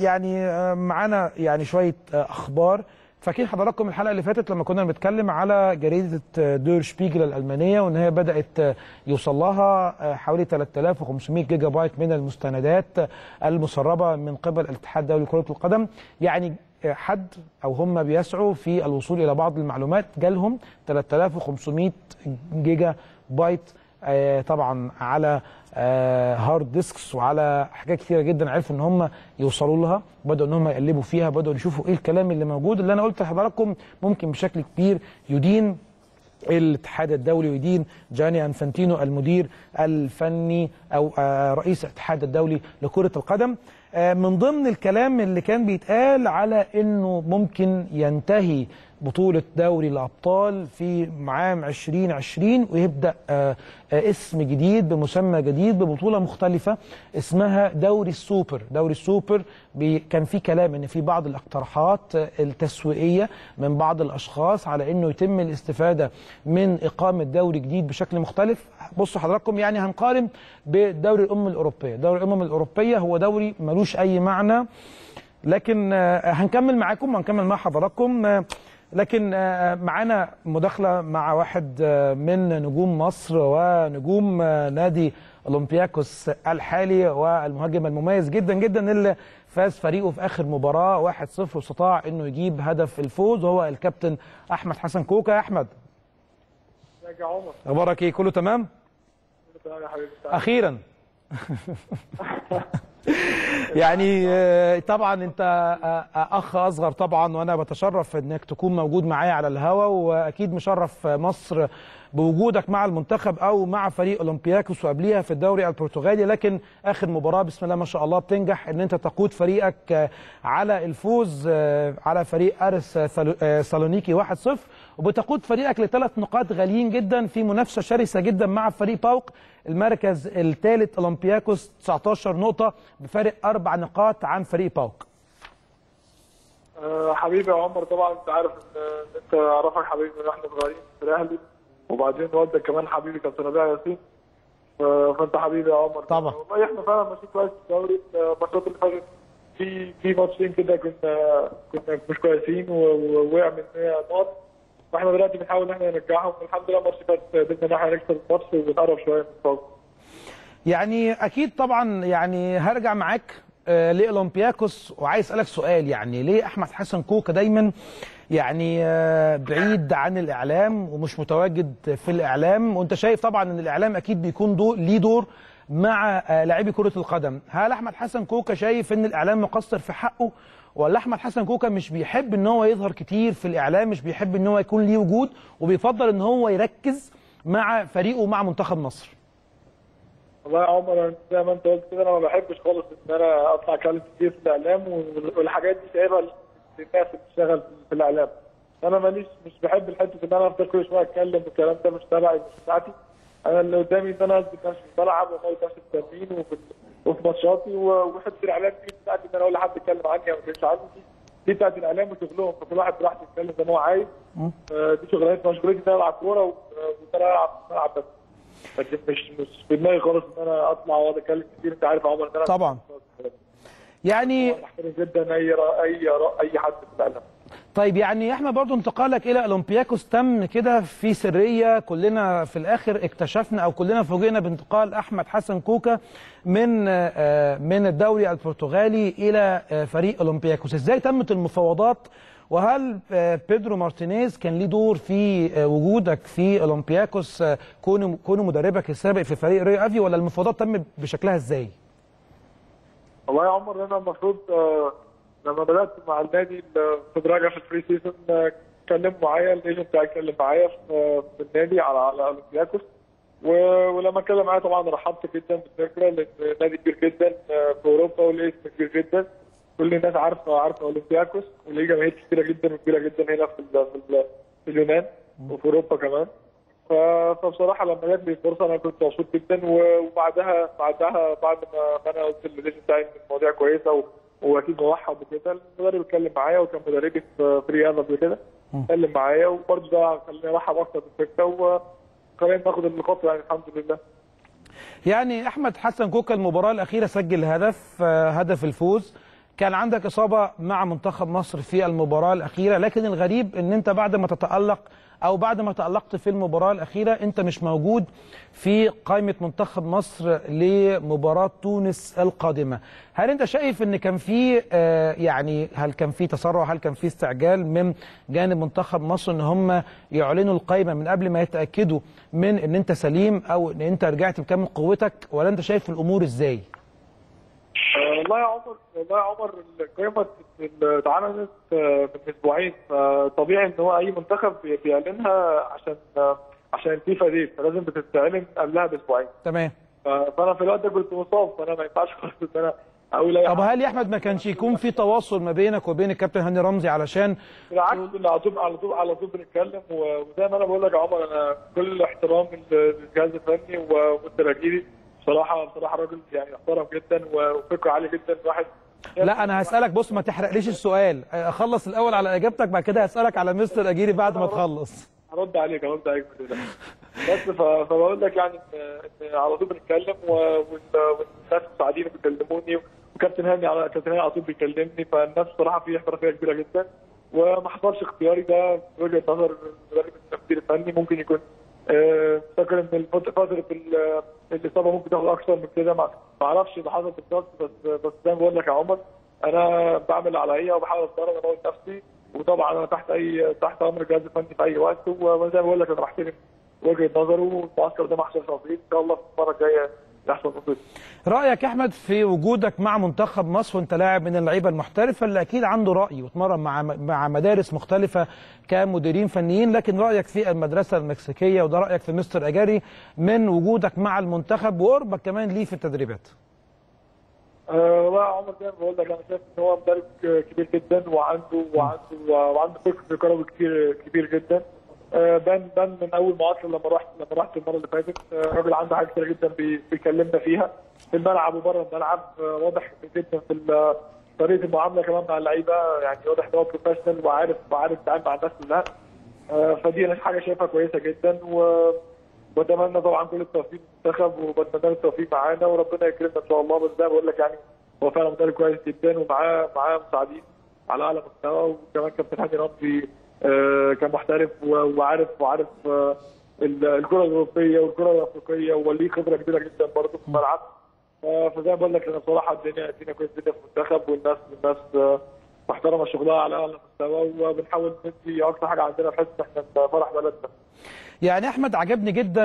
Speaker 8: يعني معانا يعني شوية أخبار. فاكرين حضراتكم الحلقة اللي فاتت لما كنا بنتكلم على جريدة دير شبيجل الألمانية وإن هي بدأت يوصل لها حوالي 3500 جيجا بايت من المستندات المسربة من قبل الاتحاد الدولي لكرة القدم. يعني حد أو هم بيسعوا في الوصول إلى بعض المعلومات. جالهم 3500 جيجا بايت آه، طبعا على آه، hard disks وعلى حاجات كثيره جدا عرفوا إن هم يوصلوا لها بدأوا إن هم يقلبوا فيها بدأوا يشوفوا إيه الكلام اللي موجود. اللي أنا قلت لحضراتكم ممكن بشكل كبير يدين الاتحاد الدولي ويدين جاني أنفانتينو المدير الفني أو آه، رئيس الاتحاد الدولي لكرة القدم. آه، من ضمن الكلام اللي كان بيتقال على إنه ممكن ينتهي بطولة دوري الأبطال في عام 2020 ويبدأ آه، آه، اسم جديد بمسمى جديد ببطولة مختلفة اسمها دوري السوبر. دوري السوبر كان في كلام إن في بعض الاقتراحات آه، التسويقية من بعض الأشخاص على إنه يتم الاستفادة من إقامة دوري جديد بشكل مختلف. بصوا حضراتكم يعني هنقارن بدوري الأمم الأوروبية. دوري الأمم الأوروبية هو دوري ملوش أي معنى لكن هنكمل معاكم وهنكمل مع حضراتكم لكن آه، معانا مداخلة مع واحد آه، من نجوم مصر ونجوم آه، نادي أولمبياكوس الحالي والمهاجم المميز جدا جدا اللي فاز فريقه في آخر مباراة 1-0 واستطاع إنه يجيب هدف الفوز وهو الكابتن أحمد حسن كوكا. يا أحمد.
Speaker 9: ازيك يا عمر؟
Speaker 8: أخبارك إيه؟ كله تمام؟
Speaker 9: تمام يا حبيبي.
Speaker 8: أخيرا. يعني آه، طبعا أنت آه، آه، أخ أصغر طبعا وأنا بتشرف إنك تكون موجود معايا على الهوا وأكيد مشرف مصر بوجودك مع المنتخب أو مع فريق أولمبياكوس وقبليها في الدوري البرتغالي. لكن آخر مباراة بسم الله ما شاء الله بتنجح إن أنت تقود فريقك على الفوز على فريق ارس سالو- سالونيكي 1-0 وبتقود فريقك لثلاث نقاط غاليين جدا في منافسة شرسة جدا مع فريق باوك المركز الثالث أولمبياكوس 19 نقطة بفارق أربع نقاط عن فريق باوك
Speaker 9: آه، حبيبي يا عمر طبعا أنت عارف إن أنت أعرفك حبيبي من وإحنا صغيرين في الأهلي وبعدين والدك كمان حبيبي كابتن ربيع ياسين فأنت حبيبي يا عمر.
Speaker 8: طبعا.
Speaker 9: والله إحنا فعلا ماشيين كويس في الدوري. الماتشات اللي فاتت في في ماتشين كده كنا كنا مش كويسين ووقع مننا نقط. وإحنا دلوقتي بنحاول إن إحنا نرجعهم. والحمد لله الماتش فات قدرنا إن إحنا نكسب الماتش ونقرب شوية من الفوز.
Speaker 8: يعني أكيد طبعا يعني هرجع معاك آه، لأولمبياكوس. وعايز أسألك سؤال يعني ليه أحمد حسن كوكا دايما يعني آه، بعيد عن الإعلام ومش متواجد في الإعلام؟ وأنت شايف طبعا إن الإعلام أكيد بيكون دور ليه دور مع آه، لاعبي كرة القدم. هل أحمد حسن كوكا شايف إن الإعلام مقصر في حقه؟ ولا أحمد حسن كوكا مش بيحب إن هو يظهر كتير في الإعلام مش بيحب إن هو يكون ليه وجود وبيفضل إن هو يركز مع فريقه ومع منتخب مصر.
Speaker 9: والله يا عمر زي ما أنت قلت كده أنا ما بحبش خالص إن أنا أطلع أتكلم كتير في الإعلام وال- والحاجات دي سايبها للناس اللي بتشتغل في الإعلام. أنا ماليش مش بحب الحتة إن أنا أفضل كل شوية أتكلم والكلام ده مش تبعي مش بتاعتي. أنا اللي قدامي ان أنا في الملعب واموت نفسي في التمرين وفي وفي ماتشاتي وحته الإعلام دي بتاعتي إن أنا أقول لحد يتكلم عني أو ما يتكلمش عني. دي بتاعت الإعلام وشغلهم فكل واحد براحته يتكلم زي ما هو عايز. آه، دي شغلانتي مش شغلتي ان أنا العب كوره وان أنا ألعب العب بس. لكن مش مش في دماغي خالص إن أنا أطلع وأقعد أتكلم كتير. أنت عارف يا عمر إن أنا
Speaker 8: طبعا. يعني
Speaker 9: بحترم جدا أي رأ- أي رأ- أي حد في الإعلام.
Speaker 8: طيب يعني يا احمد برضو انتقالك إلى أولمبياكوس تم كده في سرية كلنا في الآخر اكتشفنا أو كلنا فوجئنا بانتقال أحمد حسن كوكا من آه، من الدوري البرتغالي إلى آه، فريق أولمبياكوس إزاي تمت المفاوضات وهل آه، بيدرو مارتينيز كان ليه دور في وجودك في أولمبياكوس كونه كونه مدربك السابق في فريق ريو أفي ولا المفاوضات تم بشكلها إزاي؟
Speaker 9: والله يا عمر أنا المفروض لما بدأت مع النادي ال- في ال pre-season اتكلم معايا ال agent بتاعي اتكلم معايا في النادي على على أولمبياكوس. ولما اتكلم معايا طبعا رحبت جدا بالفكرة لأن نادي كبير جدا آه، في أوروبا وليه اسم كبير جدا. كل الناس عارفه عارفة أولمبياكوس وليه جماهير كتيرة جدا وكبيرة جدا هنا في في, ال- في اليونان وفي أوروبا كمان. فبصراحة لما جات لي الفرصه أنا كنت مبسوط جدا وبعدها بعدها بعد ما أنا قلت للريش بتاعي المواضيع كويسة وأكيد مرحب وكده. المدرب اتكلم معايا وكان مدربي في في رياضه قبل كده. اتكلم معايا وبرده ده خلاني أرحب أكتر بالفكرة وخلينا ناخد النقاط يعني الحمد لله.
Speaker 8: يعني أحمد حسن كوكا المباراة الأخيرة سجل هدف آه، هدف الفوز. كان عندك إصابة مع منتخب مصر في المباراة الأخيرة لكن الغريب إن أنت بعد ما تتألق أو بعد ما تألقت في المباراة الأخيرة أنت مش موجود في قائمة منتخب مصر لمباراة تونس القادمة. هل أنت شايف إن كان في آه، يعني هل كان في تسرع هل كان في استعجال من جانب منتخب مصر إن هم يعلنوا القائمه من قبل ما يتأكدوا من إن أنت سليم أو إن أنت رجعت بكامل قوتك ولا أنت شايف الأمور
Speaker 9: إزاي؟ والله يا عمر والله يا عمر القائمه اتعملت آه، من أسبوعين فطبيعي إن هو أي منتخب بي- بيعلنها عشان آه، عشان الفيفا دي فلازم بتتعلن قبلها بأسبوعين.
Speaker 8: تمام.
Speaker 9: فأنا في الوقت ده كنت مصاب فأنا ما ينفعش خالص إن أنا أقول أي
Speaker 8: طب. هل يا أحمد ما كانش يكون في تواصل ما بينك وبين الكابتن هاني رمزي علشان
Speaker 9: بالعكس على طول على طول على طول بنتكلم وزي ما أنا بقول لك يا عمر أنا كل احترام للجهاز الفني ومستر بصراحة بصراحة راجل يعني محترم جدا وفكرة عالي جدا. الواحد
Speaker 8: لا أنا هسألك بص ما تحرقليش السؤال. أخلص الأول على إجابتك بعد كده هسألك على مستر أجيري بعد ما تخلص.
Speaker 9: هرد عليك هرد عليك. بس فبقول لك يعني ان إن على طول بنتكلم والناس مساعدين بيكلموني وكابتن هاني على كابتن هاني على طول بيكلمني. فالناس بصراحة في احترافيه كبيرة جدا. وما حصلش اختياري ده في وجهة نظر مدرب التفكير الفني. ممكن يكون آه، فاكر إن فترة ال- الاصابه ممكن تاخد أكثر من كده ما أعرفش اللي حصل بالظبط بس بس زي ما بقول لك يا عمر أنا بعمل اللي عليا وبحاول أتدرب أموت نفسي وطبعا أنا تحت اي تحت أمر الجهاز الفني في أي وقت وزي ما بقول لك أنا بحترم وجهة نظره والمعسكر ده ما حصلش إن شاء الله في المرة الجاية يحصل نصيب
Speaker 8: رأيك أحمد في وجودك مع منتخب مصر وأنت لاعب من اللعيبة المحترفة اللي أكيد عنده رأي واتمرن مع مع مدارس مختلفة كمديرين فنيين لكن رأيك في المدرسة المكسيكية وده رأيك في مستر أجاري من وجودك مع المنتخب وقربك كمان ليه في التدريبات؟
Speaker 9: أه والله يا عمر زي ما بقول لك أنا شايف إن هو مدرب كبير جدا وعنده وعنده وعنده فكر كروي كتير كبير جدا. بان بان من أول معسكر لما رحت لما رحت المرة اللي فاتت أه راجل عنده حاجات كتير جدا بي- بيكلمنا فيها. في الملعب وبره الملعب أه واضح جدا في طريقة المعاملة كمان مع اللعيبة. يعني واضح إن هو professional وعارف وعارف يتعامل مع الناس كلها. فدي أنا حاجة شايفها كويسة جدا. و بتمنى طبعا كل التوفيق للمنتخب وبتمنى التوفيق معانا وربنا يكرمنا إن شاء الله. بس ما بقول لك يعني هو فعلا مدرب كويس جدا ومعاه معاه مساعدين على أعلى مستوى. وكمان كابتن هاني رمزي آه، كان محترف و- وعارف وعارف آه، ال- الكرة الأوروبية والكرة الأفريقية وليه خبرة كبيرة جدا برضه في الملعب. آه، فزي ما بقول لك أنا بصراحه الدنيا الدنيا كويس جدا في المنتخب والناس الناس محترمه شغلها على اعلى مستوى وبنحاول ندي أكتر حاجة عندنا بحيث إحنا فرح بلدنا.
Speaker 8: يعني أحمد عجبني جدا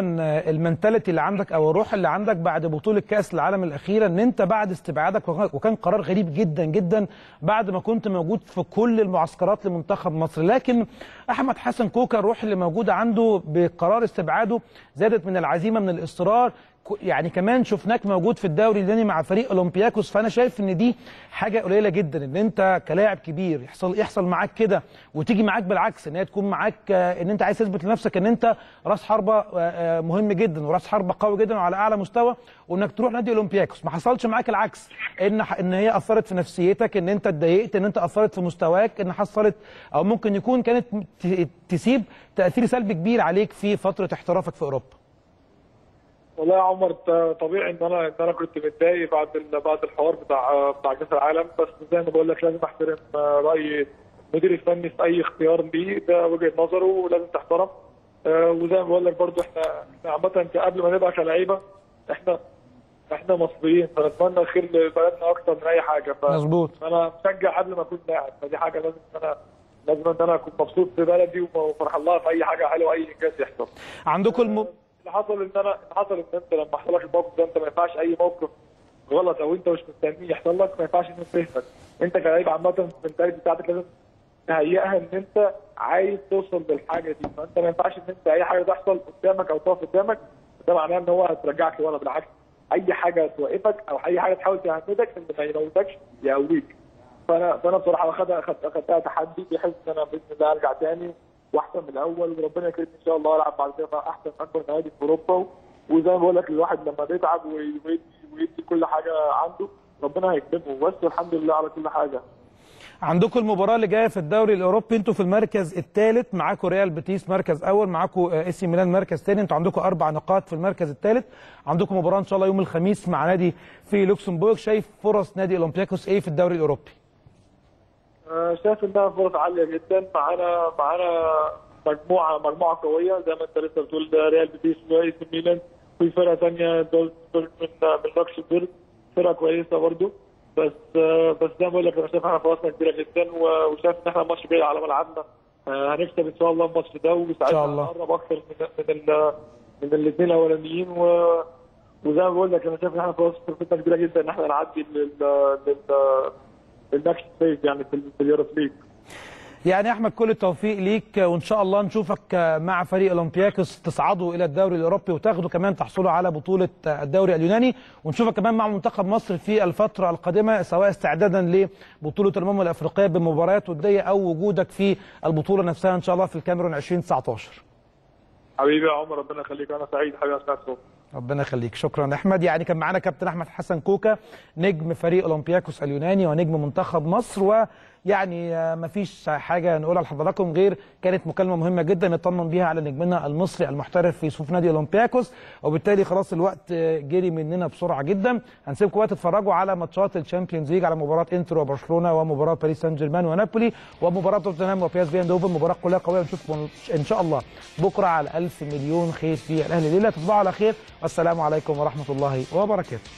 Speaker 8: المنتاليتي اللي عندك أو الروح اللي عندك بعد بطولة كأس العالم الأخيرة إن أنت بعد استبعادك وكان قرار غريب جدا جدا بعد ما كنت موجود في كل المعسكرات لمنتخب مصر. لكن أحمد حسن كوكا الروح اللي موجودة عنده بقرار استبعاده زادت من العزيمة من الاصرار. يعني كمان شفناك موجود في الدوري اليوناني مع فريق أولمبياكوس فأنا شايف إن دي حاجة قليلة جدا إن أنت كلاعب كبير يحصل يحصل معاك كده وتيجي معاك بالعكس إن هي تكون معاك إن أنت عايز تثبت لنفسك إن أنت راس حربة مهم جدا وراس حربة قوي جدا وعلى أعلى مستوى وإنك تروح نادي أولمبياكوس. ما حصلش معاك العكس إن إن هي أثرت في نفسيتك إن أنت اتضايقت إن أنت أثرت في مستواك إن حصلت أو ممكن يكون كانت تسيب تأثير سلبي كبير عليك في فترة احترافك في أوروبا.
Speaker 9: والله يا عمر طبيعي إن أنا إن أنا كنت متضايق بعد بعد الحوار بتاع بتاع كأس العالم. بس زي ما بقول لك لازم أحترم رأي المدير الفني في أي اختيار ليه. ده وجهة نظره ولازم تحترم. وزي ما بقول لك برضو إحنا إحنا عامة قبل ما نبقى كلاعيبة إحنا إحنا مصريين. فنتمنى الخير لبلدنا أكتر من أي حاجة. ف...
Speaker 8: مظبوط.
Speaker 9: أنا مشجع قبل ما أكون لاعب. فدي حاجة لازم إن أنا لازم إن أنا أكون مبسوط في بلدي وفرحان لها في أي حاجة حلوة أي إنجاز يحصل.
Speaker 8: عندكم الم...
Speaker 9: اللي حصل إن أنا اللي حصل إن أنت لما حصل لك الموقف ده أنت ما ينفعش أي موقف غلط أو أنت مش مستنيه يحصل لك ما ينفعش ان انت تهمك أنت كلاعب عامة المنتاليتي بتاعتك لازم تهيئها إن أنت عايز توصل للحاجة دي. فأنت ما ينفعش إن أنت أي حاجة تحصل قدامك أو تقف قدامك ده معناه إن هو هترجعك لورا بالعكس. أي حاجة توقفك أو أي حاجة تحاول تهمدك ان ما يموتكش يقويك. فانا فأنا بصراحة واخدها أخدتها تحدي بحيث إن أنا بإذن الله أرجع تاني. واحسن من الأول وربنا يكرمني إن شاء الله العب بعد كده أحسن أكبر نادي في أوروبا. وزي ما بقول لك الواحد لما بيتعب ويدي ويدي كل حاجة عنده ربنا هيكرمه. بس الحمد لله على كل حاجة.
Speaker 8: عندكم المباراة اللي جاية في الدوري الأوروبي. أنتوا في المركز الثالث معاكم ريال بيتيس مركز أول معاكم إي سي ميلان مركز ثاني. أنتوا عندكم أربع نقاط في المركز الثالث. عندكم مباراة إن شاء الله يوم الخميس مع نادي في لوكسمبورغ. شايف فرص نادي أولمبياكوس إيه في الدوري الأوروبي؟
Speaker 9: شايف إنها فرص عالية جدا. معانا معانا مجموعه مجموعة قوية. زي ما أنت لسه بتقول ريال بيتيس وإي سي ميلان. في فرقة ثانية دولسبورغ من من لوكسمبورغ. فرقة كويسة برضو. بس بس زي ما بقول لك أنا شايف إحنا فرصنا كبيرة جدا وشايف إن إحنا الماتش جاي على ملعبنا. هنكسب إن شاء الله الماتش ده وساعتها هنقرب أكتر من من من الاثنين الأولانيين و وزي ما بقول لك أنا شايف إن إحنا فرصتنا كبيرة جدا إن إحنا نعدي لل لل next phase يعني في ال Europa League
Speaker 8: يعني أحمد كل التوفيق ليك وإن شاء الله نشوفك مع فريق أولمبياكوس تصعدوا إلى الدوري الأوروبي وتاخدوا كمان تحصلوا على بطولة الدوري اليوناني ونشوفك كمان مع منتخب مصر في الفترة القادمة سواء استعدادا لبطولة الأمم الأفريقية بمباريات ودية أو وجودك في البطولة نفسها إن شاء الله في الكاميرون 2019
Speaker 9: حبيبي يا عمر ربنا يخليك أنا سعيد. حبيبي اسمعك
Speaker 8: ربنا يخليك. شكرا. أحمد يعني كان معانا كابتن أحمد حسن كوكا نجم فريق أولمبياكوس اليوناني ونجم منتخب مصر ويعني ما فيش حاجة نقولها لحضراتكم غير كانت مكالمة مهمة جدا نطمن بيها على نجمنا المصري المحترف في صفوف نادي أولمبياكوس. وبالتالي خلاص الوقت جري مننا بسرعة جدا. هنسيبكم بقى تتفرجوا على ماتشات ال Champions League على مباراة إنتر وبرشلونة ومباراة باريس سان جيرمان ونابولي ومباراة توتنهام وبي إس في إندوفن. مباراة كلها قوية. نشوفكم إن شاء الله بكرة على ألف مليون خير في الأهلي. ليلة تصبحوا على خير. والسلام عليكم ورحمة الله وبركاته.